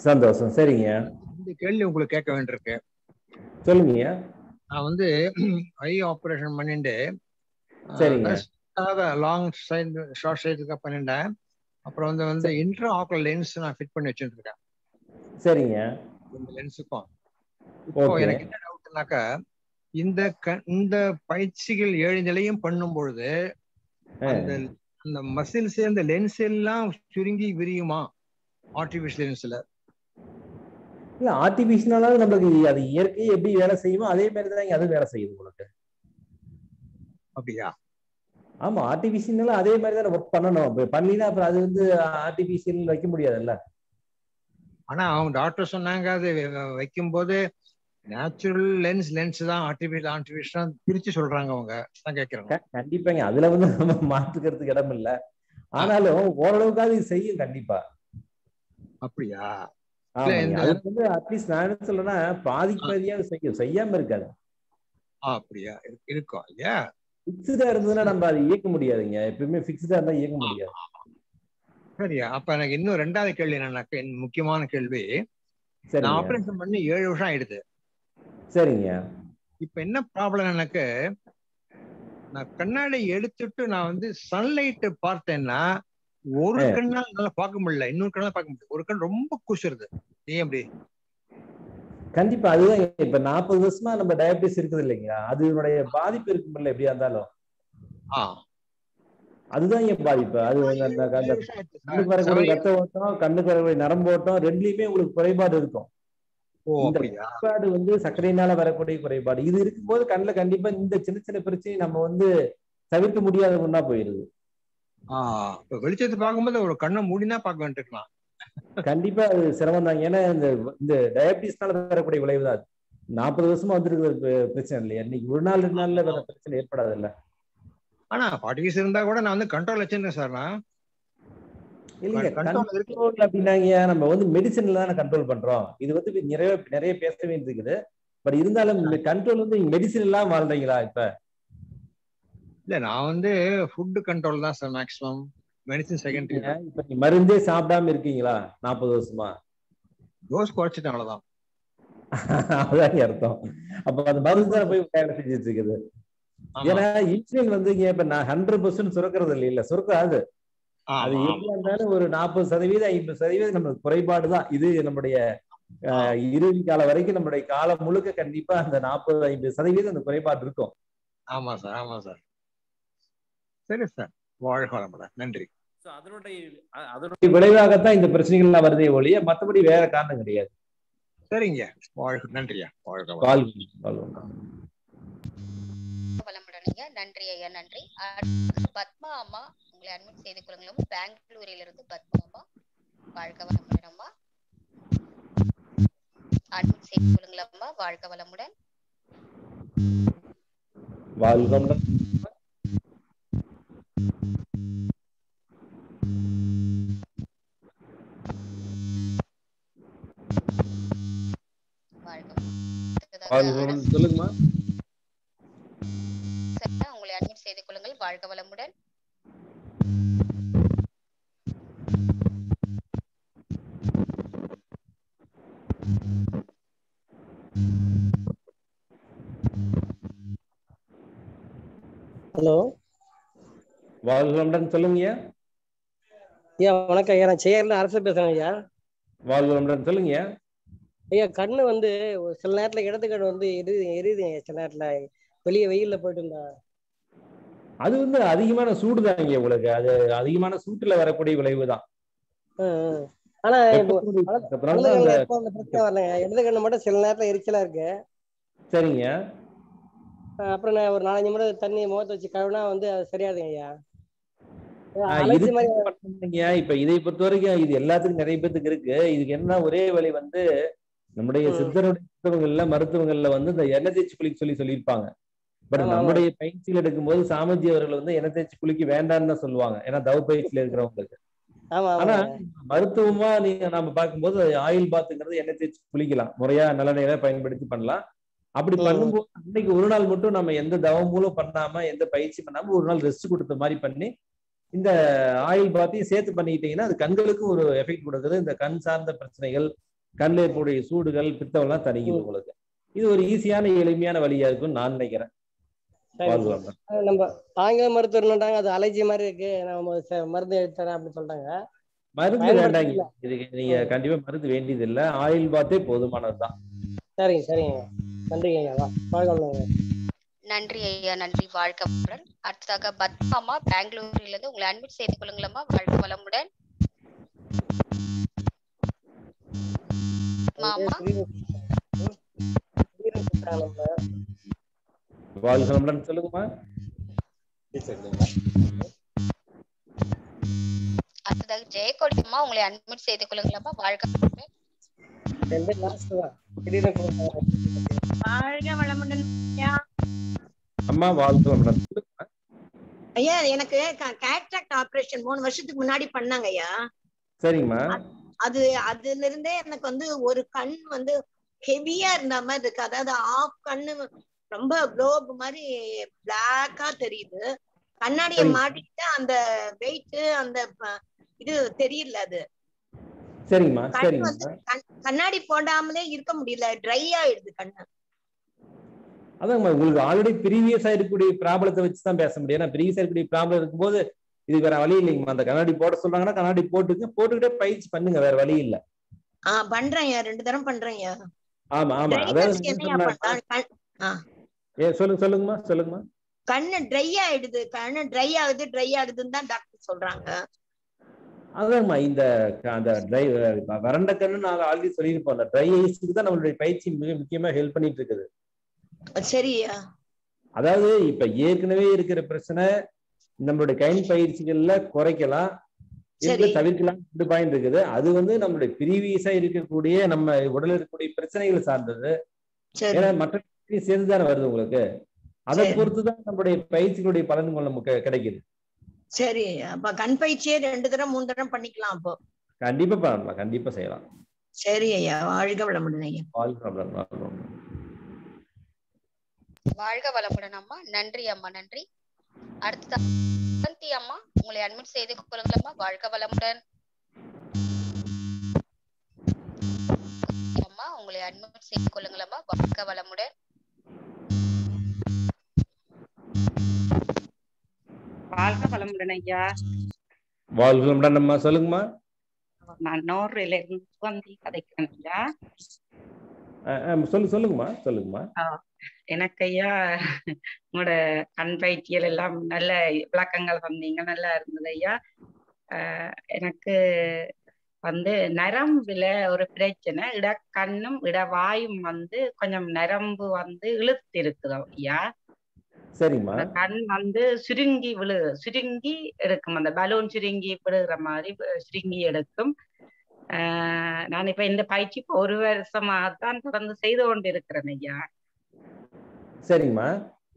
சந்தோஷம். சரிங்க. இந்த கேள்வி உங்களுக்கு கேட்க வேண்டியிருக்கு. சொல்லுங்க. நான் வந்து <clears throat> ஐ ஆப்ரேஷன் பண்ணிட்டு சரிங்க. லாங் சைடு ஷார்ட் சைடுக்காக பண்ணிட்டேன் அப்புறம் வந்து வந்து இன்ட்ரா ஆக்குலர் லென்ஸ் நான் ஃபிட் பண்ணி வச்சுட்டு இருக்கேன் சரிங்க. இந்த லென்ஸுக்கும் இப்போ. எனக்கு என்ன டவுட்னாக்கா இந்த இந்த பயிற்சிகள் ஏழு நிலையும் பண்ணும் பொழுது அந்த அந்த மசில்ஸ் அந்த லென்ஸ் எல்லாம் சுருங்கி விரியுமா? ஆர்டிபிஷியல் லென்ஸ்ல இல்ல ஆர்டிபிஷியலாவது நம்மளுக்கு அது இயற்கை எப்படி வேலை செய்யுமோ அதே மாதிரி தான் அது வேலை செய்யுது உங்களுக்கு. அப்படியா? ஆமா ஆர்டிபிஷியல் அதே மாதிரி தான் ஒர்க் பண்ணணும். பண்ணினா அப்புறம் அது வந்து ஆர்டிபிஷியல் வைக்க முடியாதுல்ல? ஆனா அவங்க டாக்டர் சொன்னாங்க அது வ- வைக்கும்போது நேச்சுரல் லென்ஸ் லென்ஸ் தான் ஆர்டிபிஷியல் ஆர்டிபிஷியல் பிரிச்சு சொல்றாங்க அவங்க. தான் கேட்கறாங்க க- கண்டிப்பாங்க. அதுல வந்து நம்ம மாற்றுக்கிறதுக்கு இடம் இல்ல. ஆனாலும் ஓரளவுக்காவது இது செய்யும் கண்டிப்பா. அப்படியா? வந்து அட்லீஸ்ட் நான் என்ன சொல்றேன்னா பாதிக்கு பாதியாவது செய்யும். செய்யாம இருக்காது. அப்படியா? இருக்கு- இருக்கும் இல்லையா? பிக்ஸ்டா இருந்ததுன்னா நம்ம அதை இயக்க முடியாதுங்க. எப்பயுமே பிக்ஸ்டா இருந்தா இயக்க முடியாது. சரியா அப்ப எனக்கு இன்னும் ரெண்டாவது கேள்வி என்னன்னாக்க என் முக்கியமான கேள்வி. நான் ஆபரேஷன் பண்ணி ஏழு வருஷம் ஆயிடுது. சரிங்க. இப்ப என்ன ப்ராப்ளம் எனக்கு? நான் கண்ணாடி எடுத்துட்டு நான் வந்து சன்லைட் பார்த்தேன்னா ஒரு. கண்ணால் நல்லா பார்க்க முடியல. இன்னொரு கண்ணால பார்க்க முடியல. ஒரு கண் ரொம்ப கூசுறது. ஏன் அப்படி? கண்டிப்பா அதுதான். இப்ப நாற்பது வருஷமா நம்ம டயபிட்டிஸ் இருக்குது இல்லைங்களா? அதனுடைய பாதிப்பு இருக்குமில்ல எப்படியா இருந்தாலும். ஆ. அதுதான் என் பாதிப்பு. அது. கண்ணுக்கு வரக்கூடிய ரத்த ஓட்டம் கண்ணுக்கு வரக்கூடிய நரம்பு ஓட்டம் ரெண்டுலயுமே உங்களுக்கு குறைபாடு இருக்கும். ஓ இந்த அப்படியா? குறைபாடு வந்து சர்க்கரையினால வரக்கூடிய குறைபாடு. இது இருக்கும்போது கண்ணுல கண்டிப்பா இந்த சின்ன சின்ன பிரச்சனை நம்ம வந்து தவிர்க்க முடியாத ஒண்ணா போயிருது. ஆ இப்ப வெளிச்சத்தை பார்க்கும்போது ஒரு கண்ணை மூடினா பார்க்க வேண்டியிருக்கலாம். கண்டிப்பா அது சிரமம் தாங்க ஏன்னா இந்த இந்த டயபிட்டிஸ்னால வரக்கூடிய விளைவு தான் அது. நாற்பது வருஷமா வந்திருக்கிற பிர- பிரச்சனை இல்லையா? இன்னைக்கு ஒரு நாள் ரெண்டு நாள்ல வேற பிரச்சனை ஏற்படாது இல்ல ஆனா ஃபார்ட்டி இயர்ஸ் இருந்தா கூட நான் வந்து கண்ட்ரோல் வச்சிருந்தேன் சார் நான். இல்லைங்க இருக்கு. அப்படின்னாங்க நம்ம வந்து மெடிசன்ல தானே கண்ட்ரோல் பண்றோம். இது வந்து நிறைய நிறைய பேச வேண்டியது இருக்குது பட் இருந்தாலும் கண்ட்ரோல் வந்து மெடிசன் எல்லாம் வாழ்றீங்களா இப்ப? இல்ல நான் வந்து ஃபுட் கண்ட்ரோல் தான் சார் மேக்ஸிமம் மெடிசன் செகண்டரி இப்ப நீ மருந்தே சாப்பிடாம இருக்கீங்களா? நாற்பது வருஷமா? டோஸ் குறைச்சிட்டேன் அவ்வளவுதான். <laughs> அதான் அர்த்தம். அப்ப அந்த மருந்து தான் போய் வேலை செஞ்சுட்டு இருக்குது. ஏன்னா இன்சுலின் வந்து இப்ப நான் ஹண்ட்ரட் பர்சன்ட் சுரக்கிறது இல்லை இல்ல சுரக்காது அது இருந்தாலும் ஒரு நாற்பது சதவீதம் ஐம்பது சதவீதம் நம்ம குறைபாடு தான். இது நம்முடைய இறுதி காலம் வரைக்கும் நம்முடைய காலம் முழுக்க கண்டிப்பா அந்த நாற்பது ஐம்பது சதவீதம் அந்த குறைபாடு இருக்கும். ஆமா சார் ஆமா சார். சரி சார். வாழ்க வளமுடன். நன்றி. அதனுடைய அதனுடைய விளைவாகத்தான் இந்த பிரச்சனைகள்லாம் வருதே ஒழிய மத்தபடி வேற காரணம் கிடையாது. சரிங்க. வாழ்க நன்றியா? வாழ்க வளமுடன். வளமுடன். ஐயா நன்றி ஐயா நன்றி. பத்மா அம்மா உங்களை அட்மிட் செய்து கொள்ளுங்களும் பெங்களூரிலிருந்து பத்மா அம்மா. வாழ்க வளமுடன் அம்மா. அட்மிட் செய்து கொள்ளுங்களம்மா வாழ்க வளமுடன். வாழ்க அரசு சொல்லுங்கம்மா. உங்களை அட்மிட் செய்து கொள்ளுங்கள். வாழ்க வளமுடன். ஹலோ. வாழ்கமுடன் சொல்லுங்க ஐயா வணக்கம் ஐயா. நான் சேகர்ல அரசு பேசுறேன் ஐயா. வாழ்கமுடன் சொல்லுங்க ஐயா கண்ணு வந்து சில நேரத்துல இடது கண்ணு வந்து எரியுது எரியுது ஐயா சில நேரத்துல. வெளியே வெயில்ல போயிட்டு இருந்தா. அது வந்து அதிகமான சூடு தாங்க உங்களுக்கு. அது அதிகமான சூட்டுல வரக்கூடிய விளைவு தான். ஆனா இடது கண்ணு மட்டும் சில நேரத்துல எரிச்சலா இருக்கு. சரிங்க. அப்புறம் நான் ஒரு நாலஞ்சு முறை தண்ணி முகத்தை வச்சு கழுவினா வந்து அது சரியாதுங்க ஐயா ஆஹ் அலர்ஜி இது மாதிரி பண்ணீங்க இப்ப இதை பொறுத்த வரைக்கும் இது எல்லாத்துக்கும் நிறைய பேத்துக்கு இருக்கு. இதுக்கு என்ன ஒரே வழி வந்து நம்முடைய. சித்தருடைய மருத்துவங்கள்ல மருத்துவங்கள்ல வந்து இந்த எண்ணெய் தேய்ச்சி குளிக்க சொல்லி சொல்லியிருப்பாங்க. பட். நம்முடைய பயிற்சியில் எடுக்கும்போது சாமஜி அவர்கள் வந்து எண்ணெய் தேய்ச்சி குளிக்க வேண்டாம்னு தான் சொல்லுவாங்க. ஏன்னா தவ பயிற்சியில இருக்கிறவங்களுக்கு. ஆனா மருத்துவமா நீங்க நம்ம பார்க்கும்போது ஆயில் பாத்துங்கிறது எண்ணெய் தேய்ச்சி குளிக்கலாம். முறையா நல்லெண்ணெயில பயன்படுத்தி பண்ணலாம். அப்படி. பண்ணும்போது அன்னைக்கு ஒரு நாள் மட்டும் நம்ம எந்த தவம் மூலம் பண்ணாம எந்த பயிற்சி பண்ணாம ஒரு நாள் ரெஸ்ட் கொடுத்த மாதிரி பண்ணி இந்த ஆயில் பாத்தையும் சேர்த்து பண்ணிக்கிட்டீங்கன்னா அது கண்களுக்கும் ஒரு எஃபெக்ட் கொடுக்குது. இந்த கண் சார்ந்த பிரச்சனைகள் கண்ணில் இருக்கக்கூடிய சூடுகள் பித்தம் எல்லாம் தணிக்குது. உங்களுக்கு. இது ஒரு ஈஸியான எளிமையான வழியா இருக்கும்னு நான் நினைக்கிறேன். நம்ம ஆங்கில மருத்துவர்னுட்டாங்க அது அலர்ஜி மாதிரி இருக்கு நம்ம மருந்து எடுத்துறேன் அப்படின்னு சொல்லிட்டாங்க. மருந்து. வேண்டாங்க. இதுக்கு நீங்க கண்டிப்பா மருந்து வேண்டியது இல்ல ஆயில் பாத்தே போதுமானதுதான். சரிங்க சரிங்க. நன்றிங்க ஐயா. வா வாழ்க வளமுடன். நன்றி ஐயா நன்றி. வாழ்க வளமுடன் அடுத்ததாக பத்மா அம்மா பெங்களூரிலிருந்து உங்களை அட்மிட் செய்து கொள்ளுங்களம்மா வாழ்க வளமுடன். வாழ்க வளமுடன். சொல்லுங்கம்மா. அடுத்ததாக ஜெயக்கொடி அம்மா உங்களை அட்மிட் செய்து கொள்ளுங்களம்மா வாழ்க வளமுடன். ரெண்டு last தான். திடீர்னு கூப்பிட்டாங்க. வாழ்க வளமுடன் ஐயா. அம்மா சொல்லுங்கம்மா. ஐயா எனக்கு கேட்ராக்ட் ஆபரேஷன் மூணு வருஷத்துக்கு முன்னாடி பண்ணாங்க ஐயா. சரிங்கம்மா. அது அதுல இருந்தே எனக்கு வந்து ஒரு கண் வந்து ஹெவியா இருந்த மாதிரி இருக்கு. அதாவது ஆஃப் கண்ணு ரொம்ப குளோப் மாதிரி பிளாக்கா தெரியுது. கண்ணாடியை. மாட்டிக்கிட்டு அந்த வெயிட் அந்த இது தெரியல அது. சரிங்கம்மா கண்ணாடி போடாமலே இருக்க முடியல. ட்ரை ஆயிடுது கண்ணு. அதாங்கம்மா உங்களுக்கு ஆல்ரெடி ப்ரீவியஸா இருக்கக்கூடிய ப்ராப்ளத்தை வச்சு தான் பேச முடியும். ஏன்னா ப்ரீவியஸா இருக்கக்கூடிய ப்ராப்ளம் இருக்கும்போது இது வேற வழி இல்லைங்கம்மா அந்த கண்ணாடி போட சொல்றாங்கன்னா கண்ணாடி போட்டுக்கு போட்டுக்கிட்டே பயிற்சி பண்ணுங்க. வேற வழி இல்ல. ஆஹ் பண்றேன்யா ரெண்டு தரம் பண்றேன்யா ஆமா ஆமா. அதாவது சொல்லுங்க சொல்லுங்கம்மா சொல்லுங்கம்மா. கண்ணு ட்ரை ஆயிடுது. கண்ணு ட்ரை ஆகுது ட்ரை ஆகுதுன்னு தான் டாக்டர் சொல்றாங்க. அதான்மா இந்த அந்த ட்ரை வறண்ட கண்ணு நான் ஆல்ரெடி சொல்லியிருப்போம். அந்த ட்ரை ஐஸ்க்கு தான் நம்மளுடைய பயிற்சி மிக முக்கியமா ஹெல்ப் பண்ணிட்டு இருக்குது. சரியா? அதாவது இப்ப ஏற்கனவே இருக்கிற பிரச்சனை நம்மளுடைய கை பயிற்சிகள்ல குறைக்கலாம். தவிர்க்கலாம் ரெண்டு பாயிண்ட் இருக்குது. அது வந்து நம்மளுடைய ப்ரீவியஸா இருக்கக்கூடிய நம்ம உடல்ல இருக்கக்கூடிய பிரச்சனைகள் சார்ந்தது. சரி. ஏன்னா மற்ற சேர்ந்து தானே வருது உங்களுக்கு? அதை சரி. பொறுத்து தான் நம்மளுடைய பயிற்சிகளுடைய பலன்கள் நமக்கு கிடைக்குது. சரி. அப்ப கண் பயிற்சியே ரெண்டு தரம் மூணு தரம் பண்ணிக்கலாம் அப்போ. கண்டிப்பா பண்ணலாம் கண்டிப்பா செய்யலாம். சரி ஐயா. வாழ்க வளமுடன் ஐயா. ப்ராப்ளம் ப்ராப்ளம் வாழ்க வளமுடன் அம்மா. நன்றி அம்மா நன்றி. வசந்தி அம்மா உங்களை அட்மிட் செய்து கொள்ளுங்களம்மா வாழ்க வளமுடன். அம்மா உங்களை அட்மிட் செய்து கொள்ளுங்களம்மா வாழ்க வளமுடன். வாழ்க வளமுடன் ஐயா. வாழ்க்கை நம்ம சொல்லுங்கம்மா. நான் நோர்ல இருந்து சுகந்தி கதைக்கிறேன் ஐயா. சொல்லு சொல்லுங்கம்மா சொல்லுங்கம்மா. எனக்கு ஐயா உங்களோட கண் பயிற்சியல் எல்லாம் நல்ல விளக்கங்கள் தந்தீங்க நல்லா இருந்தது ஐயா. எனக்கு வந்து நரம்புல ஒரு பிரச்சனை இட கண்ணும் இட வாயும் வந்து கொஞ்சம் நரம்பு வந்து இழுத்து இருக்குது ஐயா அந்த கண் வந்து சுருங்கி விழு சுருங்கி எடுக்கும் அந்த பலூன் சுருங்கி விழுகிற மாதிரி சுருங்கி எடுக்கும். நான் இப்ப இந்த பயிற்சி இப்ப ஒரு வருஷமாகத்தான் தொடர்ந்து செய்து கொண்டு இருக்கிறேன் ஐயா. சரிங்கம்மா.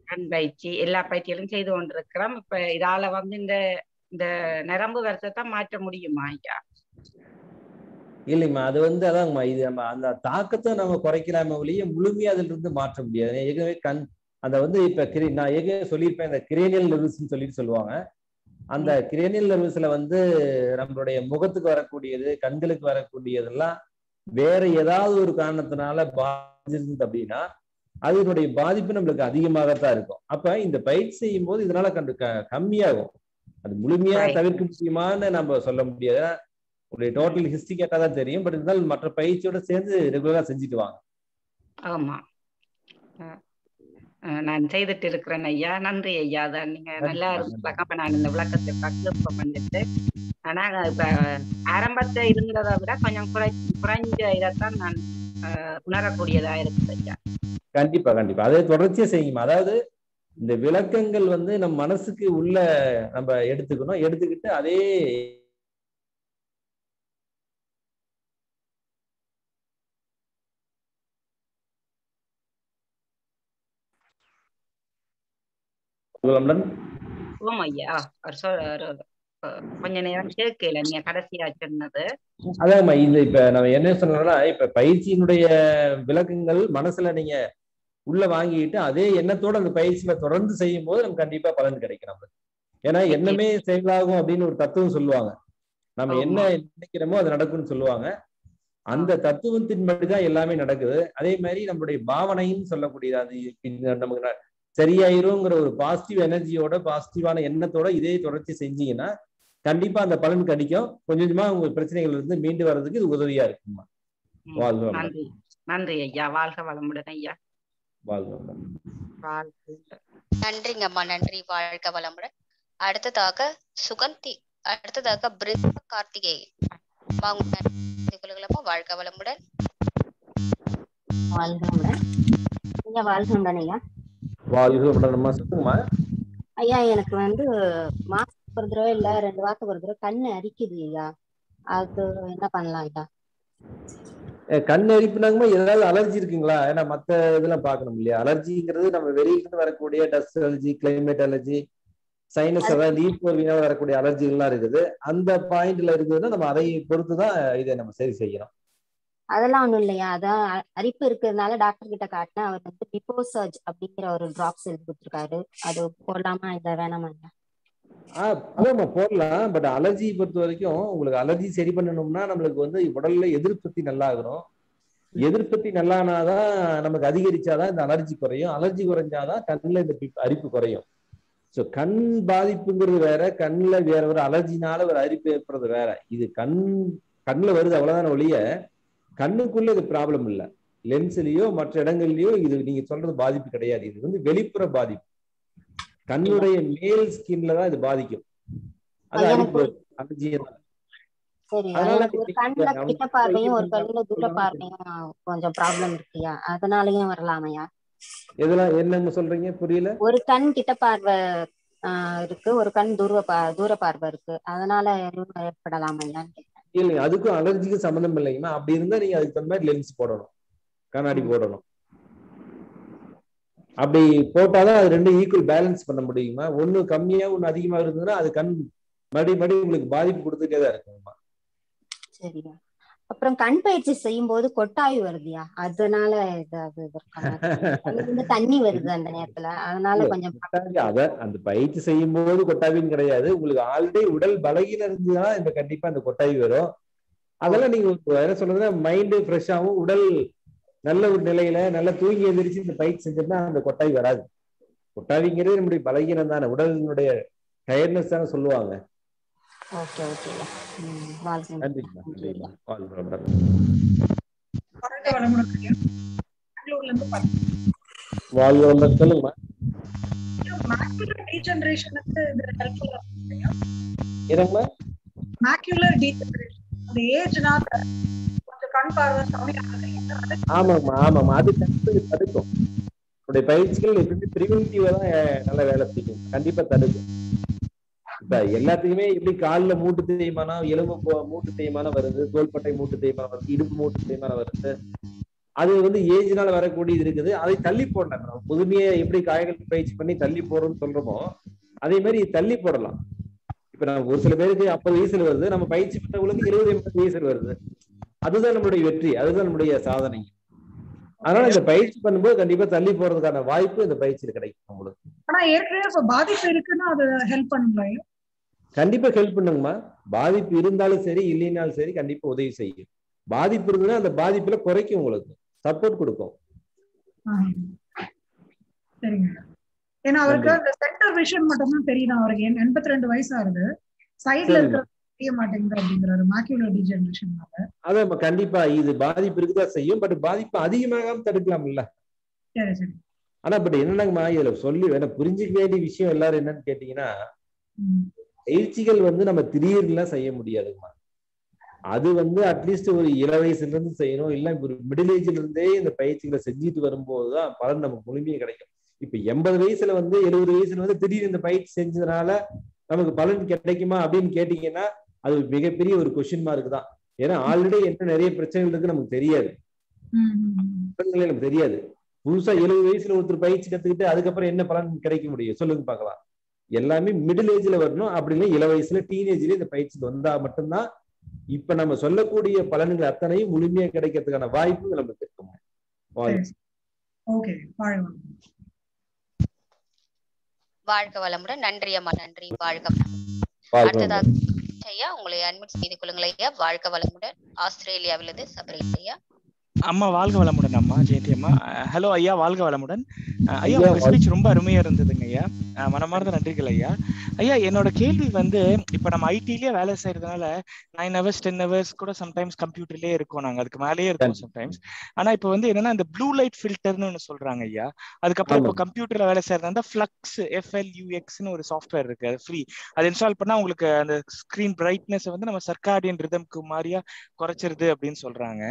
கண் பயிற்சி எல்லா பயிற்சிகளும் செய்து கொண்டிருக்கிறோம். இப்ப இதால வந்து இந்த இந்த நரம்பு வருஷத்தை மாற்ற முடியுமா ஐயா? இல்லைம்மா அது வந்து அதாங்கம்மா இது நம்ம அந்த தாக்கத்தை நம்ம குறைக்கலாமே ஒழிய முழுமையா அதுல இருந்து மாற்ற முடியாது. ஏற்கனவே கண் அந்த வந்து இப்ப கிரி நான் ஏற்கனவே சொல்லியிருப்பேன் இந்த கிரேனியல் நர்வஸ்ன்னு சொல்லிட்டு சொல்லுவாங்க. அந்த கிரேனியல் நர்வஸ்ல வந்து நம்மளுடைய முகத்துக்கு வரக்கூடியது கண்களுக்கு வரக்கூடியதெல்லாம் வேற ஏதாவது ஒரு காரணத்தினால பாதிச்சிருந்தது அப்படின்னா அதனுடைய பாதிப்பு நம்மளுக்கு அதிகமாகத்தான் இருக்கும். அப்ப இந்த பயிற்சி செய்யும் போது இதனால கண்டு கம்மியாகும். அது முழுமையா. தவிர்க்க முடியுமான்னு நம்ம சொல்ல முடியாது. உங்களுடைய டோட்டல் ஹிஸ்டரி கேட்டா தான் தெரியும். பட் இருந்தாலும் மற்ற பயிற்சியோட சேர்ந்து ரெகுலரா செஞ்சுட்டு வாங்க. ஆமா. நான் செய்துட்டு இருக்கிறேன் ஐயா. நன்றி ஐயா. அதான் நீங்க நல்லா விளக்கம் நான் இந்த விளக்கத்தை பக்குவம் வந்துட்டு ஆனா இப்ப ஆரம்பத்துல இருந்ததை விட கொஞ்சம் குறை குறைஞ்ச இதைத்தான் நான் உணரக்கூடியதா இருக்குது ஐயா. கண்டிப்பா கண்டிப்பா. அதை தொடர்ச்சியா செய்யுமா அதாவது இந்த விளக்கங்கள் வந்து நம்ம மனசுக்கு உள்ள நம்ம எடுத்துக்கணும். எடுத்துக்கிட்டு அதே வளமுடன். ஓம் ஐயா ஒரு சொல் ஒரு அஹ், கொஞ்ச நேரம் கேட்கல. நீங்க கடைசியா சொன்னது. அதாம்மா இது இப்ப நம்ம என்ன சொன்னோம்னா இப்ப பயிற்சியினுடைய விளக்கங்கள் மனசுல நீங்க உள்ள வாங்கிட்டு அதே எண்ணத்தோட அந்த பயிற்சியில தொடர்ந்து செய்யும் போது நமக்கு கண்டிப்பா பலன் கிடைக்கும் நம்மளுக்கு. ஏன்னா எண்ணமே செயலாகும் அப்படின்னு ஒரு தத்துவம் சொல்லுவாங்க. நம்ம. என்ன நினைக்கிறோமோ அது நடக்கும்னு சொல்லுவாங்க. அந்த தத்துவத்தின்படி தான் எல்லாமே நடக்குது. அதே மாதிரி நம்மளுடைய பாவனைன்னு சொல்லக்கூடியது அது நமக்கு சரியாயிருங்கிற ஒரு பாசிட்டிவ் எனர்ஜியோட பாசிட்டிவான எண்ணத்தோட இதே தொடர்ச்சி செஞ்சீங்கன்னா கண்டிப்பா அந்த பலன் கிடைக்கும். கொஞ்சம் கொஞ்சமா உங்க பிரச்சனைகள் இருந்து மீண்டு வர்றதுக்கு இது உதவியா இருக்குமா வாழ்க வளமுடன். நன்றி. நன்றி ஐயா. வாழ்க வளமுடன் ஐயா. வாழ்க வளமுடன். வாழ்க வளமுடன். நன்றிங்கம்மா. நன்றி. வாழ்க வளமுடன். அடுத்ததாக சுகந்தி. அடுத்ததாக பிருந்தா கார்த்திகேயன். உங்களை செய்து கொள்ளுங்களம்மா வாழ்க வளமுடன். ஐயா வாழ்கிறோம்டன் ஐயா. வளமுடன் அம்மா சொல்லுங்கம்மா ஐயா எனக்கு வந்து மாசத்துக்கு ஒரு தடவை இல்ல ரெண்டு வாரத்துக்கு ஒரு தடவை கண்ணு அரிக்குது ஐயா. அது என்ன பண்ணலாம் ஐயா? கண் அரிப்புனாங்கம்மா ஏதாவது அலர்ஜி இருக்குங்களா? ஏன்னா மத்த இதெல்லாம் பார்க்கணும் இல்லையா? அலர்ஜிங்கிறது நம்ம வெளியில இருந்து வரக்கூடிய dust allergy climate allergy sinus அதாவது நீர் போர்வினால வரக்கூடிய அலர்ஜிகள்லாம் இருக்குது. அந்த பாயிண்ட்ல இருக்குதுன்னா நம்ம அதை பொறுத்து தான் இதை நம்ம சரி செய்யணும். அதெல்லாம் ஒண்ணும் இல்லையா? அதான் அ- அரிப்பு இருக்கிறதுனால டாக்டர் கிட்ட காட்டினேன் அவர் வந்து பிபோசர்ஜ் அப்படிங்கிற ஒரு டிராப்ஸ் எழுதி கொடுத்துருக்காரு. அது போடலாமா இல்ல வேணாமா ஆமா ஆஹ் போடலாம். பட் அலர்ஜி பொறுத்த வரைக்கும் உங்களுக்கு அலர்ஜி சரி பண்ணணும்னா நம்மளுக்கு வந்து உடல்ல எதிர்ப்புத்தி நல்லா ஆகணும் எதிர்ப்புத்தி நல்லானாதான் நமக்கு அதிகரிச்சாதான் இந்த அலர்ஜி குறையும். அலர்ஜி குறைஞ்சாதான் கண்ணுல இந்த அரிப்பு குறையும். ஸோ கண் பாதிப்புங்கிறது வேற கண்ணுல வேற ஒரு அலர்ஜினால ஒரு அரிப்பு ஏற்படுறது வேற. இது கண் கண்ணுல வருது அவ்வளவுதான ஒழிய கண்ணுக்குள்ள இது ப்ராப்ளம் இல்ல. லென்ஸ்லயோ மற்ற இடங்கள்லயோ இது நீங்க சொல்றது பாதிப்பு கிடையாது. இது வந்து வெளிப்புற பாதிப்பு. கண்ணுடைய மேல் ஸ்கின்ல தான் இது பாதிக்கும். கொஞ்சம் ப்ராப்ளம் இருக்குயா? அதனாலயும் வரலாமையா? எதெல்லாம் என்னங்க சொல்றீங்க? புரியல. ஒரு கண் கிட்ட பார்வை இருக்கு. ஒரு கண் தூர தூர பார்வை இருக்கு. அதனால ஏற்படலாமையான்னு இல்லைங்க அதுக்கும் அலர்ஜிக்கும் சம்மந்தம் இல்லைங்கம்மா அப்படி இருந்தா நீங்க அதுக்கு தகுந்த மாதிரி லென்ஸ் போடணும். கண்ணாடி போடணும். அப்படி போட்டாதான் அது ரெண்டும் ஈக்குவல் பேலன்ஸ் பண்ண முடியுமா ஒண்ணு கம்மியா ஒண்ணு அதிகமா இருந்ததுன்னா அது கண் மறுபடி மறுபடி உங்களுக்கு பாதிப்பு கொடுத்துட்டே தான் இருக்குங்கம்மா அப்புறம் கண் பயிற்சி செய்யும் போது கொட்டாய் வருதுயா? அதனால தண்ணி வருது அந்த நேரத்துல. அதனால கொஞ்சம் அத அந்த பயிற்சி செய்யும் போது கொட்டாவின்னு கிடையாது. உங்களுக்கு ஆல்ரெடி உடல் பலகீனம் இருந்ததுன்னா இந்த கண்டிப்பா அந்த கொட்டாவி வரும். அதெல்லாம் நீங்க என்ன சொல்றதுன்னா மைண்டு ஃப்ரெஷ்ஷாகவும் உடல் நல்ல ஒரு நிலையில நல்லா தூங்கி எந்திரிச்சு இந்த பயிற்சி செஞ்சோம்னா அந்த கொட்டாவி வராது. கொட்டாவிங்கிறது நம்முடைய பலகீனம் தானே. உடலினுடைய டயர்னஸ் தானே சொல்லுவாங்க. Okay okay. வாழ்க்கை நன்றிங்கம்மா வாழ்க வளமுடன். சொல்லுங்கம்மா. டீஜெனரேஷனுக்கு இது ஹெல்ப்ஃபுல்லா என்னங்கம்மா? டீஜெனரேஷன் அந்த ஏஜ்னால கொஞ்சம் கண் பார்வை கம்மியாகுது அது கண்டிப்பா தடுக்கும். உடைய பயிற்சிகள் எப்பவுமே பிரிவென்டிவா தான் நல்ல வேலை செய்யும். கண்டிப்பா தடுக்கும். இப்ப எல்லாத்துக்குமே எப்படி காலில் மூட்டு தேய்மானம் எலும்பு மூட்டு தேய்மானம் வருது தோள்பட்டை மூட்டு தேய்மானம் வருது இடுப்பு மூட்டு தேய்மானம் வருது. அது வந்து ஏஜ்னால வரக்கூடியது இருக்குது. அதை தள்ளி போடலாம். நம்ம முதுமையை எப்படி காயங்கள் பயிற்சி பண்ணி தள்ளி போடுறோம்னு சொல்றோமோ அதே மாதிரி தள்ளி போடலாம். இப்ப நம்ம ஒரு சில பேருக்கு ஐம்பது வயசுல வருது. நம்ம பயிற்சி பண்ணவங்களுக்கு எழுபது எண்பது வயசுல வருது. அதுதான் நம்மளுடைய வெற்றி. அதுதான் நம்முடைய சாதனை. அதனால இந்த பயிற்சி பண்ணும்போது கண்டிப்பா தள்ளி போறதுக்கான வாய்ப்பு இந்த பயிற்சியில கிடைக்கும் உங்களுக்கு. ஆனா ஏற்கனவே பாதிப்பு இருக்குன்னா அது ஹெல்ப் பண்ணுங்களா கண்டிப்பா ஹெல்ப் பண்ணுங்கம்மா. பாதிப்பு இருந்தாலும் சரி இல்லைனாலும் சரி கண்டிப்பா உதவி செய்யும். பாதிப்பு இருந்ததுன்னா அந்த பாதிப்புல குறைக்கும் உங்களுக்கு. சப்போர்ட் கொடுக்கும். ஏன்னா அவருக்கு அந்த சென்டர் விஷன் மட்டும் தான் தெரியுது அவருக்கு எண்பத்தி ரெண்டு வயசு ஆகுது சைட்ல. இருக்கிற தெரிய மாட்டேங்குது அப்படிங்கிறாரு மேக்குலர் டீஜெனரேஷன்னால அதான் கண்டிப்பா இது பாதிப்பு இருக்குதான் செய்யும். பட் பாதிப்பு அதிகமாகாம தடுக்கலாம்ல. சரி சரி. ஆனா பட் என்னன்னாங்கம்மா இதுல சொல்லி வேணா புரிஞ்சுக்க வேண்டிய விஷயம் எல்லாரும் என்னன்னு கேட்டீங்கன்னா பயிற்சிகள் வந்து நம்ம திடீர்லாம் செய்ய முடியாதுங்கம்மா அது வந்து அட்லீஸ்ட் ஒரு இள வயசுல இருந்து செய்யணும். இல்ல ஒரு மிடில் ஏஜ்ல இருந்தே இந்த பயிற்சிகளை செஞ்சுட்டு வரும்போதுதான் பலன் நமக்கு முழுமையே கிடைக்கும். இப்ப எண்பது வயசுல வந்து எழுபது வயசுல வந்து திடீர்னு இந்த பயிற்சி செஞ்சதுனால நமக்கு பலன் கிடைக்குமா அப்படின்னு கேட்டீங்கன்னா அது மிகப்பெரிய ஒரு கொஸ்டின் மார்க் தான். ஏன்னா ஆல்ரெடி என்ன நிறைய பிரச்சனைகள் இருக்கு நமக்கு தெரியாது. நமக்கு தெரியாது. புதுசா எழுபது வயசுல ஒருத்தர் பயிற்சி கத்துக்கிட்டு அதுக்கப்புறம் என்ன பலன் கிடைக்க முடியும்? சொல்லுங்க பாக்கலாம் எல்லாமே மிடில் ஏஜ்ல வரணும். அப்படி இல்லை இள வயசுல டீனேஜ்ல இந்த பயிற்சி வந்தா மட்டும்தான் இப்ப நம்ம சொல்லக்கூடிய பலன்கள் அத்தனையும் முழுமையா கிடைக்கிறதுக்கான வாய்ப்பு நமக்கு இருக்கும் வாய்ப்பு ஓகே வாழ்க வளமுடன். வாழ்க வளமுடன். நன்றி அம்மா நன்றி. வாழ்க வாழ்க அடுத்ததாக ஐயா உங்களை அட்மிட் செய்து கொள்ளுங்கள் ஐயா. வாழ்க வளமுடன். ஆஸ்திரேலியாவிலிருந்து சபரி ஐயா. அம்மா வாழ்க வளமுடன் அம்மா ஜெயந்தி அம்மா. ஹலோ ஐயா வாழ்க வளமுடன். ஐயா உங்க ஸ்பீச் ரொம்ப அருமையா இருந்ததுங்க ஐயா. மனமார்ந்த நன்றிகள் ஐயா. ஐயா என்னோட கேள்வி வந்து இப்ப நம்ம ஐடிலயே வேலை செய்யறதுனால நைன் ஹவர்ஸ் டென் ஹவர்ஸ் கூட சம்டைம்ஸ் கம்ப்யூட்டர்லயே இருக்கோம் நாங்க. அதுக்கு மேலேயே இருக்கோம் சம்டைம்ஸ் ஆனா இப்ப வந்து என்னன்னா இந்த ப்ளூ லைட் ஃபில்டர்னு ஒண்ணு சொல்றாங்க ஐயா. அதுக்கப்புறம் இப்போ. கம்ப்யூட்டர்ல வேலை செய்யறதா இருந்தா ஃபிளக்ஸ் எஃப்எல்யூஎக்ஸ்னு ஒரு சாஃப்ட்வேர் இருக்கு. அது ஃப்ரீ அது இன்ஸ்டால் பண்ணா உங்களுக்கு அந்த ஸ்கிரீன் பிரைட்னஸ் வந்து நம்ம சர்க்காடியன் ரிதம்க்கு மாதிரியா குறைச்சிருது அப்படின்னு சொல்றாங்க.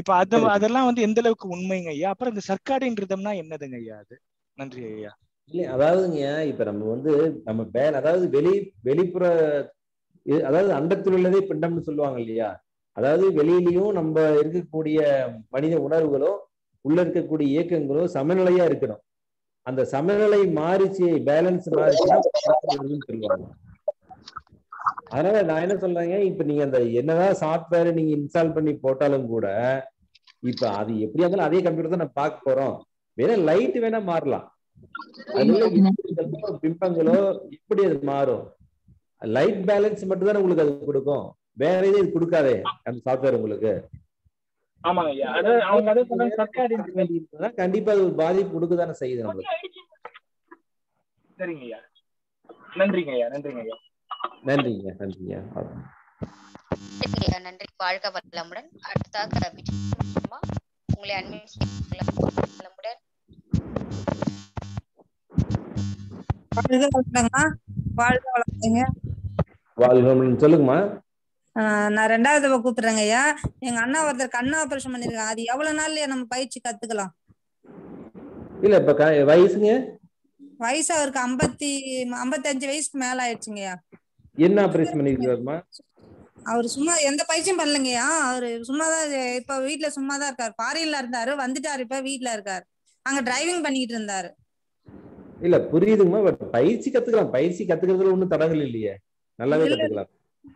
இப்ப அது. அதெல்லாம் வந்து எந்த அளவுக்கு உண்மைங்க ஐயா? அப்புறம் இந்த சர்க்காடியன் ரிதம்னா என்னதுங்க ஐயா அது? நன்றி ஐயா. இல்லை அதாவதுங்க இப்ப நம்ம வந்து நம்ம வேலை அதாவது வெளி வெளிப்புற அதாவது அண்டத்தில் உள்ளதே பிண்டம்னு சொல்லுவாங்க இல்லையா? அதாவது வெளியிலயும் நம்ம இருக்கக்கூடிய மனித உணர்வுகளோ உள்ள இருக்கக்கூடிய இயக்கங்களோ சமநிலையா இருக்கணும். அந்த சமநிலை மாறிச்சு பேலன்ஸ் மாறிச்சுன்னா சொல்லுவாங்க. அதனால நான் என்ன சொல்றேங்க இப்ப நீங்க அந்த என்னதான் சாஃப்ட்வேர் நீங்க இன்ஸ்டால் பண்ணி போட்டாலும் கூட இப்ப அது எப்படியா இருந்தாலும் அதே கம்ப்யூட்டர் தான் நம்ம பார்க்க போறோம். வேணா லைட் வேணா மாறலாம். பிம்பங்களோ எப்படி அது மாறும். லைட் பேலன்ஸ் மட்டும் தானே உங்களுக்கு அது கொடுக்கும். வேற எதுவும் இது கொடுக்காதே அந்த சாஃப்ட்வேர் உங்களுக்கு. கண்டிப்பா அது ஒரு பாதிப்பு கொடுக்க செய்யுது நம்மளுக்கு சரிங்க ஐயா. நன்றிங்க ஐயா நன்றிங்க ஐயா. நன்றிங்க நன்றிங்க. நன்றி. வாழ்க வளமுடன் அடுத்ததாக உங்களை வளமுடன். சொல்லுங்கம்மா. நான் ரெண்டாவது தடவை கூப்பிடுறேங்க ஐயா. எங்க அண்ணா ஒருத்தர் கண்ணு ஆபரேஷன் பண்ணிருக்காங்க அது எவ்வளவு நாள்லயா நம்ம பயிற்சி கத்துக்கலாம்? இல்ல இப்ப வயசுங்க? வயசு அவருக்கு ஐம்பத்தி ஐம்பத்தஞ்சு வயசுக்கு மேல ஆயிடுச்சுங்கய்யா என்ன ஆபரேஷன் பண்ணிருக்காருமா அவர் சும்மா எந்த பயிற்சியும் பண்ணலங்கய்யா. அவரு சும்மாதான் இப்ப வீட்ல சும்மா தான் இருக்காரு. ஃபாரின்ல இருந்தாரு வந்துட்டாரு இப்ப வீட்ல இருக்காரு. அங்க டிரைவிங் பண்ணிக்கிட்டு இருந்தாரு. இல்ல புரியுதுங்கம்மா பட் பயிற்சி கத்துக்கலாம். பயிற்சி கத்துக்கிறதுல ஒண்ணும் தடங்கள் இல்லையே. நல்லாவே. கத்துக்கலாம்.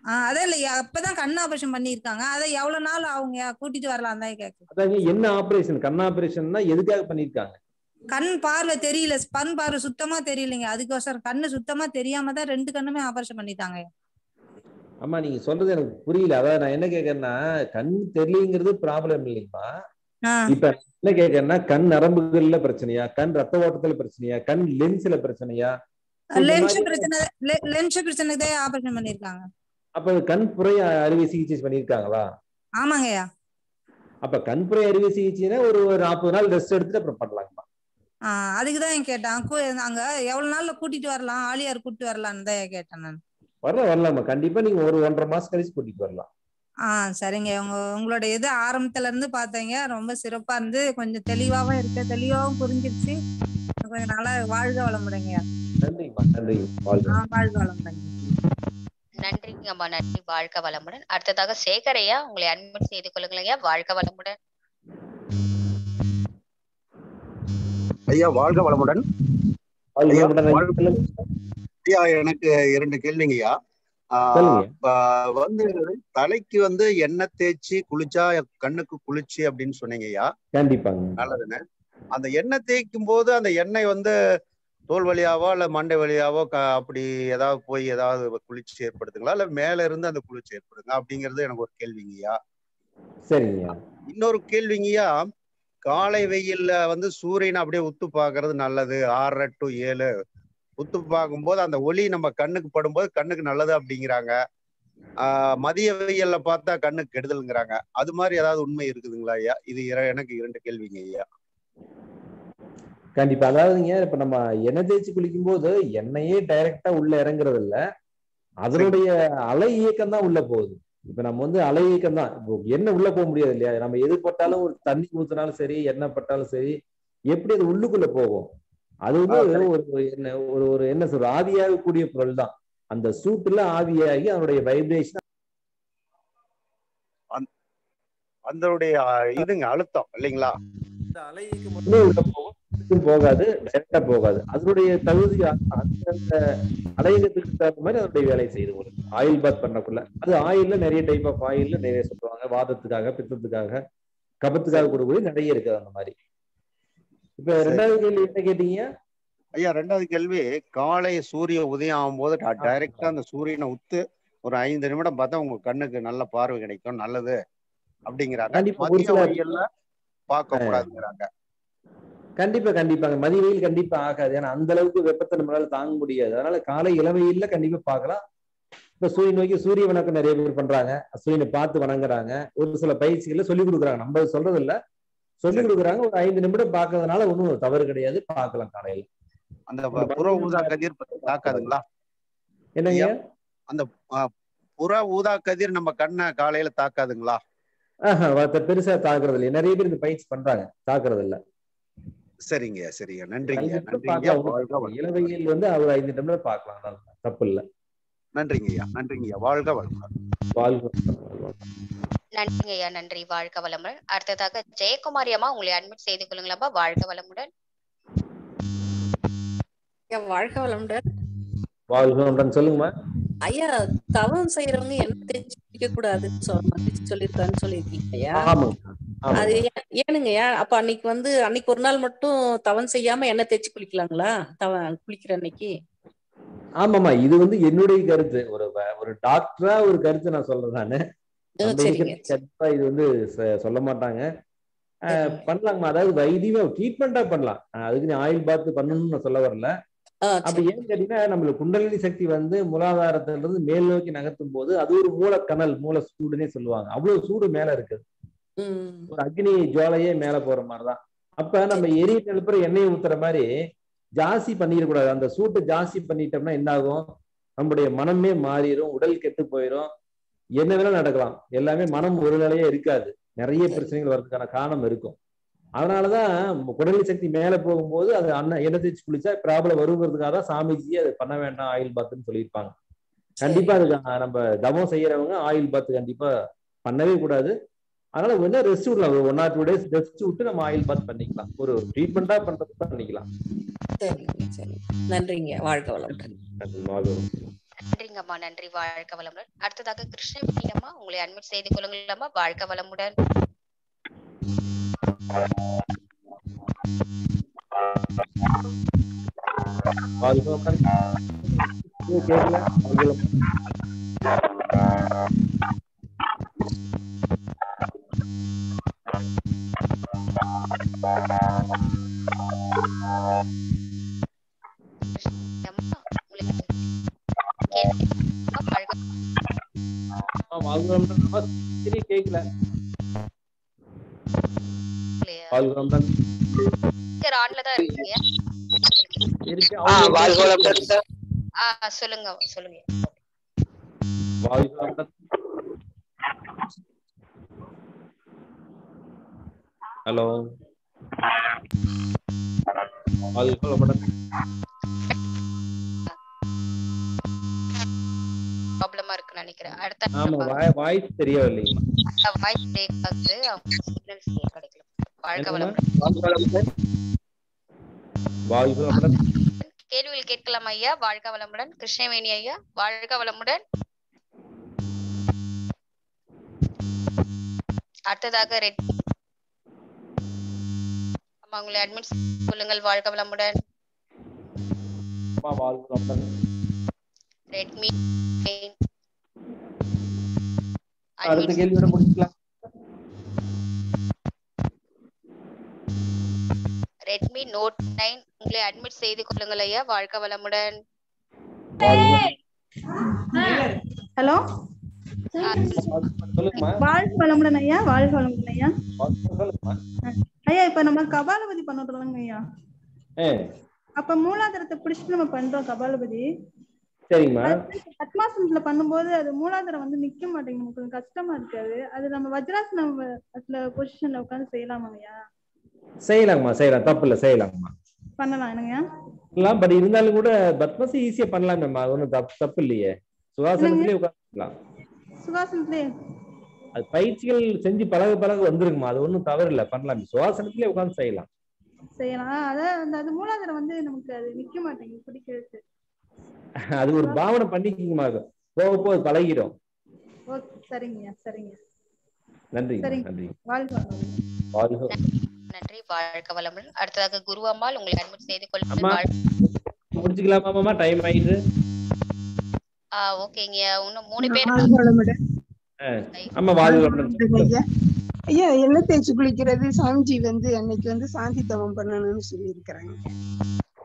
ஆஹ் அதான் இல்லையா. அப்பதான் கண் ஆபரேஷன் பண்ணிருக்காங்க அதை எவ்வளவு நாள் அவங்க கூட்டிட்டு வரலாம் தான் கேக்குறேன். என்ன ஆபரேஷன்? கண் ஆபரேஷன்னா எதுக்காக பண்ணிருக்காங்க கண் பார்வை தெரியல. கண் பார்வை சுத்தமா தெரியலைங்க. அதுக்கோசரம் கண்ணு சுத்தமா தெரியாம தான் ரெண்டு கண்ணுமே ஆபரேஷன் பண்ணிட்டாங்க ஆமா நீங்க சொல்றது எனக்கு புரியல. அதாவது நான் என்ன கேக்குறேன்னா கண் தெரியலங்கிறது ப்ராப்ளம் இல்லைங்கம்மா இப்ப என்ன கேக்குறேன்னா கண் நரம்புகள்ல பிரச்சனையா? கண் ரத்த ஓட்டத்துல பிரச்சனையா? கண் லென்ஸ்ல பிரச்சனையா? லென்ஸ் பிரச்சனை லென்ஸ் தான் ஆபரேஷன் பண்ணிருக்காங்க அப்ப கண் அறுவை சிகிச்சை பண்ணிருக்காங்களா ஆமாங்கய்யா அப்ப கண் புரை அறுவை சிகிச்சைனா ஒரு நாற்பது நாள் ரெஸ்ட் எடுத்துட்டு அப்புறம் பண்ணலாங்கம்மா அதுக்கு தான் கேட்டேன். அங்க எவ்வளவு நாள்ல கூட்டிட்டு வரலாம்? ஆலியார் கூட்டிட்டு வரலாம்னு தான் கேட்டேன் நான். வரலாம் வரலாமா? கண்டிப்பா நீங்க ஒரு ஒன்றரை மாசம் கழிச்சு கூட்டிட்டு வரலாம். ஆஹ் சரிங்க. உங்க உங்களோட இது ஆரம்பத்துல இருந்து பார்த்தீங்க. ரொம்ப சிறப்பா இருந்து கொஞ்சம் தெளிவாவும் இருக்கு. தெளிவாவும் புரிஞ்சிருச்சு. கொஞ்சம் நல்லா வாழ்க வளமுடைங்க நன்றிங்கம்மா. நன்றி வாழ்க ஆஹ் வாழ்க வளமுடைங்க நன்றிங்கம்மா. நன்றி. வாழ்க வளமுடன். அடுத்ததாக சேகரையா உங்களை அன்மியூட் செய்து கொள்ளுங்கள் வாழ்க வளமுடன். ஐயா வாழ்க வளமுடன். வாழ்க வளமுடன். ஐயா எனக்கு இரண்டு கேள்விங்கய்யா. வந்து தலைக்கு வந்து எண்ணெய் தேய்ச்சி குளிச்சா கண்ணுக்கு குளிர்ச்சி அப்படின்னு சொன்னீங்கய்யா. கண்டிப்பாங்க. நல்லதுன்னு அந்த எண்ணெய் தேய்க்கும் போது அந்த எண்ணெய் வந்து தோல் வழியாவோ இல்ல மண்டை வழியாவோ அப்படி ஏதாவது போய் ஏதாவது குளிர்ச்சி ஏற்படுத்துங்களா இல்ல மேல இருந்து அந்த குளிர்ச்சி ஏற்படுங்க அப்படிங்கிறது எனக்கு ஒரு கேள்விங்கய்யா. சரிங்க. இன்னொரு கேள்விங்கய்யா. காலை வெயில்ல வந்து சூரியனை அப்படியே உத்து பார்க்கிறது நல்லது. ஆறரை டு ஏழு. உத்து பார்க்கும்போது அந்த ஒளி நம்ம கண்ணுக்கு படும்போது கண்ணுக்கு நல்லது அப்படிங்கிறாங்க. ஆஹ் மதிய வெயில்ல பார்த்தா கண்ணுக்கு கெடுதல்ங்கிறாங்க. அது மாதிரி ஏதாவது உண்மை இருக்குதுங்களா ஐயா? இது எனக்கு இரண்டு கேள்விங்க ஐயா. கண்டிப்பா. அதாவதுங்க இப்ப நம்ம எண்ணெய் தேய்ச்சி குளிக்கும் போது எண்ணெயே டைரக்டா உள்ள இறங்குறது இல்ல அதனுடைய அலை இயக்கம் தான் உள்ள போகுது. இப்ப நம்ம வந்து அலை இயக்கம் தான். இப்போ எண்ணெய் உள்ள போக முடியாது இல்லையா? நம்ம எது பட்டாலும் ஒரு தண்ணி ஊத்தினாலும் சரி எண்ணெய் பட்டாலும் சரி எப்படி அது உள்ளுக்குள்ள போகும்? அது வந்து ஒரு என்ன ஒரு ஒரு என்ன சொல்ற ஆவியாகக்கூடிய பொருள் தான். அந்த சூட்டுல ஆவியாகி அதனுடைய வைப்ரேஷன் அதனுடைய இதுங்க அழுத்தம் இல்லைங்களா? போகும் இதுக்கும் போகாது டைரக்டா போகாது. அதனுடைய தகுதி அந்த அந்த அலையகத்துக்கு தகுந்த மாதிரி அதனுடைய வேலை செய்யுது உங்களுக்கு ஆயில் பாத் பண்ணக்குள்ள. அது ஆயில்ல நிறைய டைப் ஆஃப் ஆயில்ல நிறைய சொல்லுவாங்க. வாதத்துக்காக பித்தத்துக்காக கபத்துக்காக கொடுக்கக்கூடிய நிறைய இருக்குது அந்த மாதிரி. இப்ப ரெண்டாவது கேள்வி என்ன கேட்டீங்க? ஐயா ரெண்டாவது கேள்வி காலை சூரிய உதயம் ஆகும்போது டைரக்டா அந்த சூரியனை உத்து ஒரு ஐந்து நிமிடம் பார்த்தா உங்க கண்ணுக்கு நல்ல பார்வை கிடைக்கும் நல்லது அப்படிங்கிறாங்க. பார்க்க கூடாதுங்கிறாங்க. கண்டிப்பா கண்டிப்பாங்க மதிய வெயில் கண்டிப்பா ஆகாது. ஏன்னா அந்த அளவுக்கு வெப்பத்தை நம்மளால தாங்க முடியாது. அதனால காலை இளவெயில்ல கண்டிப்பா பார்க்கலாம். இப்ப சூரியன் நோக்கி சூரிய வணக்கம் நிறைய பேர் பண்றாங்க. சூரியனை பார்த்து வணங்குறாங்க. ஒரு சில பயிற்சிகளை சொல்லி கொடுக்குறாங்க. நம்ம சொல்றது இல்ல சொல்லி கொடுக்குறாங்க. ஒரு ஐந்து நிமிடம் பார்க்கறதுனால ஒன்றும் தவறு கிடையாது. பார்க்கலாம் காலையில. அந்த புற ஊதா கதிர் தாக்காதுங்களா என்னங்க? அந்த புற ஊதா கதிர் நம்ம கண்ணை காலையில தாக்காதுங்களா? பெருசா தாக்குறது இல்லையா. நிறைய பேர் இந்த பயிற்சி பண்றாங்க. தாக்குறது இல்ல. சரிங்க சரிங்க. நன்றிங்க நன்றிங்க. வாழ்க. இளவெயில் வந்து அவர் ஐந்து நிமிடம் பார்க்கலாம். தப்பு இல்ல. நன்றிங்க ஐயா. நன்றிங்க ஐயா. வாழ்க வளமுடன். வாழ்க நன்றிங்க ஐயா நன்றி. வாழ்க வளமுடன். அடுத்ததாக ஜெயக்குமாரி அம்மா உங்களை அட்மிட் செய்து கொள்ளுங்களப்பா வாழ்க வளமுடன். வாழ்க வளமுடன். வாழ்க வளமுடன். சொல்லுங்கம்மா. ஐயா தவம் செய்யறவங்க என்ன தேய்ச்சி குளிக்க கூடாதுன்னு மந்திரிச்சு சொல்லியிருக்கான்னு சொல்லியிருக்கீங்க ஐயா. அது ஏன்- ஏனுங்கய்யா அப்ப அன்னைக்கு வந்து அன்னைக்கு ஒரு நாள் மட்டும் தவம் செய்யாம எண்ணெய் தேய்ச்சி குளிக்கலாங்களா தவ குளிக்கிற அன்னைக்கு. ஆமாமா இது வந்து என்னுடைய கருத்து. ஒரு ஒரு டாக்டரா ஒரு கருத்து நான் சொல்றேன் இது வந்து சொல்ல மாட்டாங்க. பண்ணலாங்கம்மா. அதாவது வைத்தியமா ட்ரீட்மெண்டா பண்ணலாம். அதுக்கு நீ ஆயில் பாத்து பண்ணணும்னு நான் சொல்ல வரல. அப்படி ஏன்னு கேட்டீங்கன்னா நம்மளுக்கு குண்டலினி சக்தி வந்து மூலாதாரத்துல இருந்து மேல் நோக்கி நகர்த்தும் போது அது ஒரு மூலக்கனல் மூல சூடுன்னே சொல்லுவாங்க. அவ்வளவு சூடு மேல இருக்குது ஒரு அக்னி ஜுவாலையே மேல போற மாதிரிதான். அப்ப நம்ம எரிய நெருப்புற எண்ணெயை ஊத்துற மாதிரி ஜாஸ்தி பண்ணிடக்கூடாது. அந்த சூட்டை ஜாஸ்தி பண்ணிட்டோம்னா என்ன ஆகும் நம்முடைய மனமே மாறிடும் உடல் கெட்டு போயிடும் என்ன வேணா நடக்கலாம். எல்லாமே மனம் ஒரு நிலையே இருக்காது. நிறைய பிரச்சனைகள் வர்றதுக்கான காரணம் இருக்கும். அதனாலதான் குடலி சக்தி மேல போகும்போது அது அண்ணன் எண்ணெய் தேய்ச்சி குளிச்சா ப்ராப்ளம் வருங்கிறதுக்காக தான் சாமிஜி அது பண்ண வேண்டாம் ஆயில் பாத்துன்னு சொல்லியிருப்பாங்க. கண்டிப்பா அது நம்ம தவம் செய்யறவங்க ஆயில் பாத் கண்டிப்பா பண்ணவே கூடாது. அதனால வேணா ரெஸ்ட் விடலாம். ஒரு one or two days rest விட்டு நம்ம ஆயில் பாத் பண்ணிக்கலாம். ஒரு ட்ரீட்மெண்டா பண்றது பண்ணிக்கலாம். நன்றிங்க. வாழ்க மாதிரி. நன்றிங்கம்மா. நன்றி. வாழ்க வளமுடன். அடுத்ததாக கிருஷ்ணவேணியம்மா உங்களை அட்மிட் செய்து கொள்ளுங்களாம்மா. வாழ்க வளமுடன். வாழ்க வளமுடன். ஆ, வாழ்க வளமுடன். ஆமா, சரி ஆன்ல தான். இருக்கீங்க. இருக்கு. ஆ சார் சொல்லுங்க சொல்லுங்க. வாழ்க வளமுடன். ஹலோ. வாழ்க வளமுடன். ப்ராப்ளமா இருக்குன்னு நினைக்கிறேன். அடுத்த ஆமா வாய் வாய்ஸ் தெரியவில்லைங்கம்மா வாய்ஸ் பிரேக் ஆகுது அவங்க சிக்னல்ஸ் கிடைக்கல வாழ்க என்னம்மா? வளமுடன். வாழ்க வளமுடன். கேள்விகள் கேட்கலாம் ஐயா. வாழ்க வளமுடன். கிருஷ்ணவேணி ஐயா வாழ்க வளமுடன். அடுத்ததாக ரெட் அம்மா உங்களை அட்மிட் சொல்லுங்கள். வாழ்க வளமுடன். அம்மா வாழ்க வளமுடன். ரெட்மி அடுத்த கேள்வியோட முடிச்சுக்கலாம். ரெட்மி நோட் நைன் உங்களை அட்மிட் செய்து கொள்ளுங்கள் ஐயா. வாழ்க வளமுடன். ஹலோ வாழ்க வளமுடன் ஐயா. வாழ்க வளமுடன் ஐயா. ஐயா. இப்ப நம்ம கபாலபதி பண்ணுறோம்லங்க ஐயா. ஏ. அப்ப மூலாதாரத்தை பிடிச்சிட்டு நம்ம பண்றோம் கபாலபதி. சரிங்கம்மா பத்மாசனத்துல பண்ணும்போது அது மூலாதாரம் வந்து நிக்க மாட்டேங்குது. நமக்கு கொஞ்சம் கஷ்டமா இருக்காது. அது நம்ம வஜ்ராசனம் பொசிஷன்ல உட்காந்து செய்யலாமா ஐயா? செய்யலாங்கம்மா செய்யலாம். தப்பு இல்லை செய்யலாங்கம்மா. பண்ணலாம் பண்ணலாம். பட் இருந்தாலும் கூட பத்மசி ஈஸியா பண்ணலாமேம்மா. அது ஒன்றும் தப்பு தப்பு இல்லையே சுகாசனத்திலே உட்காந்துக்கலாம் சுகாசனத்திலே? அது பயிற்சிகள் செஞ்சு பழக பழக வந்துருங்கம்மா. அது ஒன்றும் தவறு இல்லை பண்ணலாம். சுகாசனத்திலே உட்காந்து செய்யலாம். செய்யலாம். அதான் அந்த அது மூலாதாரம் வந்து நமக்கு அது நிக்க மாட்டேங்குது. பிடிக்கிறது அது ஒரு பாவனை பண்ணிக்கிங்கம்மா போக போக பழகிடும். சரிங்க நன்றி சரிங்க. நன்றி வாழ்க நன்றி வாழ்க வளமுடன். அடுத்ததாக குரு அம்மாள் உங்களை அட்மிட் செய்து கொள்ளுங்கள். முடிச்சுக்கலாமாம்மா டைம் ஆயிடுது. ஆ ஓகேங்க. இன்னும் மூணு பேர். வாழ்க வளமுடன். ஆ, ஆமா வாழ்க வளமுடன். ஐயா ஐயா எண்ணெய் தேய்ச்சி குளிக்கிறது சாமிஜி வந்து அன்னைக்கு வந்து சாந்தி தவம் பண்ணணும்னு சொல்லி இருக்கிறாங்க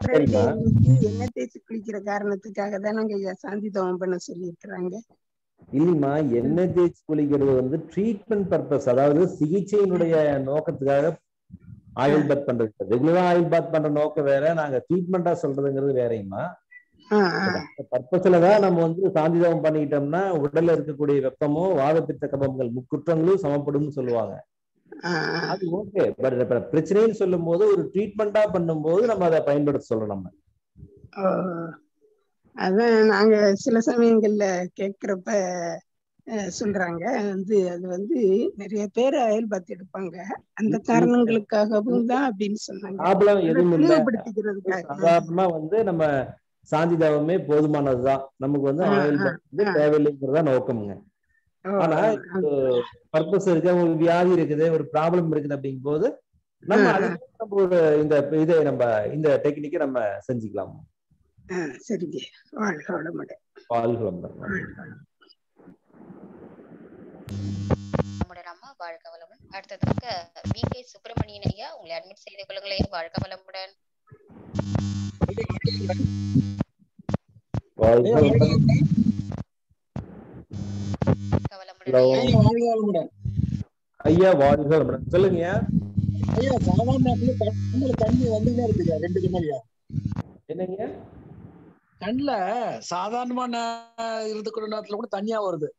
எண்ணெய் தேய்ச்சி குளிக்கிற காரணத்துக்காக தானங்க ஐயா சாந்தி தவம் பண்ண சொல்லி இருக்கிறாங்க இல்லைம்மா எண்ணெய் தேய்ச்சி குளிக்கிறது வந்து ட்ரீட்மெண்ட் பர்பஸ் அதாவது சிகிச்சையினுடைய நோக்கத்துக்காக ஆயில் பாத் பண்றது ரெகுலரா ஆயில் பாத் பண்ற நோக்கம் வேற நாங்க ட்ரீட்மெண்டா சொல்றதுங்கிறது வேறங்கம்மா பர்பஸ்ல தான் நம்ம வந்து சாந்திதவம் பண்ணிக்கிட்டோம்னா உடல்ல இருக்கக்கூடிய வெப்பமோ வாதப்பித்த கபங்கள் முக்குற்றங்களும் சமப்படும்னு சொல்லுவாங்க. அது ஓகே பட் பிரச்சனைன்னு சொல்லும் போது ஒரு ட்ரீட்மெண்டா பண்ணும்போது நம்ம அதை பயன்படுத்த சொல்றோம் நம்ம. அதான் நாங்க சில சமயங்கள்ல கேக்குறப்ப சொல்றாங்க. வந்து அது வந்து நிறைய பேர் அயல் பார்த்து எடுப்பாங்க. அந்த காரணங்களுக்காகவும் தான் அப்படின்னு சொன்னாங்க. சாதாரணமா வந்து நம்ம சாந்தி தவமே போதுமானதுதான். நமக்கு வந்து ஆ, ஆயில் ஆ, பாத் வந்து தேவையில்லைங்கிறதா நோக்கமுங்க. ஆனா பர்பஸ் இருக்கு ஒரு வியாதி இருக்குது ஒரு ப்ராப்ளம் இருக்குது அப்படிங்கும் போது நம்ம ஒரு இந்த இதை நம்ம இந்த டெக்னிக்கை நம்ம செஞ்சுக்கலாம். சரிங்க. வாழ்க வளமுடன். வாழ்க வளமுடன். வாழ்க வளமுடன். அடுத்ததாக வி கே சுப்பிரமணியன் ஐயா உங்களை அட்மிட் செய்து கொள்ளுங்களேன். வாழ்க வளமுடன். வாழ்க வளமுடன். ஐயா வாழ்க வளமுடன் சொல்லுங்க ஐயா. சாதாரண கண்ணுல தண்ணி வந்துட்டே இருக்குங்க ரெண்டு கண்ணையா என்னங்க? கண்ணுல சாதாரணமான இருந்துக்கிற நேரத்துல கூட தண்ணியா வருது.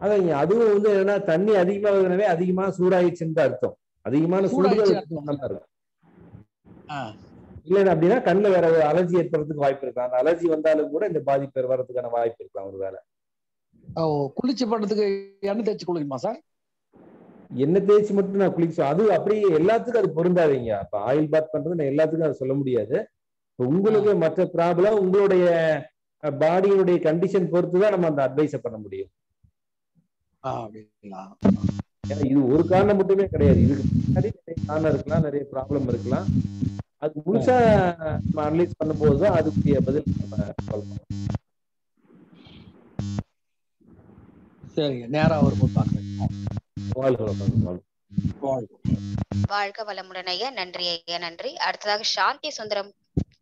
அதாங்க அதுவும் வந்து என்னன்னா தண்ணி அதிகமா வருதுனவே அதிகமா சூடாயிடுச்சுன்னு தான் அர்த்தம். அதிகமான சூடுகள் இருக்கும். ஆ. இல்லைன்னா அப்படின்னா கண்ணுல வேற ஒரு அலர்ஜி ஏற்படுறதுக்கு வாய்ப்பு இருக்கலாம் அந்த அலர்ஜி வந்தாலும் கூட இந்த பாதிப்பு வர்றதுக்கான வாய்ப்பு இருக்கலாம் ஒரு வேலை ஓ குளிச்சு பண்றதுக்கு எண்ணெய் தேய்ச்சி குளிக்குமா சார்? எண்ணெய் தேய்ச்சி மட்டும் நான் குளிக்க அது அப்படியே எல்லாத்துக்கும் அது பொருந்தாதீங்க. அப்ப ஆயில் பாத் பண்றது நான் எல்லாத்துக்கும் அதை சொல்ல முடியாது. உங்களுக்கு மற்ற ப்ராப்ளம் உங்களுடைய பாடியினுடைய கண்டிஷன் பொறுத்து தான் நம்ம அந்த அட்வைஸை பண்ண முடியும். இது ஒரு காரணம் மட்டுமே கிடையாது. இதுக்கு முன்னாடி நிறைய காரணம் இருக்கலாம் நிறைய ப்ராப்ளம் இருக்கலாம். அது முழுசா நம்ம அனலைஸ் பண்ணும்போது தான் அதுக்குரிய பதில் நம்ம சொல்லணும் சரிங்க. நேரா வரும்போது பாக்குறேன். வாழ்க வளமுடன், வாழ்க. வாழ்க வாழ்க வளமுடன் ஐயா. நன்றி ஐயா. நன்றி. அடுத்ததாக சாந்தி சுந்தரம்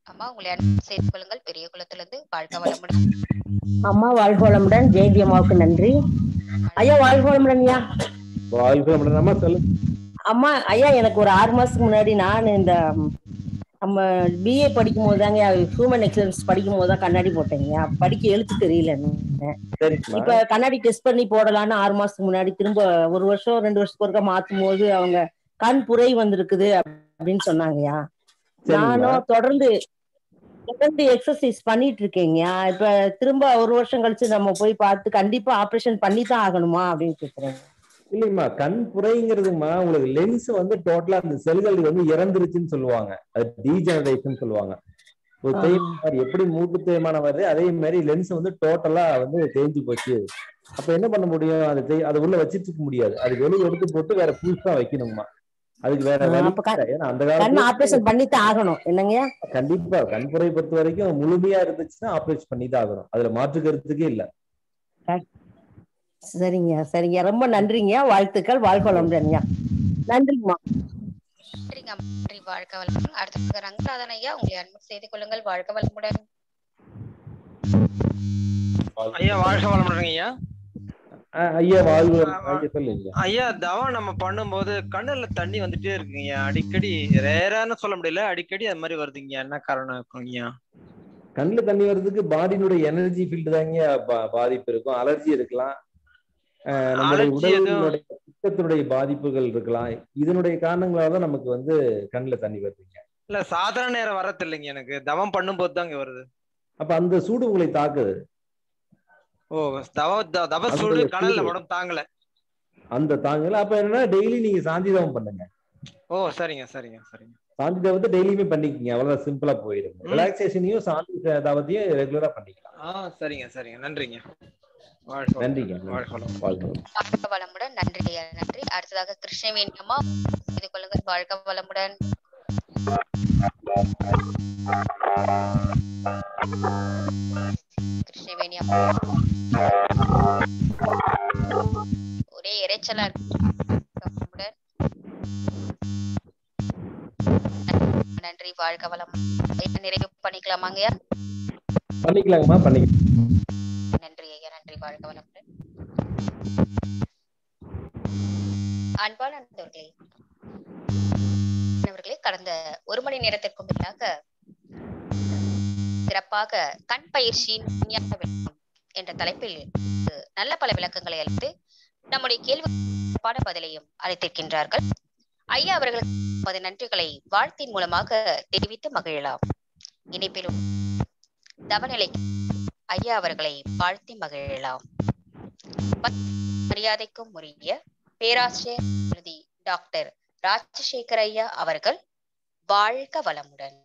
அம்மா உங்களை செய்து கொள்ளுங்கள். பெரிய குளத்திலிருந்து வாழ்க வளமுடன். அம்மா வாழ்க வளமுடன். ஜெயந்தி அம்மாவுக்கு நன்றி. ஐயா வாழ்க வளமுடன் ஐயா. வாழ்க வளமுடன். அம்மா சொல்லுங்க அம்மா ஐயா எனக்கு ஒரு ஆறு மாசத்துக்கு முன்னாடி நான் இந்த நம்ம பிஏ படிக்கும் போது தாங்க ஹியூமன் எக்ஸலன்ஸ் படிக்கும் போது தான் கண்ணாடி போட்டேங்க. படிக்க எழுத்து தெரியல இப்ப கண்ணாடி டெஸ்ட் பண்ணி போடலான்னு ஆறு மாசத்துக்கு முன்னாடி திரும்ப ஒரு வருஷம் ரெண்டு வருஷத்துக்கு ஒருக்கா மாத்தும் போது அவங்க கண் புரை வந்திருக்குது அப்படின்னு சரிங்கம்மா. நானும் தொடர்ந்து தொடர்ந்து எக்ஸசைஸ் பண்ணிட்டு இருக்கேங்க. இப்ப திரும்ப ஒரு வருஷம் கழிச்சு நம்ம போய் பார்த்து கண்டிப்பா ஆபரேஷன் பண்ணி தான் ஆகணுமா அப்படின்னு கேக்குறேன். இல்லைங்கம்மா கண் புரைங்கிறதுமா உங்களுக்கு லென்ஸ் வந்து டோட்டலா அந்த செல்கள் வந்து இறந்துருச்சுன்னு சொல்லுவாங்க. அது டீஜெனரேஷன் சொல்லுவாங்க. ஒரு ஆ. தேய்மானம் எப்படி மூட்டு தேய்மானம் வருது அதே மாதிரி லென்ஸ் வந்து டோட்டலா வந்து தேஞ்சு போச்சு. அப்ப என்ன பண்ண முடியும்? அது தேய் அதை உள்ள வச்சிட்டு இருக்க முடியாது. அது வெளியே எடுத்து போட்டு வேற புதுசா வைக்கணுமா அதுக்கு வேற. ஏன்னா அந்த காலத்துல ஆபரேஷன் பண்ணி தான் ஆகணும். என்னங்கய்யா கண்டிப்பா. கண்புரை பொறுத்த வரைக்கும் முழுமையா இருந்துச்சுன்னா ஆப்ரேட் பண்ணி தான் ஆகணும். அதுல மாற்று கருத்துக்கே இல்ல. சரிங்க சரிங்க. ரொம்ப நன்றிங்க. வாழ்த்துக்கள். வாழ்க வளமுடன்யா நன்றிங்கம்மா நன்றிங்க. நன்றி. வாழ்க வளமுடன். அடுத்ததாக ரங்கநாதன் ஐயா உங்களை அட்மிட் செய்து கொள்ளுங்கள். வாழ்க வளமுடன். ஐயா வாழ்க வளமுடன் ஐயா. ஐயா வாழ்வு ஐயா சொல்லுங்க. ஐயா தவம் நம்ம பண்ணும்போது கண்ணுல தண்ணி வந்துட்டே இருக்குங்க அடிக்கடி ரேரான்னு சொல்ல முடியல. அடிக்கடி அது மாதிரி வருதுங்க என்ன காரணம் இருக்குங்கய்யா கண்ணுல தண்ணி வர்றதுக்கு பாடியினுடைய எனர்ஜி ஃபீல்டு தாங்க பாதிப்பு இருக்கும். அலர்ஜி இருக்கலாம் நம்மளுடைய உடலினுடைய பித்தத்தினுடைய பாதிப்புகள் இருக்கலாம். இதனுடைய காரணங்களால தான் நமக்கு வந்து கண்ணுல தண்ணி வருதுங்க. இல்ல சாதாரண நேரம் வரது இல்லைங்க எனக்கு. தவம் பண்ணும்போது தாங்க வருது. அப்ப அந்த சூடு உங்களை தாக்குது. ஓ தவ தவ சூடு கடல்ல. உடம்பு தாங்கல. அந்த தாங்கல. அப்ப என்னன்னா டெய்லி நீங்க சாந்தி தவம் பண்ணுங்க. ஓ சரிங்க சரிங்க சரிங்க. சாந்தி தவத்தை டெய்லியுமே பண்ணிக்கங்க. அவ்வளவுதான் சிம்பிளா போயிடும். ரிலாக்ஸேஷனையும் சாந்தி தவத்தையும் ரெகுலரா பண்ணிக்கலாம். ஆ சரிங்க சரிங்க. நன்றிங்க. நன்றிங்க. வாழ்க வளமுடன். நன்றி ஐயா நன்றி. அடுத்ததாக கிருஷ்ணவேணி அம்மா செய்து கொள்ளுங்கள். வாழ்க வளமுடன். கிருஷ்ணவேணி அம்மா ஒரே இறைச்சலா இருக்கு. நன்றி. வாழ்க வளம் நிறைவு பண்ணிக்கலாமாங்கய்யா? பண்ணிக்கலாங்கம்மா பண்ணிக்கலாம். நன்றி வாழ்க வளமுடன். அன்பான நண்பர்களே அவர்களே கடந்த ஒரு மணி நேரத்திற்கும் மேலாக சிறப்பாக கண் பயிற்சியின் விஞ்ஞான விளக்கம் என்ற தலைப்பில் நல்ல பல விளக்கங்களை அளித்து நம்முடைய கேள்வி சிறப்பான பதிலையும் அளித்திருக்கின்றார்கள். ஐயா அவர்களுக்கு நமது நன்றிகளை வாழ்த்தின் மூலமாக தெரிவித்து மகிழலாம். இணைப்பிலும் தவநிலை ஐயா அவர்களை வாழ்த்தி மகிழலாம். மரியாதைக்கும் உரிய பேராசிரியர் விருதி டாக்டர் ராஜசேகர் ஐயா அவர்கள் வாழ்க வளமுடன்.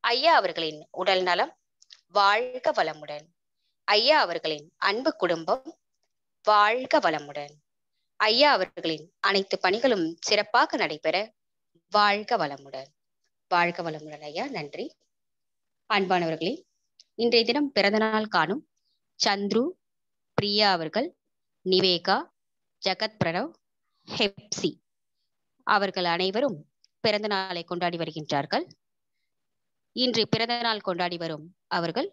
ஐயா அவர்களின் உடல் நலம் வாழ்க வளமுடன். ஐயா அவர்களின் அன்பு குடும்பம் வாழ்க வளமுடன். ஐயா அவர்களின் அனைத்து பணிகளும் சிறப்பாக நடைபெற வாழ்க வளமுடன். வாழ்க வளமுடன் ஐயா நன்றி. அன்பானவர்களே இன்றைய தினம் பிறந்தநாள் காணும் சந்துரு பிரியா அவர்கள் நிவேகா ஜகத் பிரணவ் ஹெப்சி அவர்கள் அனைவரும் பிறந்த நாளை கொண்டாடி வருகின்றார்கள். இன்று பிறந்த நாள் கொண்டாடி வரும் அவர்கள்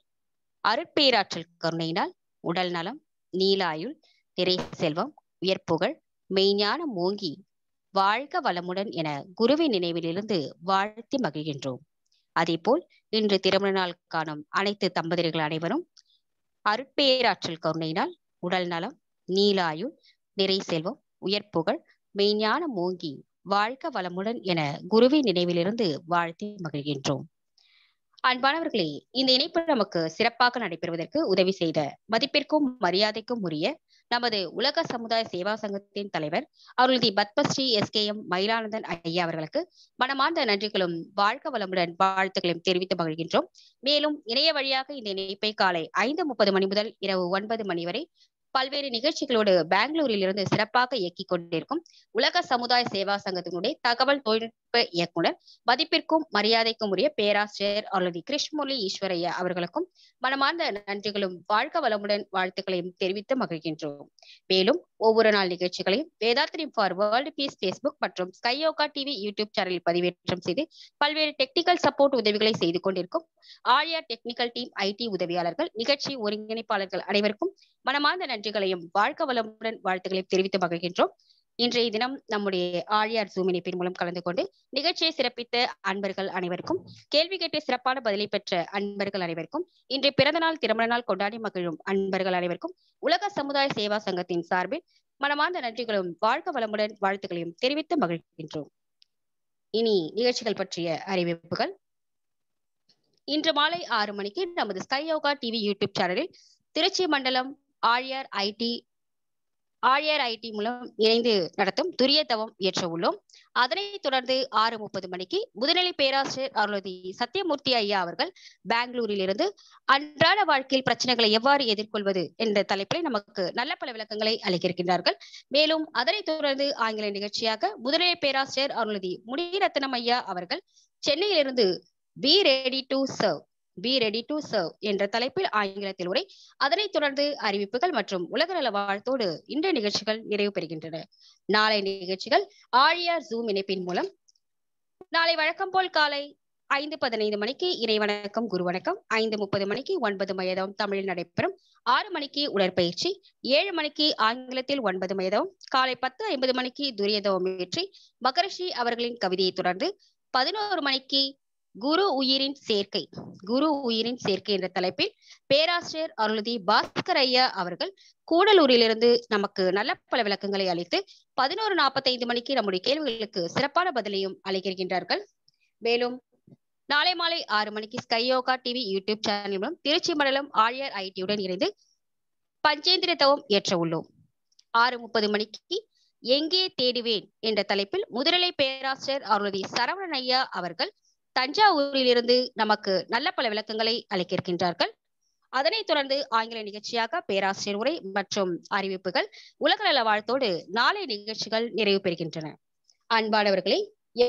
அருட்பேராற்றல் கருணையினால் உடல் நலம் நீலாயுள் நிறை செல்வம் உயர்ப்புகழ் மெய்ஞானம் ஓங்கி வாழ்க வளமுடன் என குருவின் நினைவிலிருந்து வாழ்த்தி மகிழ்கின்றோம். அதேபோல் இன்று திருமண நாள் காணும் அனைத்து தம்பதியர்கள் அனைவரும் அருட்பேராற்றல் கருணையினால் உடல் நலம் நீலாயுள் நிறை செல்வம் உயர்ப்புகழ் மெய்ஞானம் ஓங்கி வாழ்க வளமுடன் என குருவின் நினைவிலிருந்து வாழ்த்தி மகிழ்கின்றோம். அன்பானவர்களே இந்த இணைப்பு நமக்கு சிறப்பாக நடைபெறுவதற்கு உதவி செய்த மதிப்பிற்கும் மரியாதைக்கும் உரிய நமது உலக சமுதாய சேவா சங்கத்தின் தலைவர் அவர்களது Padmashri S K M Mayilanandan ஐயா அவர்களுக்கு மனமார்ந்த நன்றிகளும் வாழ்க வளமுடன் வாழ்த்துக்களையும் தெரிவித்து மகிழ்கின்றோம். மேலும் இணைய வழியாக இந்த இணைப்பை காலை ஐந்து முப்பது மணி முதல் இரவு ஒன்பது மணி வரை பல்வேறு நிகழ்ச்சிகளோடு பெங்களூரில் இருந்து சிறப்பாக இயக்கிக் கொண்டிருக்கும் உலக சமுதாய சேவா சங்கத்தினுடைய தகவல் தொழில்நுட்ப இயக்குனர் மதிப்பிற்கும் மரியாதைக்கும் உரிய பேராசிரியர் அல்லது கிருஷ்ணமொழி ஈஸ்வரையா அவர்களுக்கும் மனமார்ந்த நன்றிகளும் வாழ்க வளமுடன் வாழ்த்துக்களையும் தெரிவித்து மகிழ்கின்றோம். மேலும் ஒவ்வொரு நாள் நிகழ்ச்சிகளையும் Vethathiri for world peace Facebook மற்றும் ஸ்கையோகா டிவி யூடியூப் சேனலில் பதிவேற்றம் செய்து பல்வேறு டெக்னிக்கல் சப்போர்ட் உதவிகளை செய்து கொண்டிருக்கும் ஆழியா டெக்னிக்கல் டீம் ஐடி உதவியாளர்கள் நிகழ்ச்சி ஒருங்கிணைப்பாளர்கள் அனைவருக்கும் மனமார்ந்த நன்றிகளையும் வாழ்க வளமுடன் வாழ்த்துக்களையும் தெரிவித்து மகிழ்கின்றோம். இன்றைய தினம் நம்முடைய ஆழியார் ஜூம் இணைப்பின் மூலம் கலந்து கொண்டு நிகழ்ச்சியை சிறப்பித்த அன்பர்கள் அனைவருக்கும் கேள்வி கேட்டு சிறப்பான பதிலை பெற்ற அன்பர்கள் அனைவருக்கும் இன்றைய பிறந்தநாள் திருமண நாள் கொண்டாடி மகிழும் அன்பர்கள் அனைவருக்கும் உலக சமுதாய சேவா சங்கத்தின் சார்பில் மனமார்ந்த நன்றிகளும் வாழ்க வளமுடன் வாழ்த்துக்களையும் தெரிவித்து மகிழ்கின்றோம். இனி நிகழ்ச்சிகள் பற்றிய அறிவிப்புகள். இன்று மாலை ஆறு மணிக்கு நமது ஸ்கை யோகா டிவி யூடியூப் சேனலில் திருச்சி மண்டலம் ஆழியார் ஐடி ஆழியார் ஐடி மூலம் இணைந்து நடத்தும் துரிய தவம் இயற்ற உள்ளோம் அதனைத் தொடர்ந்து ஆறு முப்பது மணிக்கு முதுநிலை பேராசிரியர் அருளதி சத்யமூர்த்தி ஐயா அவர்கள் பெங்களூரில் இருந்து அன்றாட வாழ்க்கையில் பிரச்சனைகளை எவ்வாறு எதிர்கொள்வது என்ற தலைப்பில் நமக்கு நல்ல பல விளக்கங்களை அளிக்கின்றார்கள் மேலும் அதனைத் தொடர்ந்து ஆங்கில நிகழ்ச்சியாக முதுநிலை பேராசிரியர் அருளதி முடிரத்னம் ஐயா அவர்கள் சென்னையிலிருந்து be ready to serve. Be ready to serve என்ற தலைப்பில் ஆங்கிலத்தில் உரை. அதனைத் தொடர்ந்து அறிவிப்புகள் மற்றும் உலக நல வாழ்த்தோடு இன்றைய நிகழ்ச்சிகள் நிறைவு பெறுகின்றன. நாளை நிகழ்ச்சிகள் ஆழியார் ஜூம் இணைப்பின் மூலம். நாளை வழக்கம் போல் காலை ஐந்து பதினைந்து மணிக்கு இறை வணக்கம் குரு வணக்கம் ஐந்து முப்பது மணிக்கு ஒன்பது மயதம் தமிழில் நடைபெறும். ஆறு மணிக்கு உடற்பயிற்சி. ஏழு மணிக்கு ஆங்கிலத்தில் ஒன்பது மயதம். காலை பத்து ஐம்பது மணிக்கு துரியதவம் ஏற்றி மகரிஷி அவர்களின் கவிதையை தொடர்ந்து பதினோரு மணிக்கு குரு உயிரின் சேர்க்கை குரு உயிரின் சேர்க்கை என்ற தலைப்பில் பேராசிரியர் அருளதி பாஸ்கர் ஐயா அவர்கள் கூடலூரிலிருந்து நமக்கு நல்ல பல விளக்கங்களை அளித்து பதினோரு நாற்பத்தைந்து மணிக்கு நம்முடைய கேள்விகளுக்கு சிறப்பான பதிலையும் அளிக்கின்றார்கள். மேலும் நாளை மாலை ஆறு மணிக்கு ஸ்கையோகா டிவி யூடியூப் சேனல் மூலம் திருச்சி மண்டலம் ஆழியர் ஐடியுடன் இணைந்து பஞ்சேந்திர தவம் ஏற்ற உள்ளோம். ஆறு முப்பது மணிக்கு எங்கே தேடுவேன் என்ற தலைப்பில் முதுநிலை பேராசிரியர் அருளதி சரவணன் ஐயா அவர்கள் தஞ்சாவூரிலிருந்து நமக்கு நல்ல பல விளக்கங்களை அளிக்க இருக்கின்றார்கள் அதனைத் தொடர்ந்து ஆங்கில நிகழ்ச்சியாக பேராசிரியர் உரை மற்றும் அறிவிப்புகள் உலக நல வாழ்த்தோடு நாளை நிகழ்ச்சிகள் நிறைவு பெறுகின்றன. அன்பானவர்களே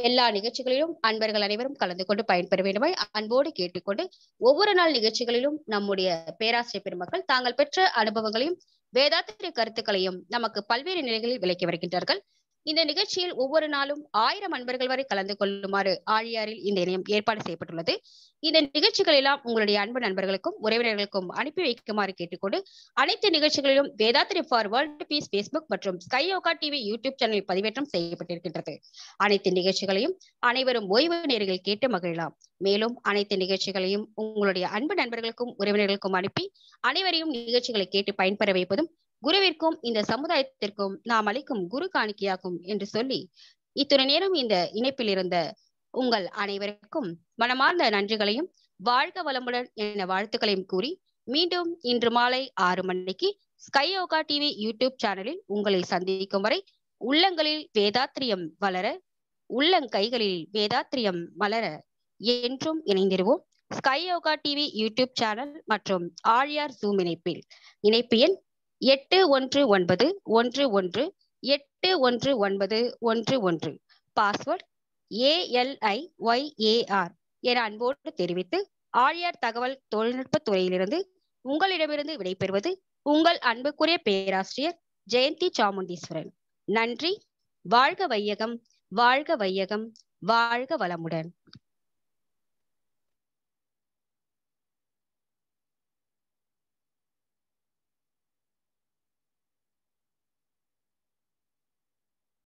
எல்லா நிகழ்ச்சிகளிலும் அன்பர்கள் அனைவரும் கலந்து கொண்டு பயன்பெற வேண்டுமாய் அன்போடு கேட்டுக்கொண்டு ஒவ்வொரு நாள் நிகழ்ச்சிகளிலும் நம்முடைய பேராசிரியர் பெருமக்கள் தாங்கள் பெற்ற அனுபவங்களையும் வேதாத்திரிய கருத்துக்களையும் நமக்கு பல்வேறு நிலைகளில் விளக்கி வருகின்றார்கள். இந்த நிகழ்ச்சியில் ஒவ்வொரு நாளும் ஆயிரம் அன்பர்கள் வரை கலந்து கொள்ளுமாறு ஆழியாரில் இந்த இணையம் ஏற்பாடு செய்யப்பட்டுள்ளது. இந்த நிகழ்ச்சிகள் எல்லாம் உங்களுடைய அன்பு நண்பர்களுக்கும் உறவினர்களுக்கும் அனுப்பி வைக்குமாறு கேட்டுக்கொண்டு அனைத்து நிகழ்ச்சிகளிலும் Vethathiri for world peace Facebook மற்றும் ஸ்கை யோகா டிவி யூடியூப் சேனலில் பதிவேற்றம் செய்யப்பட்டிருக்கின்றது. அனைத்து நிகழ்ச்சிகளையும் அனைவரும் ஓய்வு நேரில் கேட்டு மகிழலாம். மேலும் அனைத்து நிகழ்ச்சிகளையும் உங்களுடைய அன்பு நண்பர்களுக்கும் உறவினர்களுக்கும் அனுப்பி அனைவரையும் நிகழ்ச்சிகளை கேட்டு பயன்பெற வைப்பதும் குருவிற்கும் இந்த சமுதாயத்திற்கும் நாம் அளிக்கும் குரு காணிக்கையாகும் என்று சொல்லி இத்துணை நேரம் இந்த இணைப்பில் இருந்த உங்கள் அனைவருக்கும் மனமார்ந்த நன்றிகளையும் வாழ்க வளமுடன் என வாழ்த்துக்களையும் கூறி மீண்டும் இன்று மாலை ஆறு மணிக்கு ஸ்கை யோகா டிவி யூடியூப் சேனலில் உங்களை சந்திக்கும் வரை உள்ளங்களில் வேதாத்திரியம் வளர உள்ளங்கைகளில் வேதாத்திரியம் மலர என்றும் இணைந்திருவோம். SKY yoga TV YouTube channel மற்றும் ஆழியார் ஜூம் இணைப்பில். இணைப்பு எண் எட்டு ஒன்று ஒன்பது ஒன்று ஒன்று எட்டு ஒன்று ஒன்பது ஒன்று ஒன்று. பாஸ்வேர்ட் ஏஎல்ஐ ஒய்ஏஆர் என அன்போடு தெரிவித்து ஆழியார் தகவல் தொழில்நுட்ப துறையிலிருந்து உங்களிடமிருந்து விடைபெறுவது உங்கள் அன்புக்குரிய பேராசிரியர் ஜெயந்தி சாமுண்டீஸ்வரன். நன்றி. வாழ்க வையகம் வாழ்க வையகம் வாழ்க வளமுடன்.